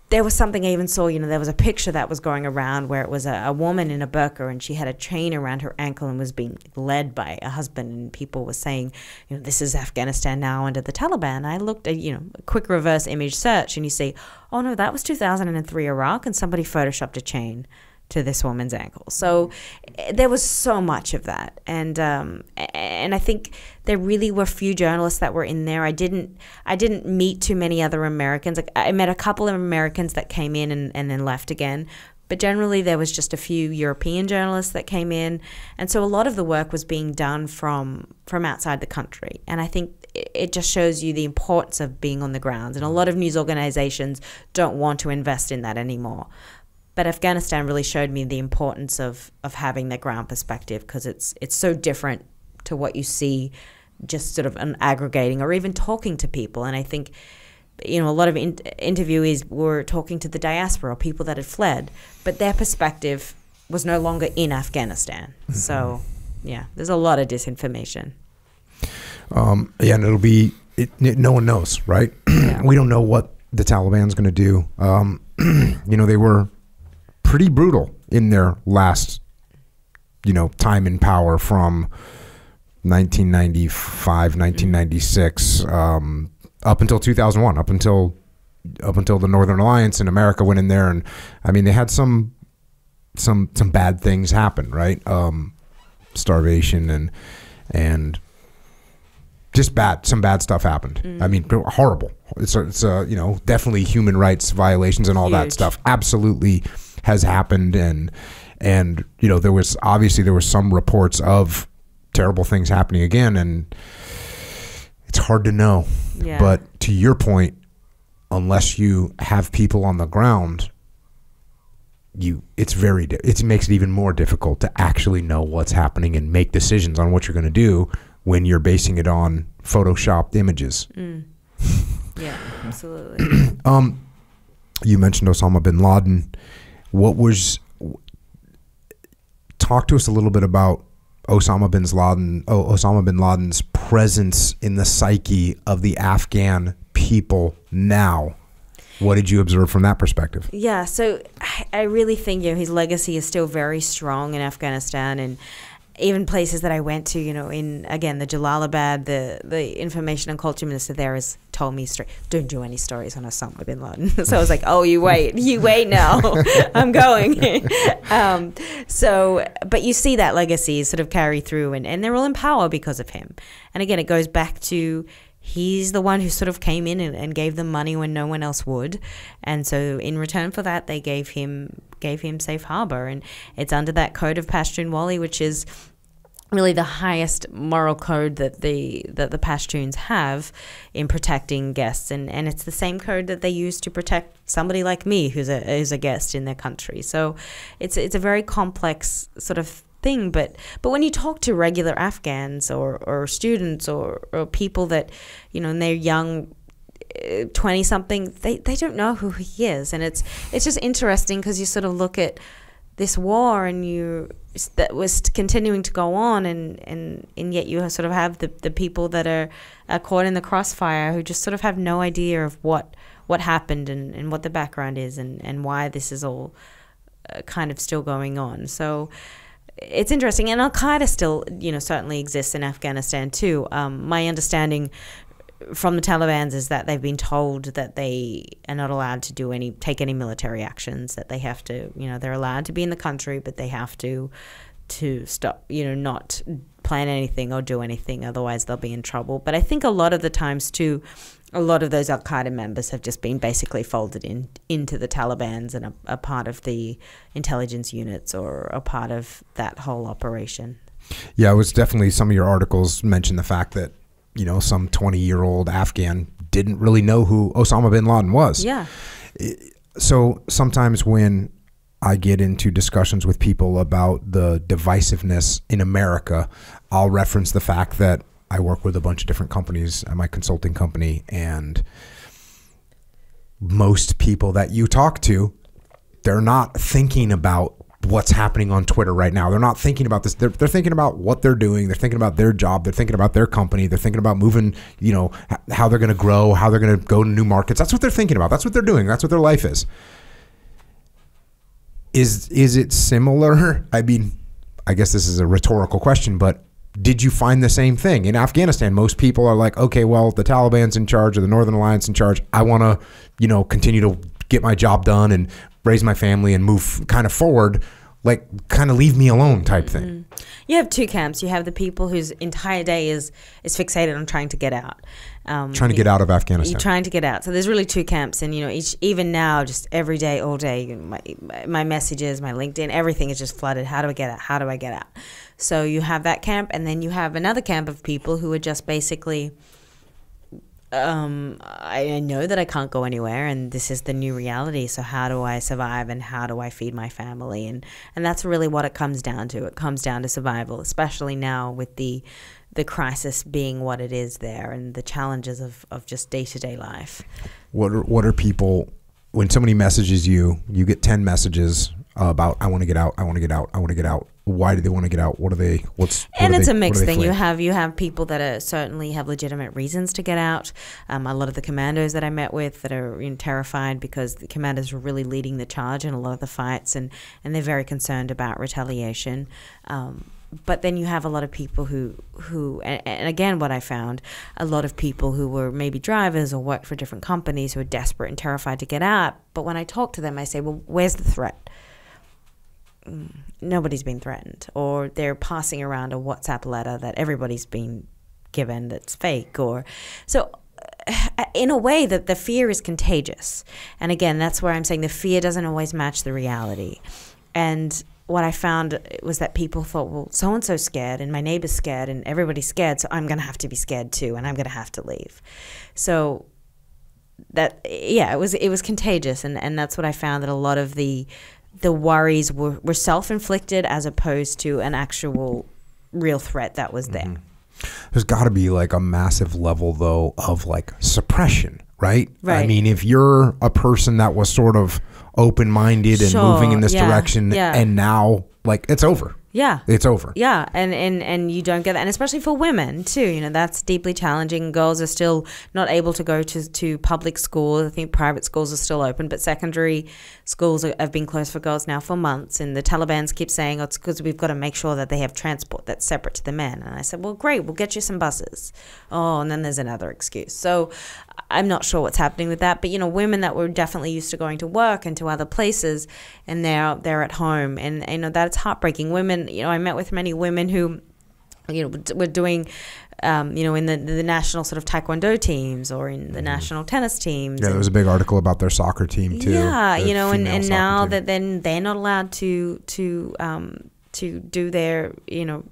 there was something I even saw, you know, there was a picture that was going around where it was a, a, woman in a burqa and she had a chain around her ankle and was being led by a husband. And people were saying, you know, this is Afghanistan now under the Taliban. I looked at, you know, a quick reverse image search and you see, oh no, that was 2003 Iraq and somebody photoshopped a chain to this woman's ankle. So eh, there was so much of that, and um, and I think there really were few journalists that were in there. I didn't I didn't meet too many other Americans. Like I met a couple of Americans that came in and, and then left again. But generally, there was just a few European journalists that came in, and so a lot of the work was being done from from outside the country. And I think it just shows you the importance of being on the ground. And a lot of news organizations don't want to invest in that anymore. But Afghanistan really showed me the importance of of having the ground perspective because it's it's so different to what you see just sort of an aggregating or even talking to people. And I think you know a lot of in- interviewees were talking to the diaspora, people that had fled, but their perspective was no longer in Afghanistan. Mm-hmm. So yeah, there's a lot of disinformation. Um, yeah, and it'll be it, it, no one knows, right? Yeah. *clears throat* we don't know what the Taliban's going to do. Um, *clears throat* you know, they were pretty brutal in their last, you know, time in power from 1995, 1996, um, up until 2001, up until up until the Northern Alliance and America went in there, and I mean they had some some some bad things happen, right? Um, starvation and and just bad some bad stuff happened. Mm. I mean horrible. It's a, it's a, you know definitely human rights violations and all Huge. that stuff. Absolutely has happened and and you know there was obviously there was some reports of terrible things happening again and it's hard to know yeah. but to your point unless you have people on the ground you it's very it makes it even more difficult to actually know what's happening and make decisions on what you're going to do when you're basing it on photoshopped images mm. yeah absolutely *clears throat* um you mentioned Osama bin Laden what was talk to us a little bit about Osama bin Laden, Osama bin Laden's presence in the psyche of the Afghan people now. What did you observe from that perspective? Yeah, so I really think you know his legacy is still very strong in Afghanistan, and even places that I went to, you know, in again the Jalalabad, the the information and culture minister there has told me straight, don't do any stories on Osama bin Laden. *laughs* so I was like, oh, you wait, you wait now, *laughs* I'm going. *laughs* um, so, but you see that legacy sort of carry through, and and they're all in power because of him. And again, it goes back to he's the one who sort of came in and, and, gave them money when no one else would and so in return for that they gave him gave him safe harbor. And it's under that code of Pashtunwali, which is really the highest moral code that the that the Pashtuns have in protecting guests. And, and it's the same code that they use to protect somebody like me who's a who's a guest in their country. So it's it's a very complex sort of thing. But but when you talk to regular Afghans or, or students or, or people that you know and they're young twenty something, they they don't know who he is, and it's it's just interesting because you sort of look at this war and you that was continuing to go on and, and, and yet you sort of have the, the people that are, are caught in the crossfire who just sort of have no idea of what what happened and, and what the background is and, and why this is all uh, kind of still going on. So it's interesting. And al-qaeda still you know certainly exists in afghanistan too. Um, my understanding from the Taliban's is that they've been told that they are not allowed to do any take any military actions that they have to you know they're allowed to be in the country but they have to to stop you know not plan anything or do anything otherwise they'll be in trouble. But I think a lot of the times too a lot of those Al Qaeda members have just been basically folded in into the Taliban's and a, a part of the intelligence units or a part of that whole operation. Yeah, it was definitely some of your articles mentioned the fact that you know, some 20 year old Afghan didn't really know who Osama bin Laden was. Yeah. So sometimes when I get into discussions with people about the divisiveness in America, I'll reference the fact that I work with a bunch of different companies at my consulting company, and most people that you talk to, they're not thinking about what's happening on Twitter right now. They're not thinking about this. They're, they're thinking about what they're doing. They're thinking about their job. They're thinking about their company. They're thinking about moving, you know, how they're going to grow, how they're going to go to new markets. That's what they're thinking about. That's what they're doing. That's what their life is. Is is it similar? *laughs* I mean, I guess this is a rhetorical question, but did you find the same thing in Afghanistan? Most people are like, okay, well, the Taliban's in charge or the Northern Alliance in charge. I want to, you know, continue to get my job done and raise my family and move kind of forward like kind of leave me alone type thing. Mm-hmm. you have two camps. You have the people whose entire day is is fixated on trying to get out. Um, trying to get out of afghanistan. You're trying to get out. So there's really two camps and you know each even now just every day all day my, my messages my linkedin everything is just flooded. How do i get out? How do i get out? So you have that camp and then you have another camp of people who are just basically um, I know that I can't go anywhere, and this is the new reality. So how do I survive, and how do I feed my family? And and that's really what it comes down to. It comes down to survival, especially now with the the crisis being what it is there, and the challenges of, of just day to day life. What are, what are people when somebody messages you? You get ten messages about I want to get out, I want to get out, I want to get out why do they want to get out? What are they? What's what and it's they, a mixed thing. You have you have people that are certainly have legitimate reasons to get out. Um, a lot of the commandos that I met with that are you know, terrified because the commanders are really leading the charge in a lot of the fights, and and they're very concerned about retaliation. Um, but then you have a lot of people who who and, and, again what i found a lot of people who were maybe drivers or worked for different companies who are desperate and terrified to get out but when i talk to them i say well where's the threat nobody's been threatened, or they're passing around a WhatsApp letter that everybody's been given that's fake, or so uh, in a way that the fear is contagious. And again, that's where I'm saying the fear doesn't always match the reality. And what I found was that people thought, well, so and so's scared, and my neighbor's scared, and everybody's scared, so I'm going to have to be scared too, and I'm going to have to leave. So that yeah, it was it was contagious, and and that's what I found that a lot of the the worries were, were self inflicted as opposed to an actual real threat that was there. Mm-hmm. There's got to be like a massive level though of like suppression, right? Right. I mean, if you're a person that was sort of open minded and sure, moving in this yeah, direction, yeah. and now like it's over. Yeah. It's over. Yeah. And, and, and you don't get that. And especially for women, too. You know, that's deeply challenging. Girls are still not able to go to, to public schools. I think private schools are still open, but secondary schools are, have been closed for girls now for months. And the Taliban's keep saying, oh, it's because we've got to make sure that they have transport that's separate to the men. And I said, well, great. We'll get you some buses. Oh, and then there's another excuse. So I'm not sure what's happening with that. But, you know, women that were definitely used to going to work and to other places and they're, they're at home. And, you know, that's heartbreaking. Women you know, I met with many women who, you know, were doing, um, you know, in the the national sort of taekwondo teams or in the mm-hmm. national tennis teams. Yeah, there was a big article about their soccer team too. Yeah, you know, and, and now team. that then they're not allowed to to um, to do their, you know,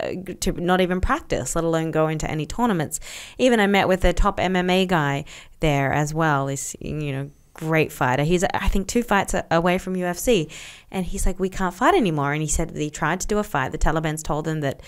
Uh, to not even practice, let alone go into any tournaments. Even I met with the top MMA guy there as well. He's you know great fighter. He's I think two fights away from UFC, and he's like, we can't fight anymore. And he said that he tried to do a fight. The Taliban's told him that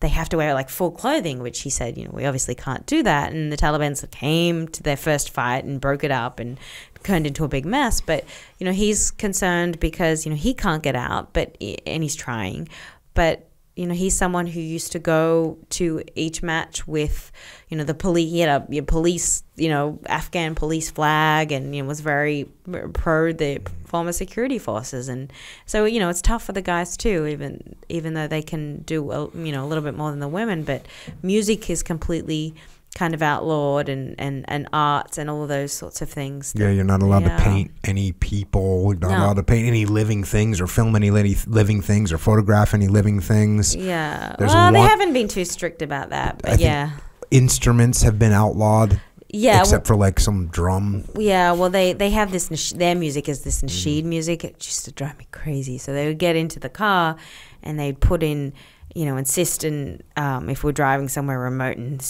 they have to wear like full clothing, which he said, you know, we obviously can't do that. And the Taliban came to their first fight and broke it up and turned into a big mess. But you know, he's concerned because you know he can't get out, but eh, and he's trying, but you know, he's someone who used to go to each match with, you know, the police, he had a, police, you know, Afghan police flag and, you know, was very pro the former security forces. And so, you know, it's tough for the guys too, even, even though they can do, you know, a little bit more than the women. But music is completely kind of outlawed and, and, and arts and all those sorts of things. that- yeah, you're not allowed yeah. to paint any people. You're not No. allowed to paint any living things or film any living things or photograph any living things. Yeah. There's well, they haven't been too strict about that, but I yeah. Instruments have been outlawed, Yeah. except for like some drum. Yeah, well, they they have this. Their music is this nasheed music. It used to drive me crazy. So they would get into the car, and they'd put in, you know, insist in um, if we're driving somewhere remote, and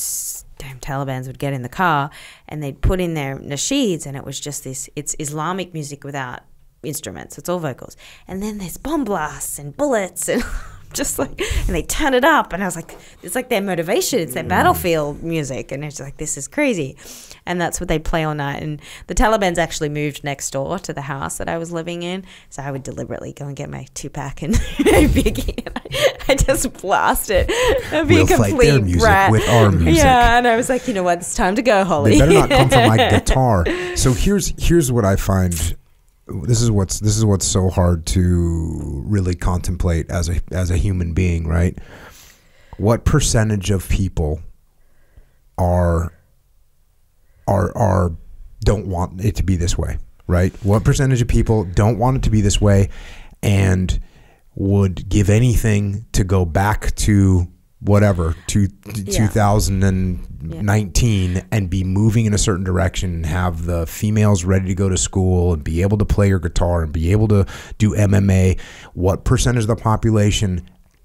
damn Taliban's would get in the car, and they'd put in their nasheeds, and it was just this. It's Islamic music without instruments. It's all vocals, and then there's bomb blasts and bullets and. *laughs* Just like, and they turn it up, and I was like, it's like their motivation. It's their battlefield music, and it's like this is crazy, and that's what they play all night. And the Taliban's actually moved next door to the house that I was living in, so I would deliberately go and get my Tupac and *laughs* biggie, and I, I just blast it. I'd be We'll a complete their music brat. with our music. Yeah, and I was like, you know what, it's time to go, Hollie. They better not come from my *laughs* guitar. So here's here's what I find. This is what's this is what's so hard to really contemplate as a as a human being, right? What percentage of people are are are don't want it to be this way, right? What percentage of people don't want it to be this way and would give anything to go back to whatever to Yeah. 2019 and be moving in a certain direction and have the females ready to go to school and be able to play your guitar and be able to do MMA what percentage of the population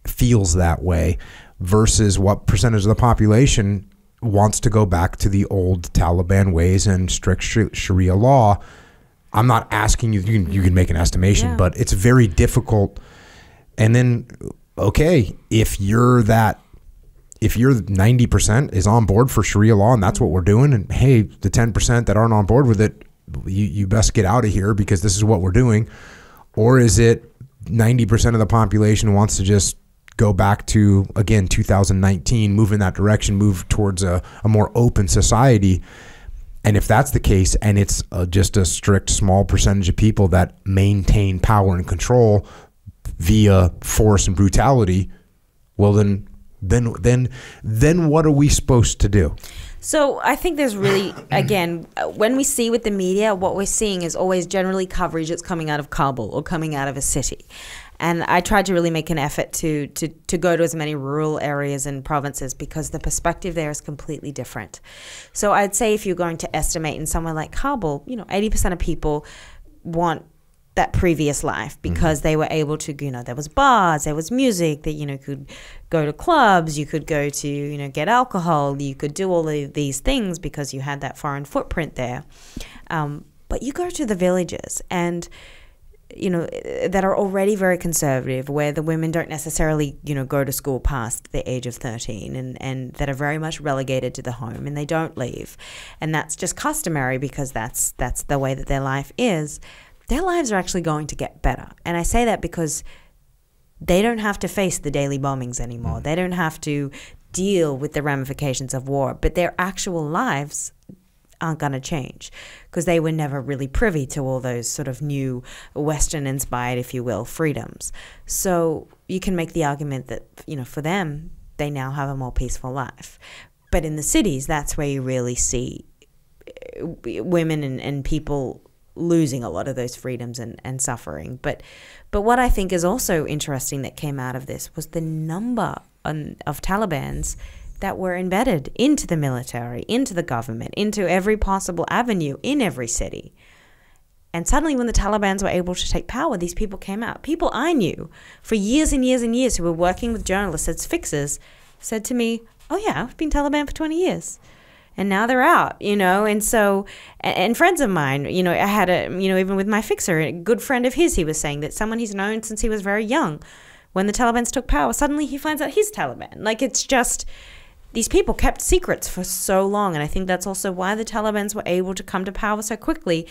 feels that way versus what percentage of the population wants to go back to the old Taliban ways and strict Sh- Sharia law I'm not asking you you can, you can make an estimation Yeah. but it's very difficult and then okay if you're that if you're 90% is on board for Sharia law and that's what we're doing, and hey, the 10% that aren't on board with it, you, you best get out of here because this is what we're doing. Or is it 90% of the population wants to just go back to, again, 2019, move in that direction, move towards a, a more open society? And if that's the case, and it's uh, just a strict small percentage of people that maintain power and control via force and brutality, well then, then, then, then what are we supposed to do? So I think there's really, *clears throat* again, uh, when we see with the media, what we're seeing is always generally coverage that's coming out of Kabul or coming out of a city. And I tried to really make an effort to, to, to go to as many rural areas and provinces because the perspective there is completely different. So I'd say if you're going to estimate in somewhere like Kabul, you know, 80% of people want that previous life because they were able to you know there was bars there was music that you know could go to clubs you could go to you know get alcohol you could do all of these things because you had that foreign footprint there. Um, but you go to the villages and you know that are already very conservative where the women don't necessarily you know go to school past the age of 13 and and that are very much relegated to the home and they don't leave. And that's just customary because that's that's the way that their life is their lives are actually going to get better and i say that because they don't have to face the daily bombings anymore they don't have to deal with the ramifications of war but their actual lives aren't going to change because they were never really privy to all those sort of new Western inspired, if you will, freedoms. So you can make the argument that, you know, for them, they now have a more peaceful life. But in the cities, that's where you really see uh, women and, and people losing a lot of those freedoms and, and suffering. But but what I think is also interesting that came out of this was the number on, of Taliban's that were embedded into the military, into the government, into every possible avenue in every city. And suddenly, when the Taliban's were able to take power, these people came out. People I knew for years and years and years who were working with journalists as fixers said to me, Oh, yeah, I've been Taliban for 20 years. And now they're out, you know. And so, and, friends of mine, you know, I had a, you know, even with my fixer, a good friend of his, he was saying that someone he's known since he was very young when the Taliban's took power, suddenly he finds out he's Taliban. Like it's just these people kept secrets for so long, and I think that's also why the Taliban's were able to come to power so quickly.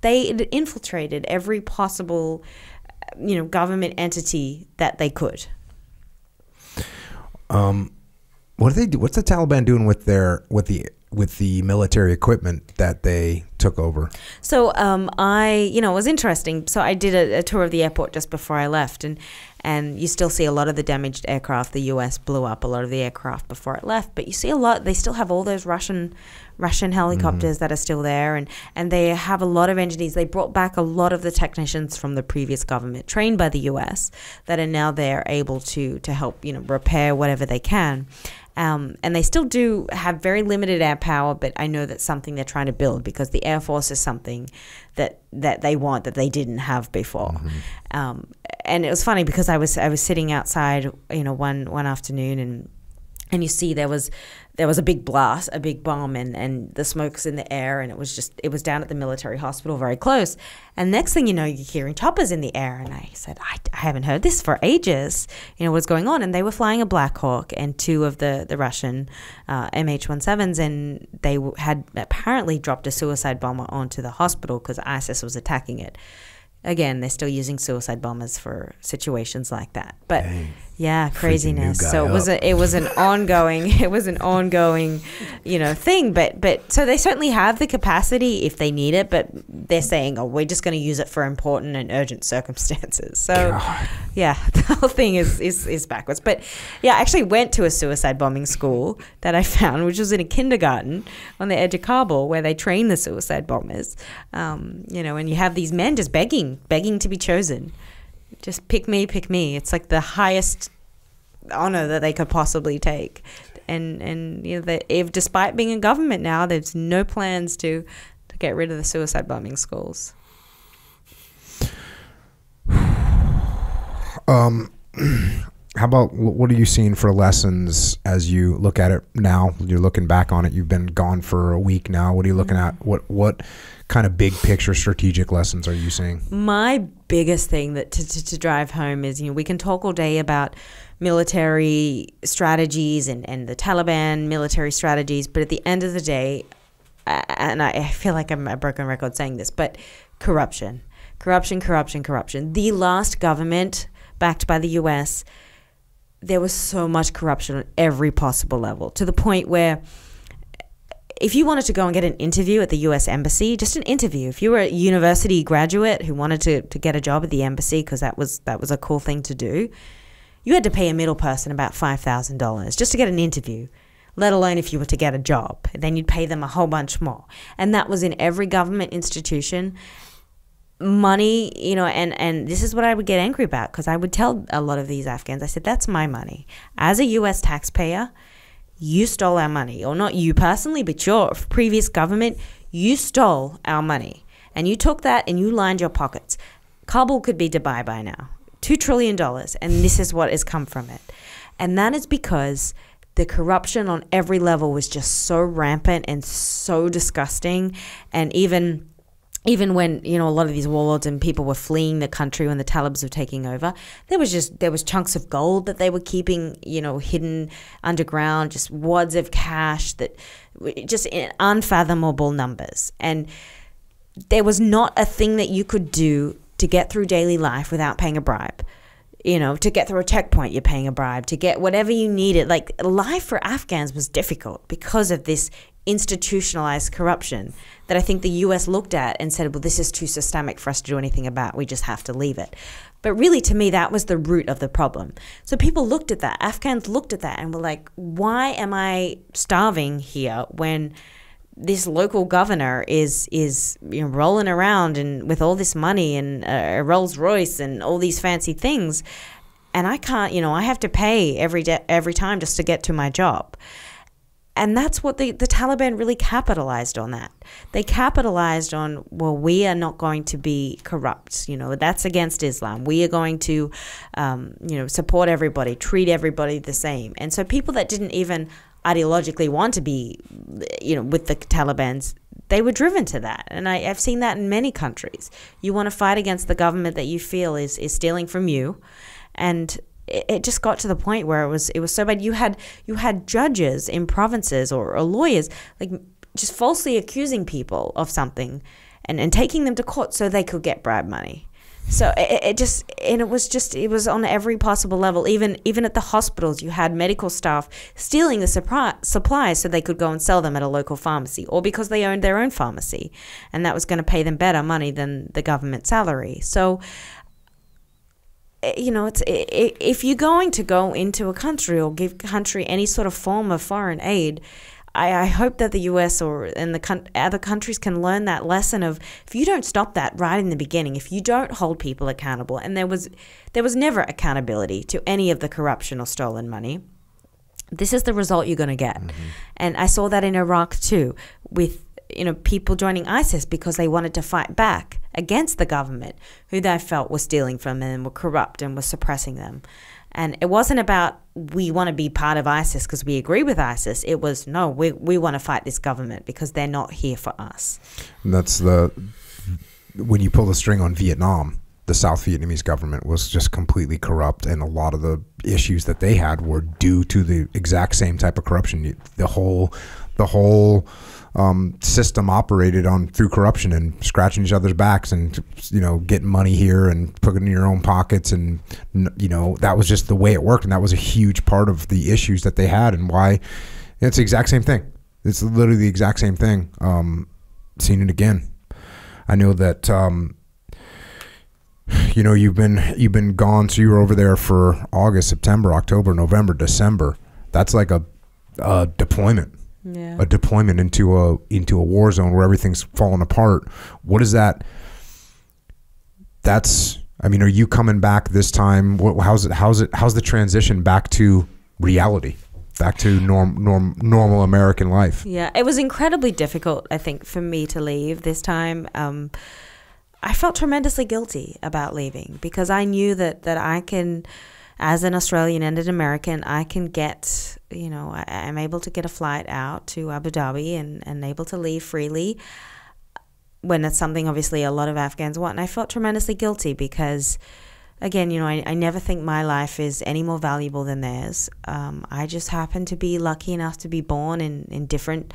They infiltrated every possible, you know, government entity that they could. Um, what do they do? What's the Taliban doing with their with the with the military equipment that they took over? So um, I, you know, it was interesting. So I did a, a, tour of the airport just before I left, and and you still see a lot of the damaged aircraft. The U.S. blew up a lot of the aircraft before it left, but you see a lot. They still have all those Russian Russian helicopters mm-hmm. that are still there, and and they have a lot of engineers. They brought back a lot of the technicians from the previous government, trained by the U.S., that are now there able to to help you know repair whatever they can. Um, and they still do have very limited air power, but I know that's something they're trying to build because the Air Force is something that that they want that they didn't have before. Mm-hmm. Um, and it was funny because I was I was sitting outside, you know, one one afternoon and and you see there was there was a big blast, a big bomb, and, and the smoke's in the air, and it was just it was down at the military hospital very close. And next thing you know, you're hearing choppers in the air, and I said, I, I haven't heard this for ages. You know what's going on? And they were flying a Black Hawk and two of the the Russian uh, Mi-17s, and they had apparently dropped a suicide bomber onto the hospital because ISIS was attacking it again, they're still using suicide bombers for situations like that. But Dang. yeah, craziness. So it was a, it was an ongoing *laughs* it was an ongoing, you know, thing. But but so they certainly have the capacity if they need it. But they're saying, oh, we're just going to use it for important and urgent circumstances. So God. yeah, *laughs* the whole thing is, is is backwards. But yeah, I actually went to a suicide bombing school that I *laughs* found, which was in a kindergarten on the edge of Kabul, where they train the suicide bombers. Um, you know, and you have these men just begging begging, to be chosen. Just pick me, pick me. It's like the highest honor that they could possibly take. And and you know, that if despite being in government now, there's no plans to to get rid of the suicide bombing schools. *sighs* Um, *clears throat* how about what are you seeing for lessons as you look at it now? You're looking back on it. You've been gone for a week now. What are you looking mm-hmm. at? What what kind of big picture strategic lessons are you seeing? My biggest thing that to, to, to, drive home is you know we can talk all day about military strategies and, and the Taliban military strategies, but at the end of the day, and I feel like I'm a broken record saying this, but corruption, corruption, corruption, corruption. The last government backed by the U.S. There was so much corruption on every possible level to the point where if you wanted to go and get an interview at the US Embassy, just an interview, if you were a university graduate who wanted to, to get a job at the embassy because that was that was a cool thing to do, you had to pay a middle person about five thousand dollars just to get an interview. Let alone if you were to get a job, then you'd pay them a whole bunch more. And that was in every government institution money, you know, and, and this is what I would get angry about because I would tell a lot of these Afghans, I said, that's my money. As a US taxpayer, you stole our money, or not you personally, but your previous government, you stole our money. And you took that and you lined your pockets. Kabul could be Dubai by now. $2 trillion. And this is what has come from it. And that is because the corruption on every level was just so rampant and so disgusting. And even even when you know a lot of these warlords and people were fleeing the country when the Talibs were taking over, there was just there was chunks of gold that they were keeping, you know, hidden underground, just wads of cash that just unfathomable numbers, and there was not a thing that you could do to get through daily life without paying a bribe. You know, to get through a checkpoint, you're paying a bribe. To get whatever you needed, like life for Afghans was difficult because of this institutionalized corruption that I think the US looked at and said, well, this is too systemic for us to do anything about. We just have to leave it. But really, to me, that was the root of the problem. So people looked at that. Afghans looked at that and were like, why am I starving here when this local governor is is you know, rolling around and with all this money and a Rolls Royce and all these fancy things, and I can't, you know, I have to pay every day, every time just to get to my job. And that's what the, the Taliban really capitalized on that. They capitalized on, well, we are not going to be corrupt. You know, that's against Islam. We are going to, um, you know, support everybody, treat everybody the same. And so people that didn't even ideologically want to be, you know, with the Taliban's, they were driven to that. And I, have seen that in many countries. You want to fight against the government that you feel is, is stealing from you. And it, it just got to the point where it was it was so bad. You had you had judges in provinces or, or lawyers like just falsely accusing people of something and, and taking them to court so they could get bribe money. So it, it just and it was just it was on every possible level. Even even at the hospitals, you had medical staff stealing the supply, supplies so they could go and sell them at a local pharmacy, or because they owned their own pharmacy, and that was going to pay them better money than the government salary. So eh, you know, it's if you're going to go into a country or give country any sort of form of foreign aid, I, I hope that the US or and the other countries can learn that lesson of if you don't stop that right in the beginning, if you don't hold people accountable, and there was there was never accountability to any of the corruption or stolen money. This is the result you're going to get, mm-hmm. and I saw that in Iraq too, with you know people joining ISIS because they wanted to fight back against the government, who they felt was stealing from them and were corrupt and was suppressing them. And it wasn't about we want to be part of ISIS because we agree with ISIS. It was no, we, we want to fight this government because they're not here for us. And that's the when you pull the string on Vietnam, the South Vietnamese government was just completely corrupt, and a lot of the issues that they had were due to the exact same type of corruption. The whole, the whole um, system operated on through corruption and scratching each other's backs and you know getting money here and putting it in your own pockets and you know that was just the way it worked and that was a huge part of the issues that they had and why it's the exact same thing. It's literally the exact same thing um, seen it again. I know that um, you know you've been you've been gone so you were over there for August September October November December. That's like a, a deployment yeah. a deployment into a into a war zone where everything's falling apart. What is that? That's. I mean, are you coming back this time? What, how's it? How's it? How's the transition back to reality? Back to norm, norm, normal American life. Yeah, it was incredibly difficult. I think for me to leave this time. Um, I felt tremendously guilty about leaving because I knew that that I can as an Australian and an American, I can get, you know, I, am able to get a flight out to Abu Dhabi and, and able to leave freely when it's something obviously a lot of Afghans want. And I felt tremendously guilty because, again, you know, I, I never think my life is any more valuable than theirs. Um, I just happen to be lucky enough to be born in, in different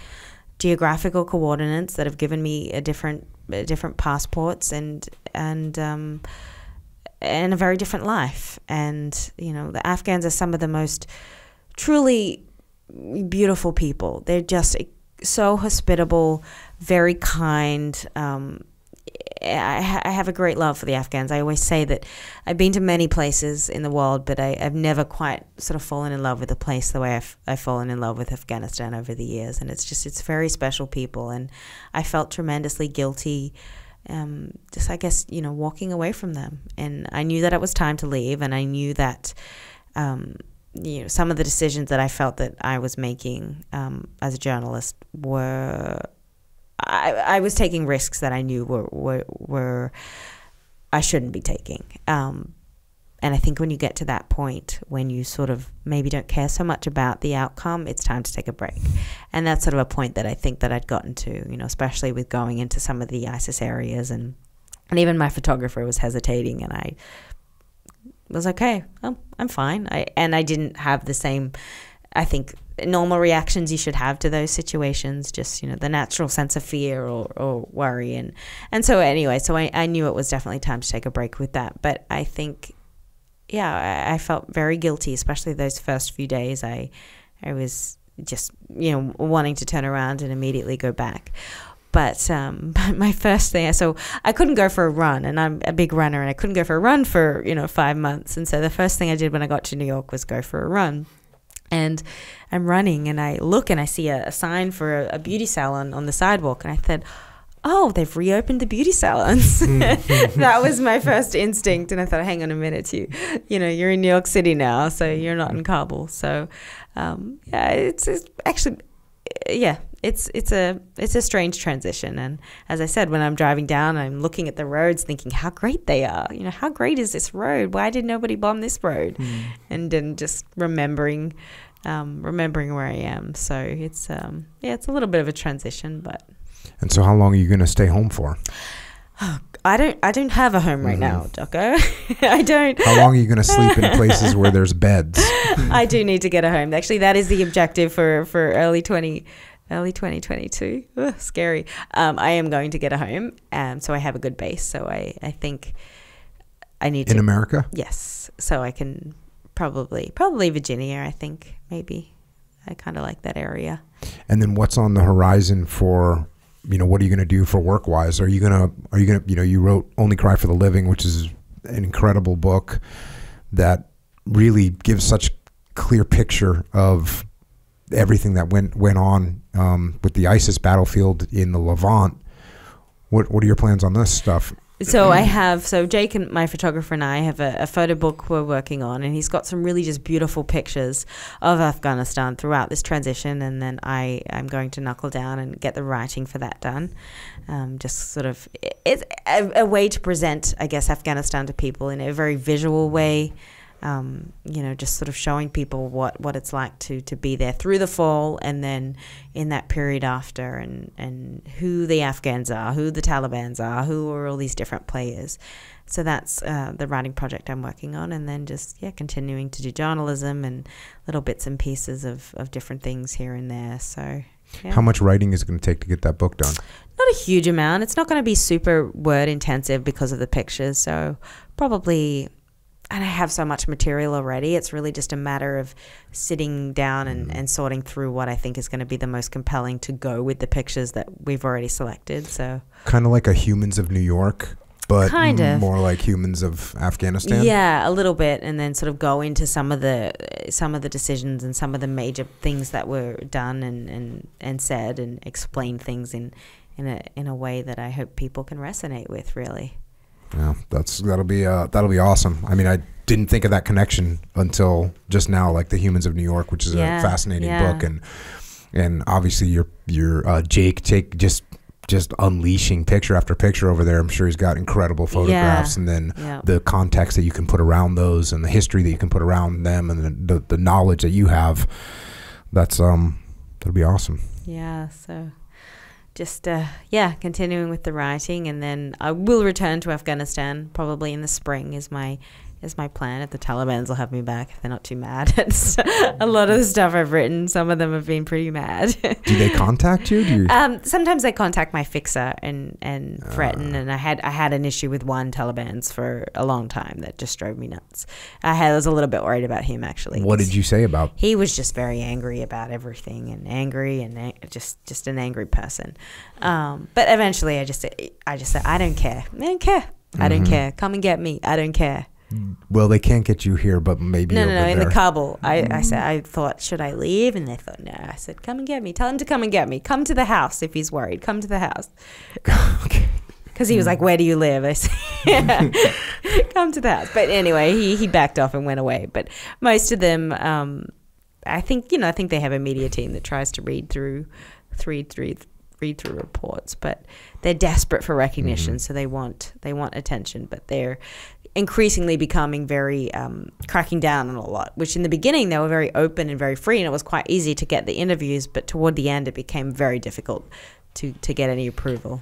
geographical coordinates that have given me a different different passports and and um, and a very different life. And, you know, the Afghans are some of the most truly beautiful people. They're just so hospitable, very kind. Um, I, I, have a great love for the Afghans. I always say that I've been to many places in the world, but I, have never quite sort of fallen in love with a place the way I've, I've fallen in love with Afghanistan over the years. And it's just, it's very special people. And I felt tremendously guilty um, just I guess you know walking away from them. And I knew that it was time to leave, and I knew that um, you know some of the decisions that I felt that I was making um, as a journalist were I, I was taking risks that I knew were were, were I shouldn't be taking. Um, and I think when you get to that point, when you sort of maybe don't care so much about the outcome, it's time to take a break. And that's sort of a point that I think that I'd gotten to, you know, especially with going into some of the ISIS areas and and even my photographer was hesitating and I was okay, oh, I'm fine. I and I didn't have the same I think normal reactions you should have to those situations just you know the natural sense of fear or, or worry and and so anyway so I, I knew it was definitely time to take a break with that but i think yeah, I, I felt very guilty, especially those first few days. I, I was just you know wanting to turn around and immediately go back. But um, *laughs* my first thing, so I couldn't go for a run, and I'm a big runner, and I couldn't go for a run for you know five months. And so the first thing I did when I got to New York was go for a run. And I'm running, and I look and I see a, a sign for a, a beauty salon on the sidewalk, and I said, oh, they've reopened the beauty salons. *laughs* *laughs* that was my first instinct. And I thought, hang on a minute, you, you know, you're in New York City now, so you're not in Kabul. So, um, yeah, it's, it's actually, yeah, it's it's a it's a strange transition. And as I said, when I'm driving down, I'm looking at the roads, thinking how great they are. You know, how great is this road? Why did nobody bomb this road? Mm. And then just remembering. Um, remembering where I am, so it's um, yeah, it's a little bit of a transition, but and so, how long are you going to stay home for? Oh, I don't I don't have a home right now, Jocko. *laughs* I don't. How long are you going to sleep in places where there's *laughs* beds? I do need to get a home. Actually, that is the objective for for early twenty. Early 2022, Ugh, scary. Um, I am going to get a home, um, so I have a good base. So I, I think I need to In to. America? Yes, so I can probably probably Virginia. I think maybe I kind of like that area. And then what's on the horizon for you know what are you going to do for work wise? Are you gonna are you gonna you know you wrote Only Cry for the Living, which is an incredible book that really gives such clear picture of everything that went went on um, with the ISIS battlefield in the Levant. What what are your plans on this stuff? So I have so Jake and my photographer and I have a, a photo book we're working on, and he's got some really just beautiful pictures of Afghanistan throughout this transition. And then I I'm going to knuckle down and get the writing for that done. Um, just sort of it's a, a way to present, I guess, Afghanistan to people in a very visual way. Um, you know, just sort of showing people what, what it's like to, to be there through the fall and then in that period after, and, and who the Afghans are, who the Taliban's are, who are all these different players. So that's uh, the writing project I'm working on, and then just yeah, continuing to do journalism and little bits and pieces of, of different things here and there. So yeah. How much writing is it going to take to get that book done? not a huge amount. It's not going to be super word intensive because of the pictures. So probably, and I have so much material already. It's really just a matter of sitting down and, mm-hmm. and sorting through what I think is going to be the most compelling to go with the pictures that we've already selected. So Kind of like a Humans of New York, but Kind of. more like Humans of Afghanistan. yeah, a little bit, and then sort of go into some of the some of the decisions and some of the major things that were done and, and, and said, and explain things in in a in a way that I hope people can resonate with. Really. Yeah, that's that'll be uh, that'll be awesome. I mean, I didn't think of that connection until just now, like the Humans of New York, which is Yeah, a fascinating yeah. book, and and obviously your your uh, Jake Jake just just unleashing picture after picture over there. I'm sure he's got incredible photographs, yeah. and then Yeah. the context that you can put around those, and the history that you can put around them, and the the, the knowledge that you have. That's um that'll be awesome. Yeah, so just uh, yeah, continuing with the writing, and then I will return to Afghanistan probably in the spring. Is my is my plan. If the Taliban's will have me back, if they're not too mad. *laughs* A lot of the stuff I've written. Some of them have been pretty mad. Do they contact you? Do you? *laughs* Um, sometimes they contact my fixer and, and Ah. threaten, and I had I had an issue with one Taliban's for a long time that just drove me nuts. I had I was a little bit worried about him actually. what did you say about? He was just very angry about everything, and angry, and ang- just just an angry person. Um, but eventually, I just I just said I don't care. I don't care. I don't care. Come and get me. I don't care. Well, they can't get you here, but maybe No, over no, no. In there. the Kabul, I, I said I thought should I leave, and they thought no. I said come and get me. Tell him to come and get me. Come to the house if he's worried. Come to the house. *laughs* okay. Because he was like, "Where do you live?" I said, "Yeah, *laughs* *laughs* come to the house." But anyway, he he backed off and went away. But most of them, um, I think you know, I think they have a media team that tries to read through, read through, read through reports. But they're desperate for recognition, so they want they want attention. But they're increasingly becoming very um, cracking down on a lot. Which in the beginning they were very open and very free, and it was quite easy to get the interviews. But toward the end, it became very difficult to to get any approval.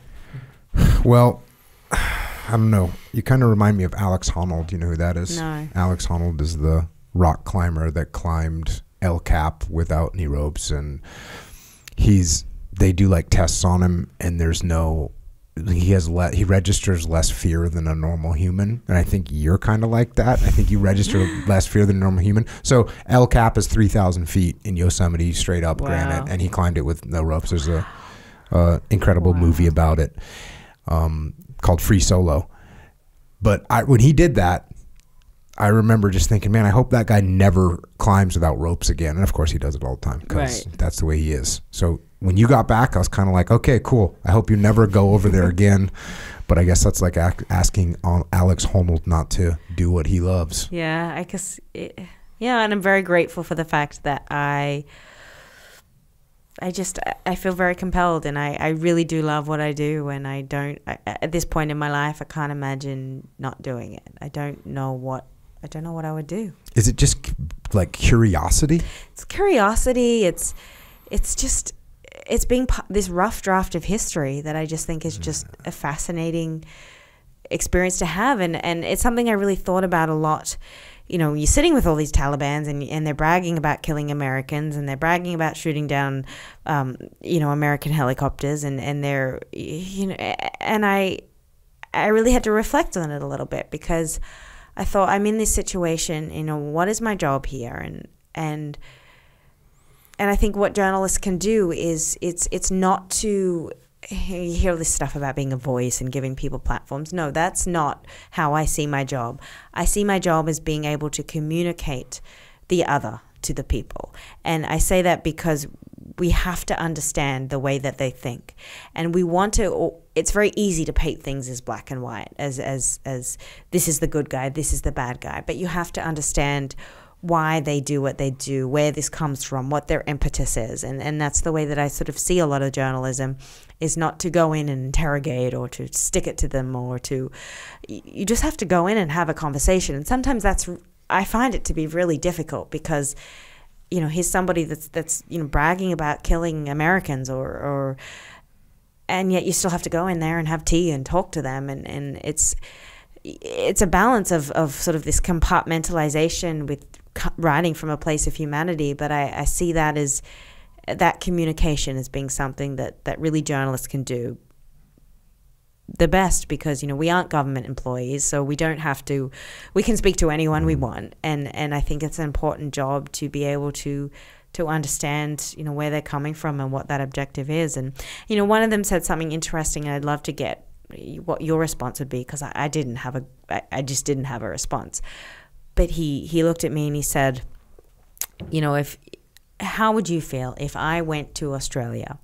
Well, *sighs* I don't know. You kind of remind me of Alex Honnold. You know who that is? No. Alex Honnold is the rock climber that climbed El Cap without any ropes, and he's they do like tests on him, and there's no. He has le- he registers less fear than a normal human, and I think you're kind of like that. I think you register *laughs* less fear than a normal human. So El Cap is three thousand feet in Yosemite, straight up Wow. granite, and he climbed it with no ropes. There's a uh, incredible Wow. movie about it um, called Free Solo. But I, when he did that, I remember just thinking, man, I hope that guy never climbs without ropes again. And of course, he does it all the time because Right. that's the way he is. So when you got back, I was kind of like, okay, cool. I hope you never go over there *laughs* again. But I guess that's like ac- asking Alex Honnold not to do what he loves. Yeah, I guess. It, yeah, and I'm very grateful for the fact that I. I just I- I feel very compelled, and I, I really do love what I do, and I don't I, at this point in my life I can't imagine not doing it. I don't know what I don't know what I would do. Is it just like curiosity? It's curiosity. It's it's just it's being pa- this rough draft of history that I just think is just a fascinating experience to have, and and it's something I really thought about a lot. You know, you're sitting with all these Taliban's and and they're bragging about killing Americans and they're bragging about shooting down, um, you know, American helicopters and and they're you know, and I I really had to reflect on it a little bit because I thought I'm in this situation. You know, what is my job here? And and and I think what journalists can do is it's it's not to you hear this stuff about being a voice and giving people platforms. No, that's not how I see my job. I see my job as being able to communicate the other to the people. And I say that because we have to understand the way that they think. And we want to it's very easy to paint things as black and white as as as this is the good guy, this is the bad guy, but you have to understand why they do what they do, where this comes from, what their impetus is. And, and that's the way that I sort of see a lot of journalism is not to go in and interrogate or to stick it to them or to, you just have to go in and have a conversation. And sometimes that's, I find it to be really difficult because, you know, here's somebody that's, that's, you know, bragging about killing Americans or, or, and yet you still have to go in there and have tea and talk to them. And, and it's, it's a balance of, of sort of this compartmentalization with writing from a place of humanity, but I, I see that as that communication as being something that, that really journalists can do the best because you know we aren't government employees so we don't have to we can speak to anyone we mm. want. And and I think it's an important job to be able to to understand you know where they're coming from and what that objective is. And you know one of them said something interesting and I'd love to get what your response would be because I, I didn't have a I, I just didn't have a response but he he looked at me and he said, you know, if how would you feel if I went to Australia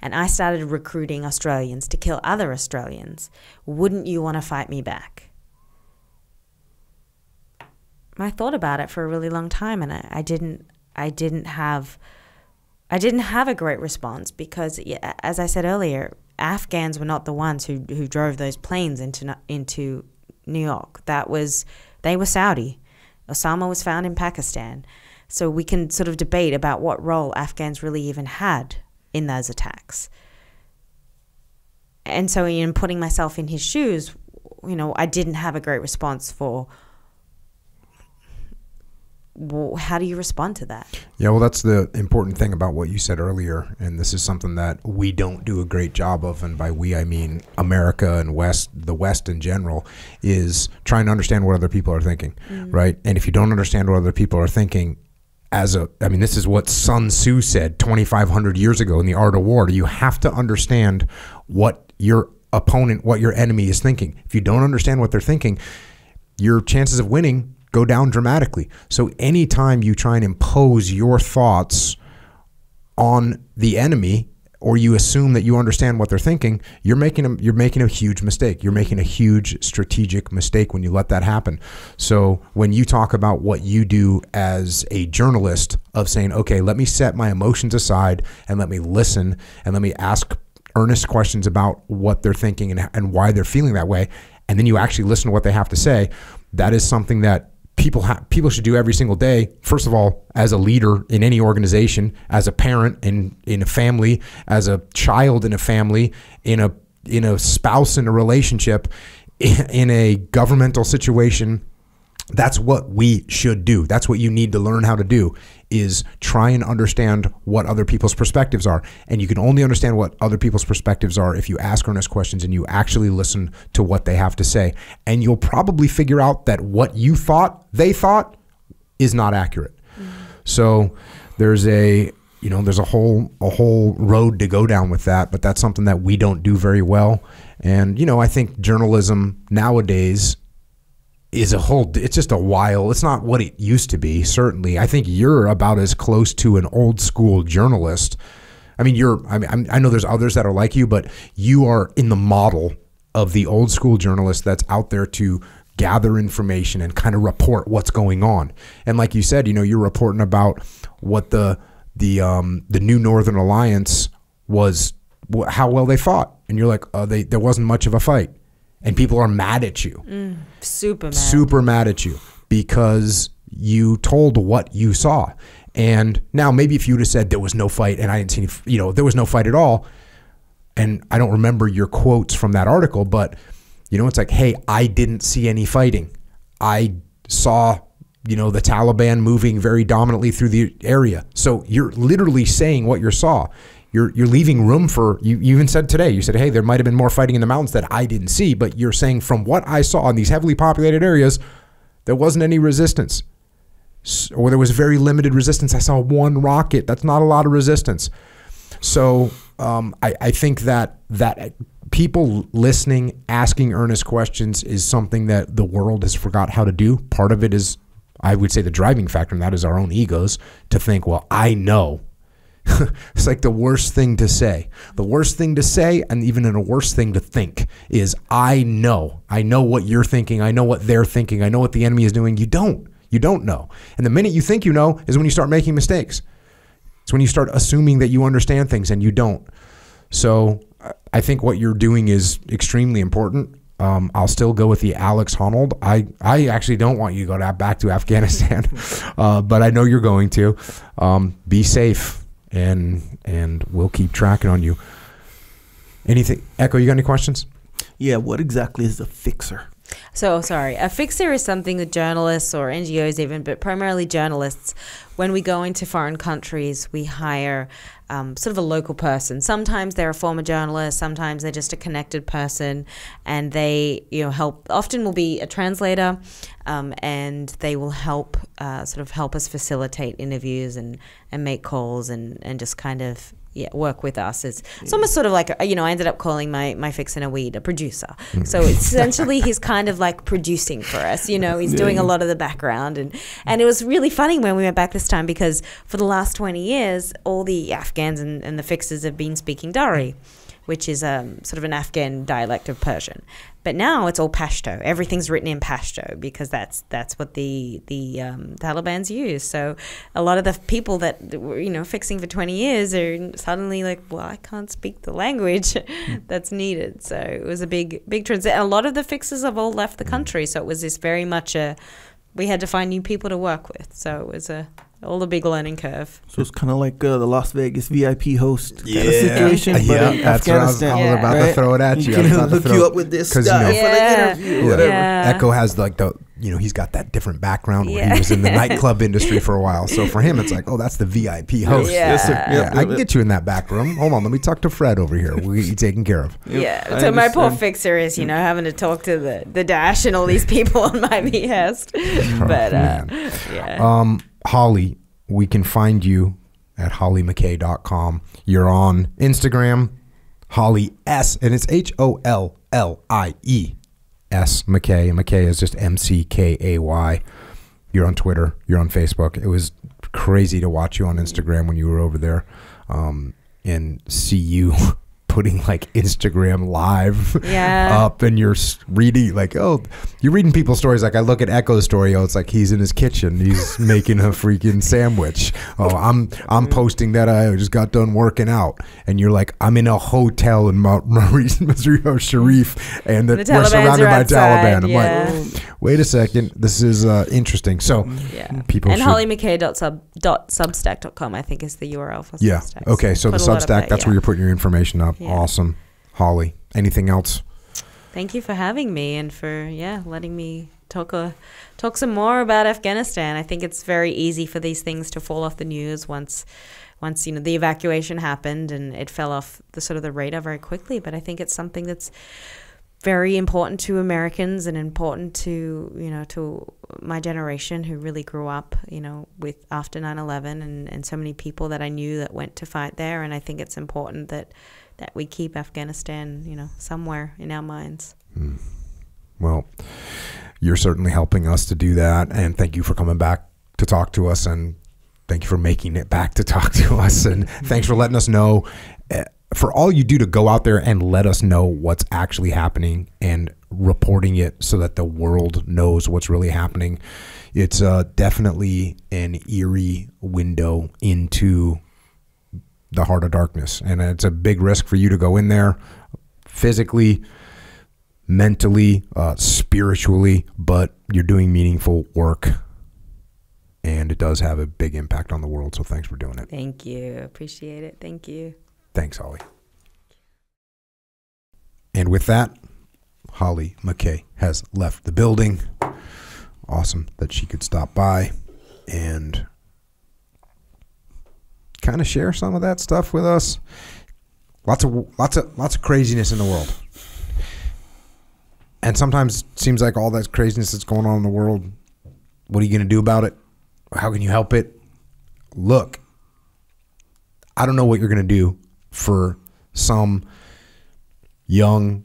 and I started recruiting Australians to kill other Australians? Wouldn't you want to fight me back? I thought about it for a really long time and I, I didn't I didn't have I didn't have a great response because as I said earlier, Afghans were not the ones who who drove those planes into into New York. That was they were Saudi. Osama was found in Pakistan. So we can sort of debate about what role Afghans really even had in those attacks. And so, in putting myself in his shoes, you know, I didn't have a great response for how do you respond to that? Yeah, well, that's the important thing about what you said earlier, and this is something that we don't do a great job of, and by we I mean America and West, the West in general, is trying to understand what other people are thinking, mm. right? And if you don't understand what other people are thinking, as a, I mean, this is what Sun Tzu said 2,500 years ago in the Art of War. You have to understand what your opponent, what your enemy is thinking. If you don't understand what they're thinking, your chances of winning go down dramatically. So anytime you try and impose your thoughts on the enemy or you assume that you understand what they're thinking, you're making a you're making a huge mistake. You're making a huge strategic mistake when you let that happen. So when you talk about what you do as a journalist of saying, okay, let me set my emotions aside and let me listen and let me ask earnest questions about what they're thinking and, and why they're feeling that way, and then you actually listen to what they have to say, that is something that people people should do every single day. First of all, as a leader in any organization, as a parent in in a family, as a child in a family, in a in a spouse in a relationship, *laughs* in a governmental situation, that's what we should do. That's what you need to learn how to do is try and understand what other people's perspectives are. And you can only understand what other people's perspectives are if you ask earnest questions and you actually listen to what they have to say. And you'll probably figure out that what you thought they thought is not accurate. Mm-hmm. So there's a you know there's a whole a whole road to go down with that, but that's something that we don't do very well. And you know, I think journalism nowadays is a whole it's just a while it's not what it used to be certainly. I think you're about as close to an old school journalist. I mean you're i mean i know there's others that are like you but you are in the model of the old school journalist that's out there to gather information and kind of report what's going on. And like you said you know you're reporting about what the the um the new northern alliance was how well they fought. And you're like uh, they there wasn't much of a fight and people are mad at you. Mm, super mad. Super mad at you because you told what you saw. And now maybe if you would have said there was no fight and I didn't see any, you know, there was no fight at all, and I don't remember your quotes from that article, but You know, it's like, hey, I didn't see any fighting. I saw, you know, the Taliban moving very dominantly through the area. So you're literally saying what you saw. You're you're leaving room for you, you even said today, you said, hey, there might have been more fighting in the mountains that I didn't see, but you're saying from what I saw in these heavily populated areas, there wasn't any resistance. Or there was very limited resistance. I saw one rocket. That's not a lot of resistance. So um, I, I think that that people listening, asking earnest questions is something that the world has forgot how to do. Part of it is, I would say, the driving factor, and that is our own egos to think, well, I know. *laughs* it's like the worst thing to say. The worst thing to say, and even in a worse thing to think, is I know. I know what you're thinking. I know what they're thinking. I know what the enemy is doing. You don't. You don't know. And the minute you think you know is when you start making mistakes. It's when you start assuming that you understand things and you don't. So I- think what you're doing is extremely important. Um, I'll still go with the Alex Honnold. I, I actually don't want you to go to, back to Afghanistan, *laughs* uh, but I know you're going to. Um, be safe, and and we'll keep tracking on you. Anything, Echo? You got any questions? Yeah, what exactly is a fixer? So sorry. A fixer is something that journalists or NGOs even, but primarily journalists, when we go into foreign countries, we hire um, sort of a local person. Sometimes they're a former journalist, sometimes they're just a connected person, and they you know help. Often will be a translator, um, and they will help uh, sort of help us facilitate interviews and and make calls and and just kind of yeah, work with us. It's, it's almost sort of like, uh, you know, I ended up calling my, my fix and a weed a producer. Hmm. So essentially he's kind of like producing for us, you know, he's doing a lot of the background. And, and it was really funny when we went back this time because for the last 20 years, all the Afghans and, and the fixers have been speaking Dari, hmm. which is um, sort of an Afghan dialect of Persian. But now it's all Pashto. Everything's written in Pashto because that's that's what the the um, Taliban's use. So a lot of the people that were you know fixing for twenty years are suddenly like, well, I can't speak the language *laughs* that's needed. So it was a big big transition. A lot of the fixers have all left the country. So it was this very much a we had to find new people to work with. So it was a all a big learning curve. So it's kind of like uh, the Las Vegas VIP host kind of situation, but yeah, in that's what I was, I was about to throw it at you. You I was can about to hook throw- you up with this 'cause, you guy know- for the interview, Yeah. whatever. Yeah. Echo has like the you know he's got that different background where Yeah. he was in the *laughs* nightclub industry for a while. So for him, it's like, oh, that's the VIP host. Yeah. Yes, sir. Yeah, I can get you in that back room. Hold on, let me talk to Fred over here. We'll get you taken care of. Yep, yeah. I So my poor fixer is, you know, having to talk to the, the Daesh and all these people *laughs* on my behest. but uh, yeah. Um, Hollie, we can find you at holliemckay.com. You're on Instagram, Hollie S, and it's H O L L I E S McKay. McKay is just M C K A Y. You're on Twitter. You're on Facebook. It was crazy to watch you on Instagram when you were over there, um, and see you *laughs* putting like Instagram live Yeah. up, and you're reading like, oh, you're reading people's stories. Like I look at Echo's story. Oh, it's like he's in his kitchen. He's *laughs* making a freaking sandwich. Oh, I'm I'm posting that I just got done working out, and you're like, I'm in a hotel in Mount *laughs* Mazar Sharif, and the, The we're surrounded by outside, Taliban. I'm yeah. like, wait a second, this is uh, interesting. So Yeah. people and should- holliemckay.substack.com, I think, is the URL for Yeah. Substack. Okay. So the lot of Substack, that, that's yeah. where you're putting your information up. Yeah. Awesome. Hollie, anything else? Thank you for having me and for, yeah, letting me talk a, talk some more about Afghanistan. I think it's very easy for these things to fall off the news once once you know the evacuation happened and it fell off the sort of the radar very quickly but i think it's something that's very important to Americans and important to you know to my generation who really grew up you know with after 9/11 and and so many people that I knew that went to fight there and I think it's important that that we keep Afghanistan you know somewhere in our minds. Well, you're certainly helping us to do that. And thank you for coming back to talk to us. And thank you for making it back to *laughs* talk to us. And thanks for letting us know. uh, For all you do to go out there and let us know what's actually happening and reporting it so that the world knows what's really happening. It's uh, definitely an eerie window into the heart of darkness. And it's a big risk for you to go in there physically, mentally, uh, spiritually, but you're doing meaningful work. And it does have a big impact on the world. So thanks for doing it. Thank you. Appreciate it. Thank you. Thanks, Hollie. And with that, Hollie McKay has left the building. Awesome that she could stop by and kind of share some of that stuff with us. Lots of lots of lots of craziness in the world. And sometimes it seems like all that craziness that's going on in the world, what are you going to do about it? How can you help it? Look, I don't know what you're going to do for some young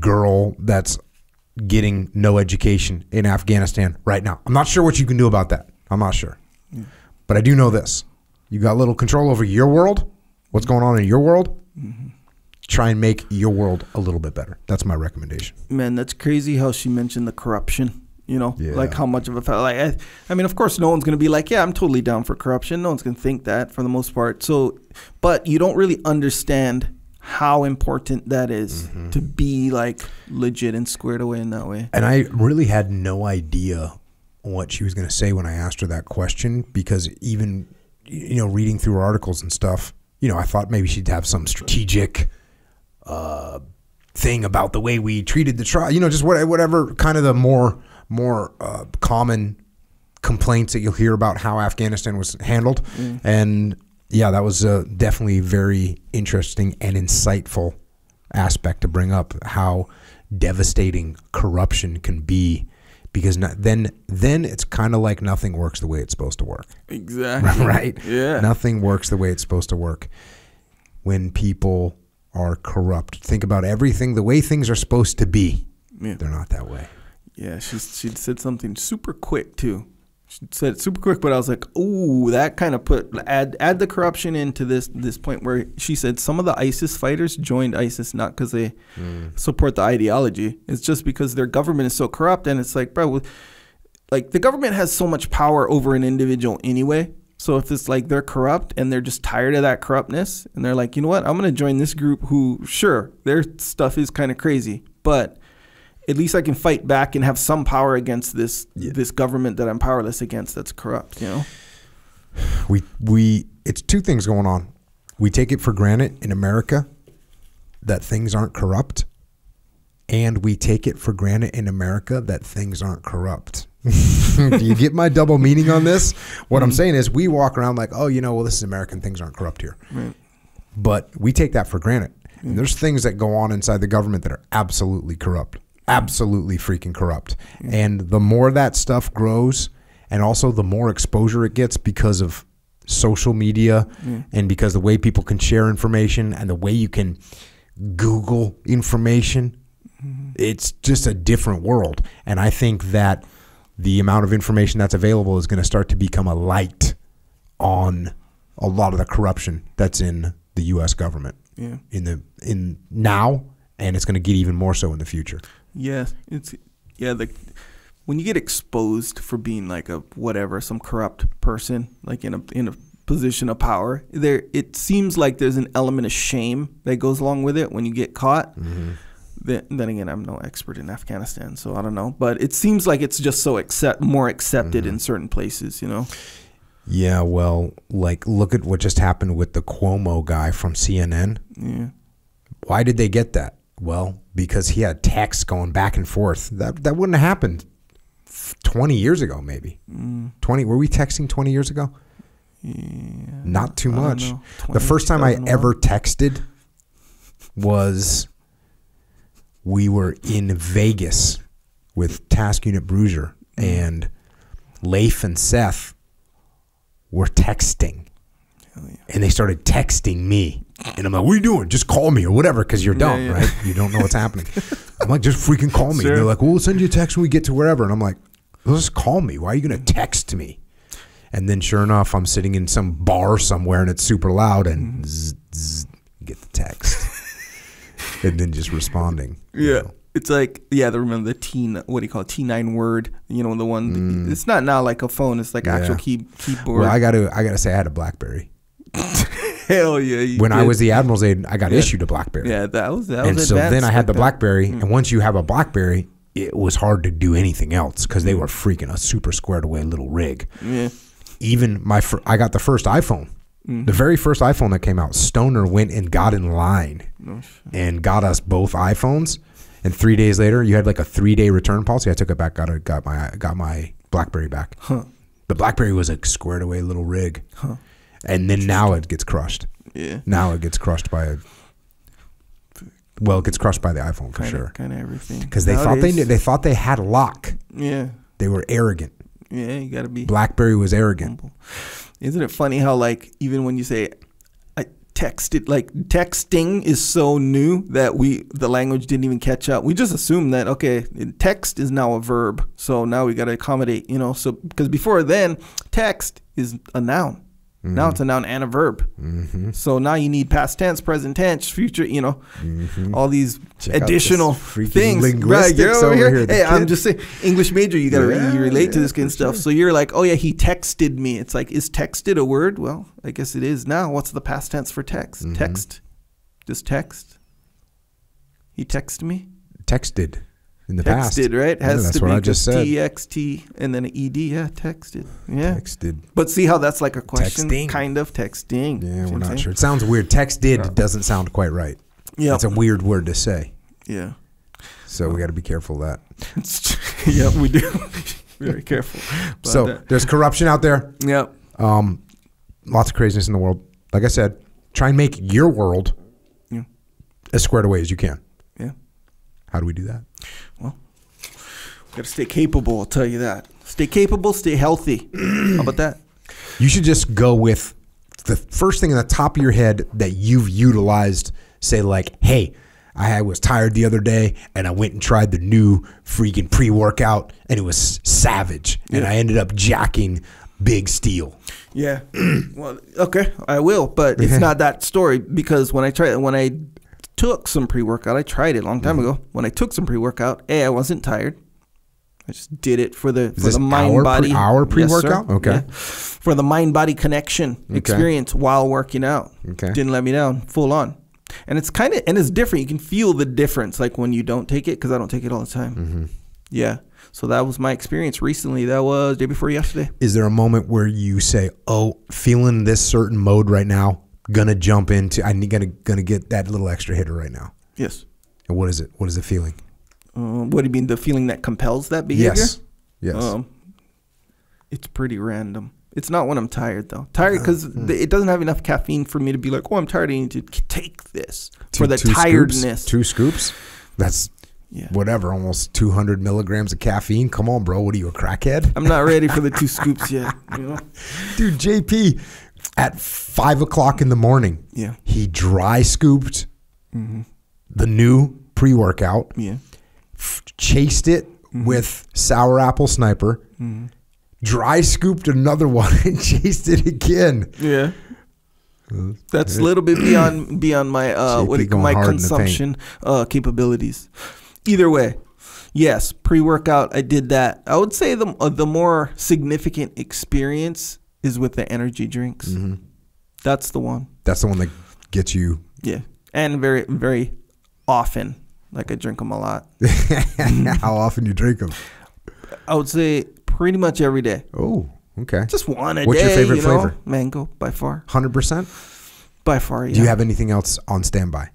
girl that's getting no education in Afghanistan right now. I'm not sure what you can do about that. I'm not sure. But I do know this. You got little control over your world, what's going on in your world. Try and make your world a little bit better. That's my recommendation. Man, that's crazy how she mentioned the corruption. You know, Yeah. like how much of a like I, I mean, of course, no one's gonna be like, yeah, I'm totally down for corruption. No one's gonna think that for the most part. So, but you don't really understand how important that is Mm-hmm. to be like legit and squared away in that way. And I really had no idea what she was going to say when I asked her that question because even you know reading through articles and stuff, you know, I thought maybe she'd have some strategic uh, thing about the way we treated the trial, you know, just what, whatever kind of the more more uh, common complaints that you'll hear about how Afghanistan was handled. And yeah, that was a definitely very interesting and insightful aspect to bring up how devastating corruption can be because not, then then it's kind of like nothing works the way it's supposed to work Exactly. *laughs* right Yeah. nothing works the way it's supposed to work when people are corrupt think about everything the way things are supposed to be Yeah. they're not that way Yeah, she she said something super quick too. She said it super quick, but I was like, "Ooh, that kind of put add add the corruption into this this point where she said some of the ISIS fighters joined ISIS not because they mm. support the ideology. It's just because their government is so corrupt, and it's like, bro, like the government has so much power over an individual anyway. So if it's like they're corrupt and they're just tired of that corruptness, and they're like, you know what, I'm gonna join this group who, sure, their stuff is kind of crazy, but at least I can fight back and have some power against this this government that I'm powerless against that's corrupt. You know. we we it's two things going on we take it for granted in america that things aren't corrupt and we take it for granted in america that things aren't corrupt *laughs* do you get my double meaning on this what i'm mm. saying is we walk around like oh you know well this is american things aren't corrupt here Right. but we take that for granted. And there's things that go on inside the government that are absolutely corrupt, absolutely freaking corrupt. And the more that stuff grows, and also the more exposure it gets because of social media mm. and because the way people can share information and the way you can Google information, mm-hmm. it's just a different world. And I think that the amount of information that's available is going to start to become a light on a lot of the corruption that's in the U.S. government Yeah. in the in now, and it's going to get even more so in the future. Yeah. It's yeah. The when you get exposed for being like a whatever, some corrupt person, like in a in a position of power, there it seems like there's an element of shame that goes along with it when you get caught. Mm-hmm. Then, then again, I'm no expert in Afghanistan, so I don't know. But it seems like it's just so accept more accepted in mm-hmm. certain places, you know. Yeah, well, like look at what just happened with the Cuomo guy from CNN. Yeah. Why did they get that? Well, because he had texts going back and forth. That that wouldn't have happened twenty years ago, maybe. Twenty? Were we texting twenty years ago? Yeah. Not too much. The first time I ever texted was we were in Vegas with Task Unit Bruiser and Leif and Seth were texting. And they started texting me. And I'm like, what are you doing? Just call me or whatever, because you're dumb, yeah. right? You don't know what's happening. *laughs* I'm like, just freaking call me. Sure. They're like, well, we'll send you a text when we get to wherever. And I'm like, well, just call me. Why are you going to text me? And then sure enough, I'm sitting in some bar somewhere and it's super loud and zzz, zzz, get the text. *laughs* and then just responding. you Yeah. know. It's like yeah, the remember the T what do you call it? T nine word. You know the one. It's not now like a phone. It's like actual Mm. Key keyboard. Well, I got to I got to say I had a BlackBerry. *laughs* Hell yeah! When I was the Admiral's aide, I got issued a BlackBerry. yeah, that was that was and so then I had the. BlackBerry, and once you have a BlackBerry, it was hard to do anything else because they were freaking a super squared away little rig. Yeah, Even my, fir- I got the first iPhone, Mm. the very first iPhone that came out. Stoner went and got in line shit. and got us both iPhones, And three days later, you had like a three day return policy. I took it back, got a, got my got my BlackBerry back. Huh. The BlackBerry was a squared away little rig, and then now it gets crushed. Yeah. Now it gets crushed by a. Well, it gets crushed by the iPhone for Kinda, sure Kind of everything. because they thought they knew, they thought they had a lock. Yeah. They were arrogant. Yeah. You gotta be BlackBerry was arrogant. Isn't it funny how like even when you say I texted like texting is so new that we the language didn't even catch up. We just assumed that okay, text is now a verb. So now we got to accommodate, you know. So because before then text is a noun. Now it's a noun and a verb. Mm-hmm. So now you need past tense, present tense, future, you know, all these Check additional things. linguistics you're over here, the Hey, I'm just saying, English major, you got to Yeah, you relate to this kind of stuff. sure. So you're like, oh yeah, he texted me. It's like, is texted a word? Well, I guess it is now. What's the past tense for text? Mm-hmm. Text. Just text. He texted me. Texted in the past. Texted, right? Yeah, Has that's to what be I just said. T X T and then an ed. Yeah, texted. Yeah. Texted. But see how that's like a question, Texting. kind of texting. Yeah, we're not saying? sure. It sounds weird. Texted doesn't sound quite right. Yeah. It's a weird word to say. yeah. So we got to be careful of that. *laughs* yeah, we do. *laughs* Very careful. So that. there's corruption out there. Yep. Um, lots of craziness in the world. Like I said, try and make your world Yeah. as squared away as you can. Yeah. How do we do that? Got to stay capable. I'll tell you that. Stay capable. Stay healthy. *clears throat* How about that? You should just go with the first thing in the top of your head that you've utilized. Say like, "Hey, I was tired the other day, and I went and tried the new freaking pre-workout, and it was savage, and I ended up jacking Big Steel." Yeah. *clears throat* well, okay, I will, but it's *laughs* not that story because when I tried when I took some pre workout, I tried it a long time Mm-hmm. ago. When I took some pre workout, a I wasn't tired. I just did it for the for this the our mind pre- body our Yes, sir. pre-workout? Okay. Yeah. For the mind body connection experience while working out. Okay. Didn't let me down full on. And it's kind of and it's different. You can feel the difference like when you don't take it because I don't take it all the time. Mm-hmm. Yeah. So that was my experience recently. That was day before yesterday. Is there a moment where you say, "Oh, feeling this certain mode right now, gonna jump into, I'm gonna gonna get that little extra hitter right now"? Yes. And what is it? What is the feeling? Um, what do you mean? The feeling that compels that behavior? Yes. Yes. Um, it's pretty random. It's not when I'm tired though. Tired Uh-huh. because Hmm. it doesn't have enough caffeine for me to be like, oh, I'm tired. I need to take this Two- for the two tiredness. Scoops, two scoops. That's Yeah. whatever, almost 200 milligrams of caffeine. Come on, bro. What are you, a crackhead? I'm not ready for the two *laughs* scoops yet. You know? Dude, JP, at five o'clock in the morning, Yeah. he dry scooped Mm-hmm. the new pre workout, Yeah. F- chased it Mm-hmm. with sour apple sniper, dry scooped another *laughs* one, and chased it again. Yeah. That's a little bit beyond beyond my uh what going my hard in the paint. consumption uh capabilities. Either way, yes, pre workout I did that. I would say the uh, the more significant experience is with the energy drinks. Mm-hmm. That's the one. That's the one that gets you. Yeah, and very very often. Like I drink them a lot. *laughs* How often you drink them? I would say pretty much every day. Oh, okay. Just one a What's day. your favorite you know? flavor? Mango by far. 100%? By far. Yeah. Do you have anything else on standby?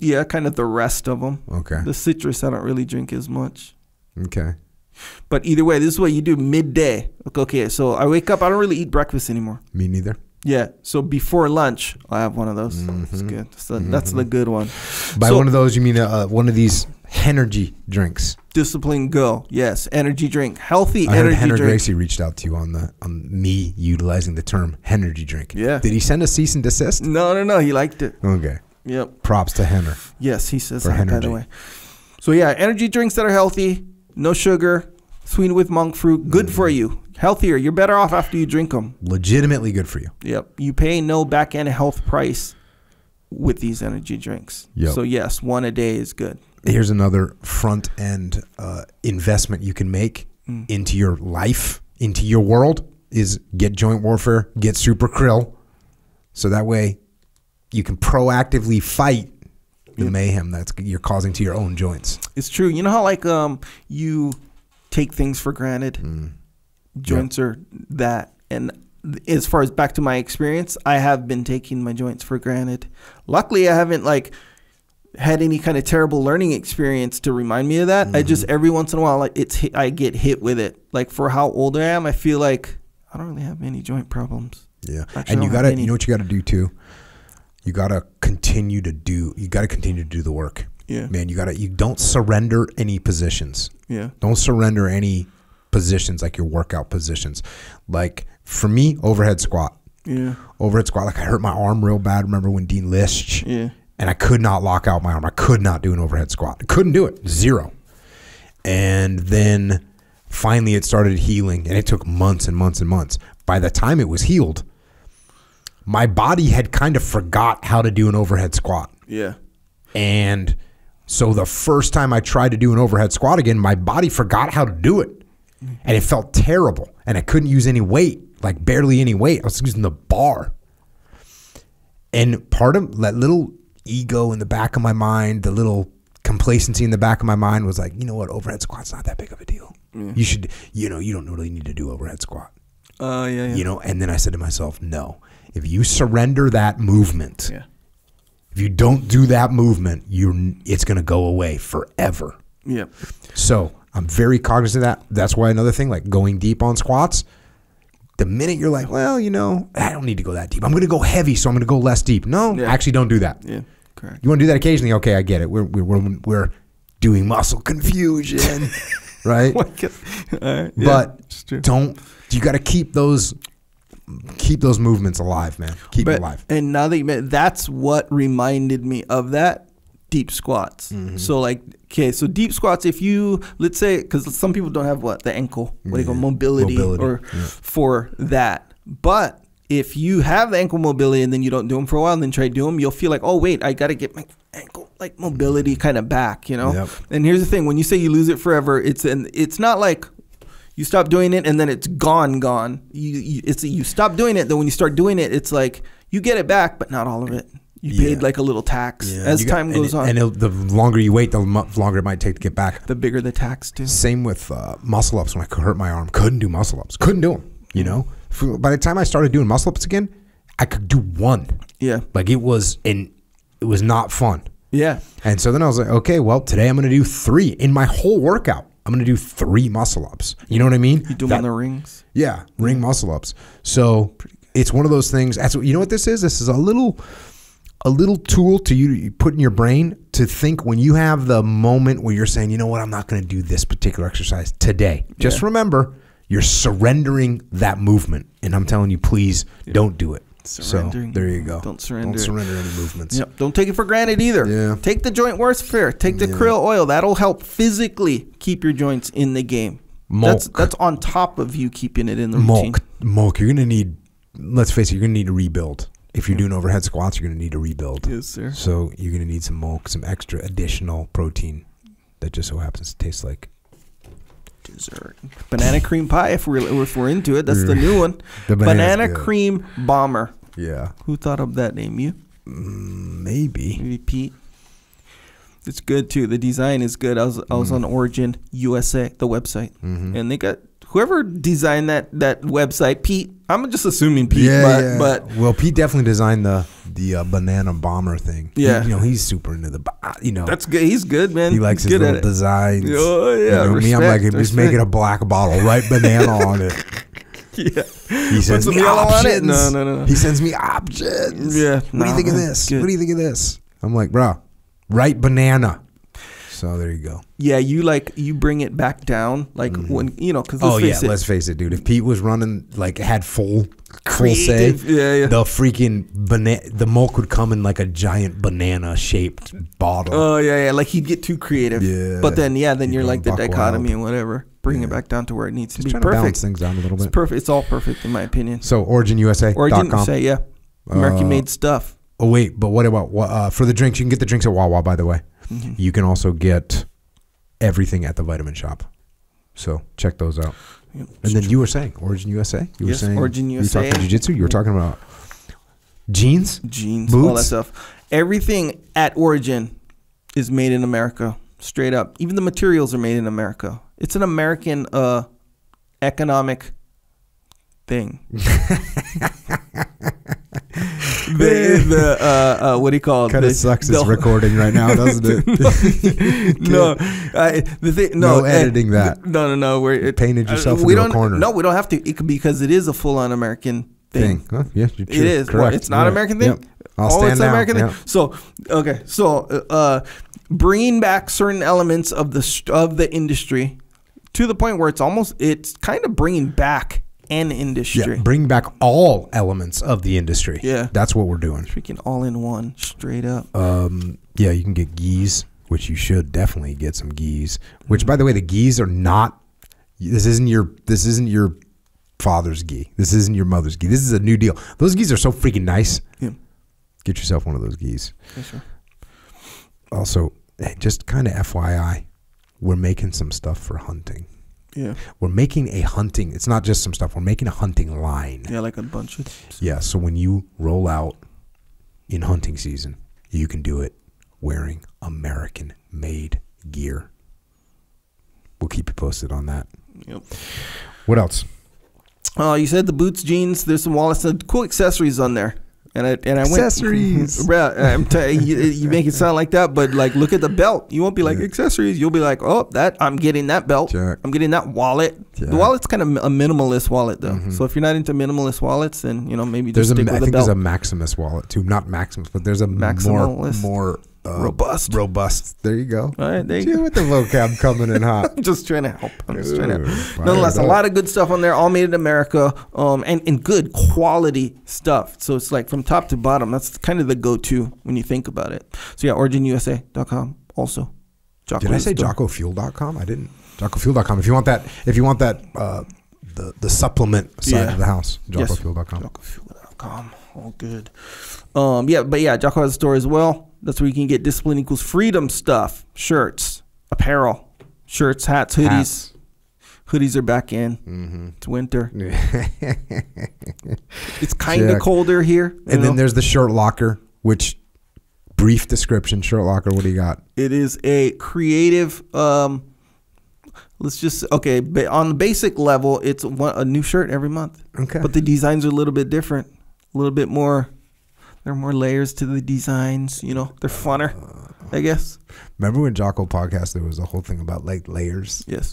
Yeah, kind of the rest of them. Okay. The citrus I don't really drink as much. Okay. But either way, this is what you do midday. Okay, okay, so I wake up. I don't really eat breakfast anymore. Me neither. Yeah, so before lunch, I have one of those. It's Mm-hmm. good. That's the, that's the good one. By So- one of those, you mean uh, uh, one of these energy drinks. Discipline Go. Yes, energy drink, healthy I heard energy Henner drink. Gracie reached out to you on the on me utilizing the term energy drink. Yeah. Did he send a cease and desist? No, no, no. He liked it. Okay. Yep. Props to Henner. Yes, he says that. By energy. the way. So yeah, energy drinks that are healthy, no sugar, sweetened with monk fruit, good for you. Healthier. You're better off after you drink them. Legitimately good for you. Yep. You pay no back end health price with these energy drinks. Yep. So yes, one a day is good. Here's another front end uh, investment you can make Mm. into your life, into your world, is get joint warfare, get super krill, so that way you can proactively fight the mayhem that's you're causing to your own joints. It's true. You know how like um you take things for granted. Mm. Joints are that and as far as back to my experience, I have been taking my joints for granted. Luckily, I haven't like had any kind of terrible learning experience to remind me of that. I just every once in a while, like it's hit, I get hit with it. Like for how old I am, I feel like I don't really have any joint problems. Yeah, Actually, and you gotta, you know what you gotta do too. You gotta continue to do. You gotta continue to do the work. Yeah. man. You gotta. You don't surrender any positions. Yeah. Don't surrender any positions like your workout positions. Like for me, overhead squat. Yeah. Overhead squat. Like I hurt my arm real bad. Remember when Dean Lister? Yeah. and I could not lock out my arm. I could not do an overhead squat. I couldn't do it. Zero. And then finally it started healing and it took months and months and months. By the time it was healed, my body had kind of forgot how to do an overhead squat. Yeah. And so the first time I tried to do an overhead squat again, my body forgot how to do it. And it felt terrible. And I couldn't use any weight, like barely any weight. I was using the bar. And part of that little ego in the back of my mind, the little complacency in the back of my mind was like, you know what, overhead squat's not that big of a deal. You should, you know, you don't really need to do overhead squat. Oh yeah. Yeah. You know, and then I said to myself, no. If you surrender that movement, yeah. If you don't do that movement, you're it's going to go away forever. Yeah. So I'm very cognizant of that. That's why another thing, like going deep on squats, the minute you're like, well, you know, I don't need to go that deep. I'm going to go heavy, so I'm going to go less deep. No, Yeah. actually, don't do that. Yeah. Correct. You want to do that occasionally? Okay, I get it. We're we're we're, we're doing muscle confusion, *laughs* right? *laughs* All right. Yeah, but don't. You got to keep those keep those movements alive, man. Keep But them alive. and now that you meant that's what reminded me of that deep squats. Mm-hmm. So like okay, so deep squats. If you let's say because some people don't have what the ankle, what do you call mobility, Mobility, or yeah. for that, but. If you have the ankle mobility and then you don't do them for a while and then try to do them, you'll feel like, oh wait, I got to get my ankle like mobility kind of back, you know. Yep. And here's the thing: when you say you lose it forever, it's an it's not like you stop doing it and then it's gone, gone. You, you it's you stop doing it. Then when you start doing it, it's like you get it back, but not all of it. You Yeah. paid like a little tax as You got- time and goes it- on. and the longer you wait, the longer it might take to get back. the bigger the tax too. Same with uh, muscle ups. When I could hurt my arm, couldn't do muscle ups. Couldn't do them. You know. For- By the time I started doing muscle ups again, I could do one. Yeah, Like it was, and it was not fun. yeah, And so then I was like, okay, well, today I'm going to do three in my whole workout. I'm going to do three muscle ups. You know what I mean? you do them That- on the rings. yeah, ring muscle ups. So it's one of those things. That's what you know what this is. This is a little, a little tool to you you put in your brain to think when you have the moment where you're saying, you know what, I'm not going to do this particular exercise today. Just remember, you're surrendering that movement, and I'm telling you, please don't do it. Surrendering. So there you go. Don't surrender. Don't surrender any movements. Yep. Don't take it for granted either. Yeah. Take the joint warfare. Take the krill oil. That'll help physically keep your joints in the game. That's Mölk. that's on top of you keeping it in the routine. Mölk, Mölk, you're gonna need. Let's face it, you're gonna need to rebuild. If you're doing overhead squats, you're gonna need to rebuild. Yes, sir. So you're gonna need some milk, some extra additional protein that just so happens to taste like dessert. Banana cream pie, if we're if we're into it, that's the new one. The Banana good. cream bomber. yeah, Who thought of that name? You? maybe. Maybe Pete. It's good too. The design is good. I was I was on Mm. Origin USA, the website, Mm-hmm. and they got whoever designed that that website, Pete. I'm just assuming Pete, yeah, but yeah. but well, Pete definitely designed the the uh, banana bomber thing. He- Yeah. you know he's super into the. uh, You know, that's good. He's good, man. he likes He's his little designs. Oh, yeah, You know, me, I'm like, respect, just make it a black bottle, write banana on it. *laughs* Yeah. He sends some me options. it? No, no, no, no. He sends me options. Yeah, What do you nah, think of this? good. What do you think of this? I'm like, bro, write banana. So there you go. Yeah, you like you bring it back down, like when you know, because oh yeah, it, let's face it, dude. If Pete was running like had full full say, yeah, yeah. the freaking banana, the milk would come in like a giant banana shaped bottle. Oh yeah, yeah. Like he'd get too creative. Yeah. But then yeah, then He'd you're like the dichotomy and whatever. Bring it back down to where it needs Just to be. trying to balance Perfect. things down a little It's bit. perfect. It's all perfect in my opinion. So OriginUSA.com. Origin say yeah. American Uh, made stuff. Oh wait, but what about uh, for the drinks? You can get the drinks at Wawa, by the way. Mm-hmm. You can also get everything at the Vitamin Shoppe. So check those out. And then you were saying Origin USA. You Yes, were saying Origin You were talking USA. jiu-jitsu. You were talking about jeans. jeans, boots. all that stuff. Everything at Origin is made in America, straight up. Even the materials are made in America. It's an American uh, economic thing. *laughs* *laughs* they, the uh, uh, what do you call it? Kind of sucks the- it's recording right now, doesn't it? *laughs* *laughs* no, I, the thing, no, No editing uh, that. No, no, no. We're it, Painted yourself we into a don't, corner. No, we don't have to. It could because it is a full-on American thing. Thing. Huh? You're true. is. Correct. It's not Yeah. American thing. Yep. I'll oh, stand it's down. American Yeah. thing. So okay, so uh, bringing back certain elements of the of the industry to the point where it's almost it's kind of bringing back an industry. Yeah, bring back all elements of the industry. Yeah. That's what we're doing. Freaking all in one, straight up. Um, yeah, you can get gis, which you should definitely get some gis. Which, by the way, the gis are not. This isn't your. This isn't your father's gi. This isn't your mother's gi. This is a new deal. Those gis are so freaking nice. Yeah. Get yourself one of those gis. For sure. Also, hey, just kind of FYI, we're making some stuff for hunting. Yeah. We're making a hunting. It's not just some stuff. We're making a hunting line. Yeah, like a bunch of. Yeah, so when you roll out in hunting season, you can do it wearing American made gear. We'll keep you posted on that. Yep. What else? Oh, you said the boots, jeans. There's some wallets, cool accessories on there. And I and I Accessories. *laughs* went. I'm t- you, you make it sound like that, but like, look at the belt. You won't be like Yeah. accessories. You'll be like, oh, that I'm getting that belt. Check. I'm getting that wallet. Mm-hmm. The wallet's kind of a minimalist wallet though. So if you're not into minimalist wallets, then you know maybe There's just a, stick I with think belt. there's a Maximus wallet too. Not Maximus, but there's a more Maximalist. more uh, Robust. Robust. There you go. All right, there you See, go. with the vocab coming in hot. *laughs* I'm just trying to help. I'm just trying to. Fired Nonetheless, a lot of good stuff on there, all made in America, um, and and good quality stuff. So it's like from top to bottom. That's kind of the go-to when you think about it. So yeah, originusa.com also. Jocko Did I say. JockoFuel.com? I didn't. JockoFuel.com. If you want that, if you want that, uh, the the supplement side Yeah. of the house, Yes. JockoFuel.com. JockoFuel.com. All good. Um, yeah, but yeah, Jocko has a store as well. That's where you can get discipline equals freedom stuff, shirts, apparel, shirts, hats, hoodies. Hats. Hoodies are back in. Mm-hmm. It's winter. *laughs* It's kind of colder here. And know? then there's the shirt locker, which brief description shirt locker. What do you got? It is a creative. Um, let's just okay. Ba- on the basic level, it's one, a new shirt every month, Okay. but the designs are a little bit different, a little bit more. There are more layers to the designs. You know, they're funner, I guess. Remember when Jocko podcast there was a whole thing about like layers? Yes.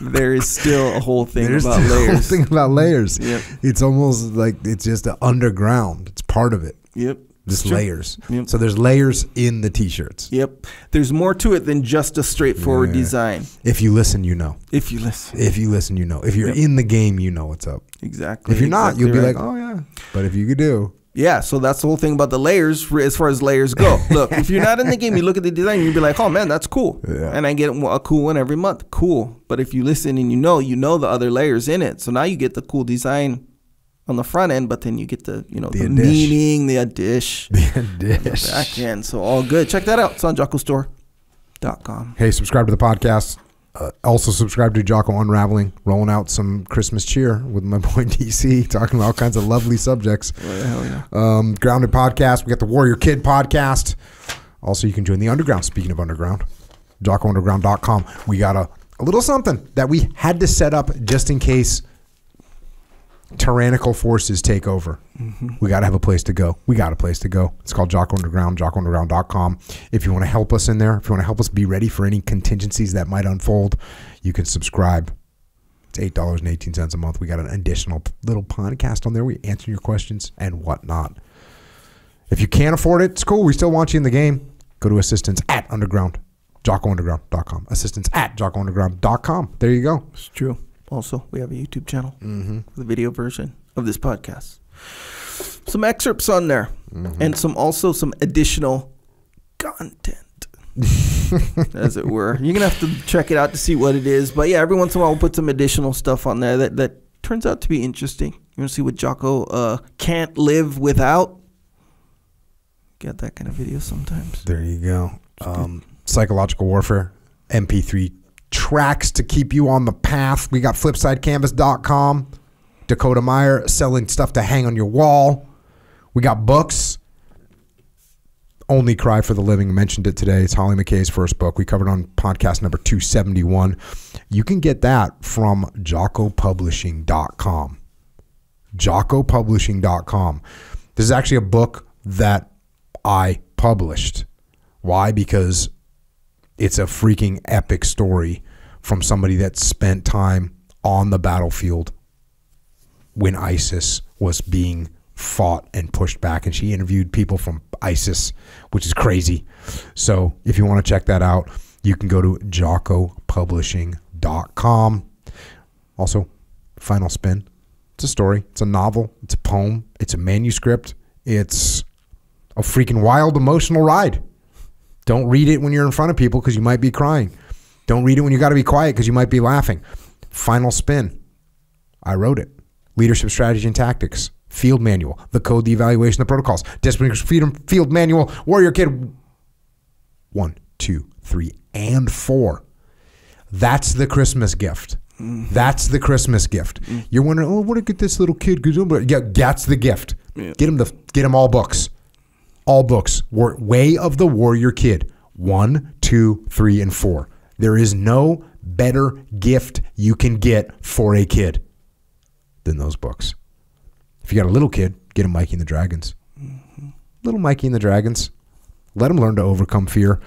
there is still a whole thing There's about the whole layers. thing about layers. Yep. It's almost like it's just underground. It's part of it. Yep. Just layers. Yep. So there's layers in the t-shirts. Yep. There's more to it than just a straightforward Yeah. design. If you listen, you know. If you listen. If you listen, you know. If you're Yep. in the game, you know what's up. Exactly. If you're not, exactly you'll be right. like, oh yeah. But if you could do, Yeah, so that's the whole thing about the layers as far as layers go. *laughs* Look, if you're not in the game, you look at the design, you'd be like, oh man, that's cool. Yeah. And I get a cool one every month. Cool. But if you listen and you know, you know the other layers in it. So now you get the cool design on the front end, but then you get the, you know, The the, meaning, the dish, *laughs* the dish. back end. So all good. Check that out. It's on JockoStore.com. Hey, subscribe to the podcast. Uh, also, subscribe to Jocko Unraveling, rolling out some Christmas cheer with my *laughs* boy DC, talking about all kinds of lovely subjects. Oh, yeah. Um, Grounded podcast. We got the Warrior Kid podcast. Also, you can join the Underground. Speaking of Underground, JockoUnderground.com. We got a, a little something that we had to set up just in case tyrannical forces take over. Mm-hmm. We got to have a place to go. We got a place to go. It's called Jocko Underground, JockoUnderground.com. If you want to help us in there, if you want to help us be ready for any contingencies that might unfold, you can subscribe. It's eight dollars and eighteen cents a month. We got an additional little podcast on there. We answer your questions and whatnot. If you can't afford it, it's cool. We still want you in the game. Go to assistance at underground, jockounderground.com. Assistance at jockounderground.com. There you go. It's true. Also, we have a YouTube channel Mm-hmm. for the video version of this podcast. Some excerpts on there, and some also some additional content, *laughs* as it were. You're gonna have to check it out to see what it is. But yeah, every once in a while we'll put some additional stuff on there that that turns out to be interesting. You want to see what Jocko uh, can't live without? Get that kind of video sometimes. There you go. Um, psychological warfare, MP3 tracks to keep you on the path. We got flipsidecanvas.com. Dakota Meyer selling stuff to hang on your wall. We got books. Only Cry for the Living. Mentioned it today. It's Hollie McKay's first book. We covered on podcast number 271. You can get that from jockopublishing.com. jockopublishing.com. This is actually a book that I published. Why? Because it's a freaking epic story from somebody that spent time on the battlefield when ISIS was being fought and pushed back. And she interviewed people from ISIS, which is crazy. So if you want to check that out, you can go to jockopublishing.com. Also, Final Spin. It's a story, it's a novel, it's a poem, it's a manuscript, it's a freaking wild emotional ride. Don't read it when you're in front of people because you might be crying. Don't read it when you got to be quiet because you might be laughing. Final Spin. I wrote it. Leadership Strategy and Tactics. Field Manual. The Code, the Evaluation, the Protocols. Discipline Freedom Field Manual. Warrior Kid. One, two, three, and four. That's the Christmas gift. Mm-hmm. That's the Christmas gift. Mm. You're wondering, oh, what to get this little kid? good?" Yeah, that's the gift. Yeah. Get him the get him all books, all books. War, Way of the Warrior Kid. One, two, three, and four. There is no better gift you can get for a kid than those books. If you got a little kid, get him Mikey and the Dragons. Mm-hmm. Little Mikey and the Dragons. Let him learn to overcome fear.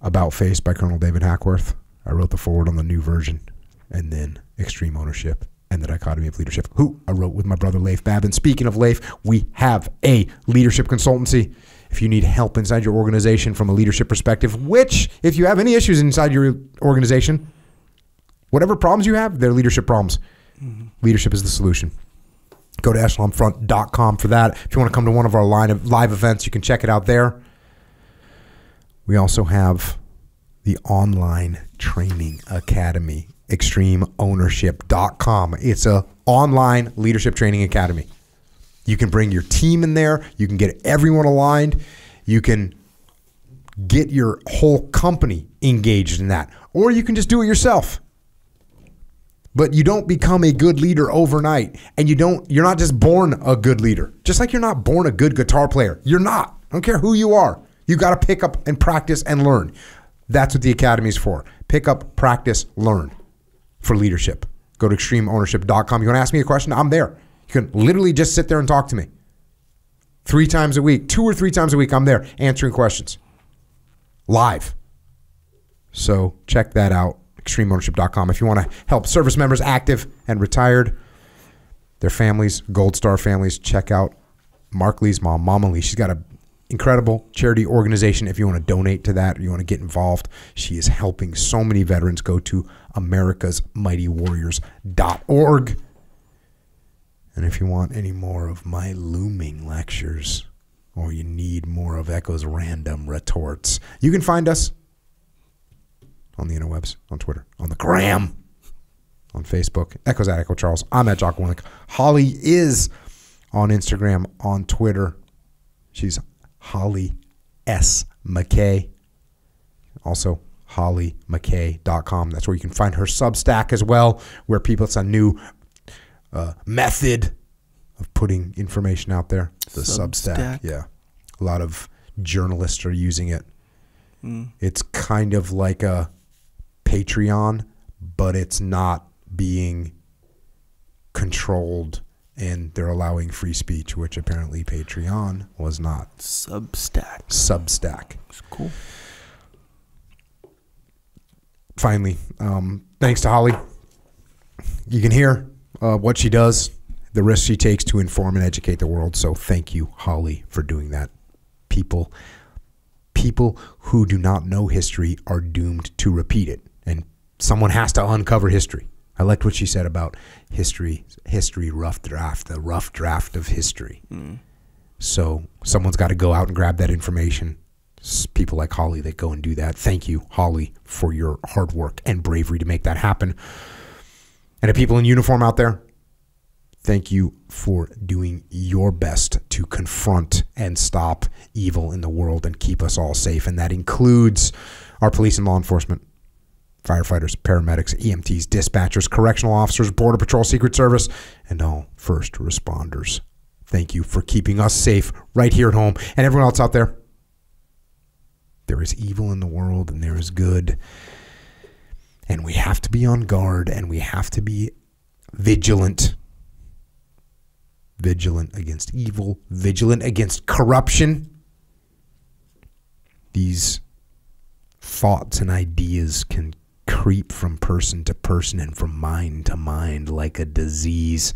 About Face by Colonel David Hackworth. I wrote the foreword on the new version. And then Extreme Ownership and the Dichotomy of Leadership, who I wrote with my brother Leif Babin. Speaking of Leif, we have a leadership consultancy. If you need help inside your organization from a leadership perspective, which, if you have any issues inside your organization, whatever problems you have, they're leadership problems. Mm-hmm. Leadership is the solution. Go to echelonfront.com for that. If you want to come to one of our line of live events, you can check it out there. We also have the online training academy, extremeownership.com. It's a online leadership training academy. You can bring your team in there, you can get everyone aligned, you can get your whole company engaged in that, or you can just do it yourself. But you don't become a good leader overnight. And you don't you're not just born a good leader. Just like you're not born a good guitar player. You're not. I don't care who you are. You got to pick up and practice and learn. That's what the academy is for. Pick up practice learn for leadership go to extremeownership.com you want to ask me a question i'm there you can literally just sit there and talk to me three times a week two or three times a week i'm there answering questions live so check that out, extremeownership.com. If you want to help service members active and retired, their families, Gold Star families, check out Mark Lee's mom, Mama Lee. She's got an incredible charity organization. If you want to donate to that or you want to get involved, she is helping so many veterans. Go to americasmightywarriors.org. And if you want any more of my looming lectures, or you need more of Echo's random retorts, you can find us on the interwebs, on Twitter, on the gram, on Facebook. Echoes at Echo Charles. I'm at Jocko Willink. Hollie is on Instagram, on Twitter. She's Hollie S. McKay. Also, holliemckay.com. That's where you can find her Substack as well, where people, it's a new uh, method of putting information out there. The Substack. Substack. Yeah. A lot of journalists are using it. It's kind of like a Patreon, but it's not being controlled and they're allowing free speech, which apparently Patreon was not. Substack. Substack. It's cool. Finally, um, thanks to Hollie. You can hear uh, what she does, the risks she takes to inform and educate the world. So thank you, Hollie, for doing that. People, people who do not know history are doomed to repeat it, and someone has to uncover history. I liked what she said about history, history rough draft, the rough draft of history. So someone's got to go out and grab that information. People like Hollie that go and do that. Thank you, Hollie, for your hard work and bravery to make that happen. And to people in uniform out there, thank you for doing your best to confront and stop evil in the world and keep us all safe. And that includes our police and law enforcement, firefighters, paramedics, EMTs, dispatchers, correctional officers, Border Patrol, Secret Service, and all first responders. Thank you for keeping us safe right here at home and everyone else out there. There is evil in the world and there is good. And we have to be on guard and we have to be vigilant. vigilant against evil, vigilant against corruption. These thoughts and ideas can creep from person to person and from mind to mind like a disease.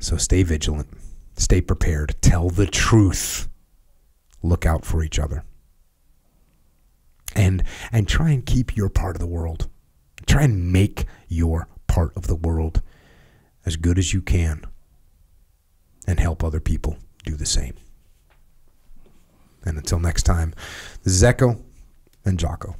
So stay vigilant, stay prepared, tell the truth, look out for each other. And and try and keep your part of the world. Try and make your part of the world as good as you can and help other people do the same. And until next time, this is Echo and Jocko.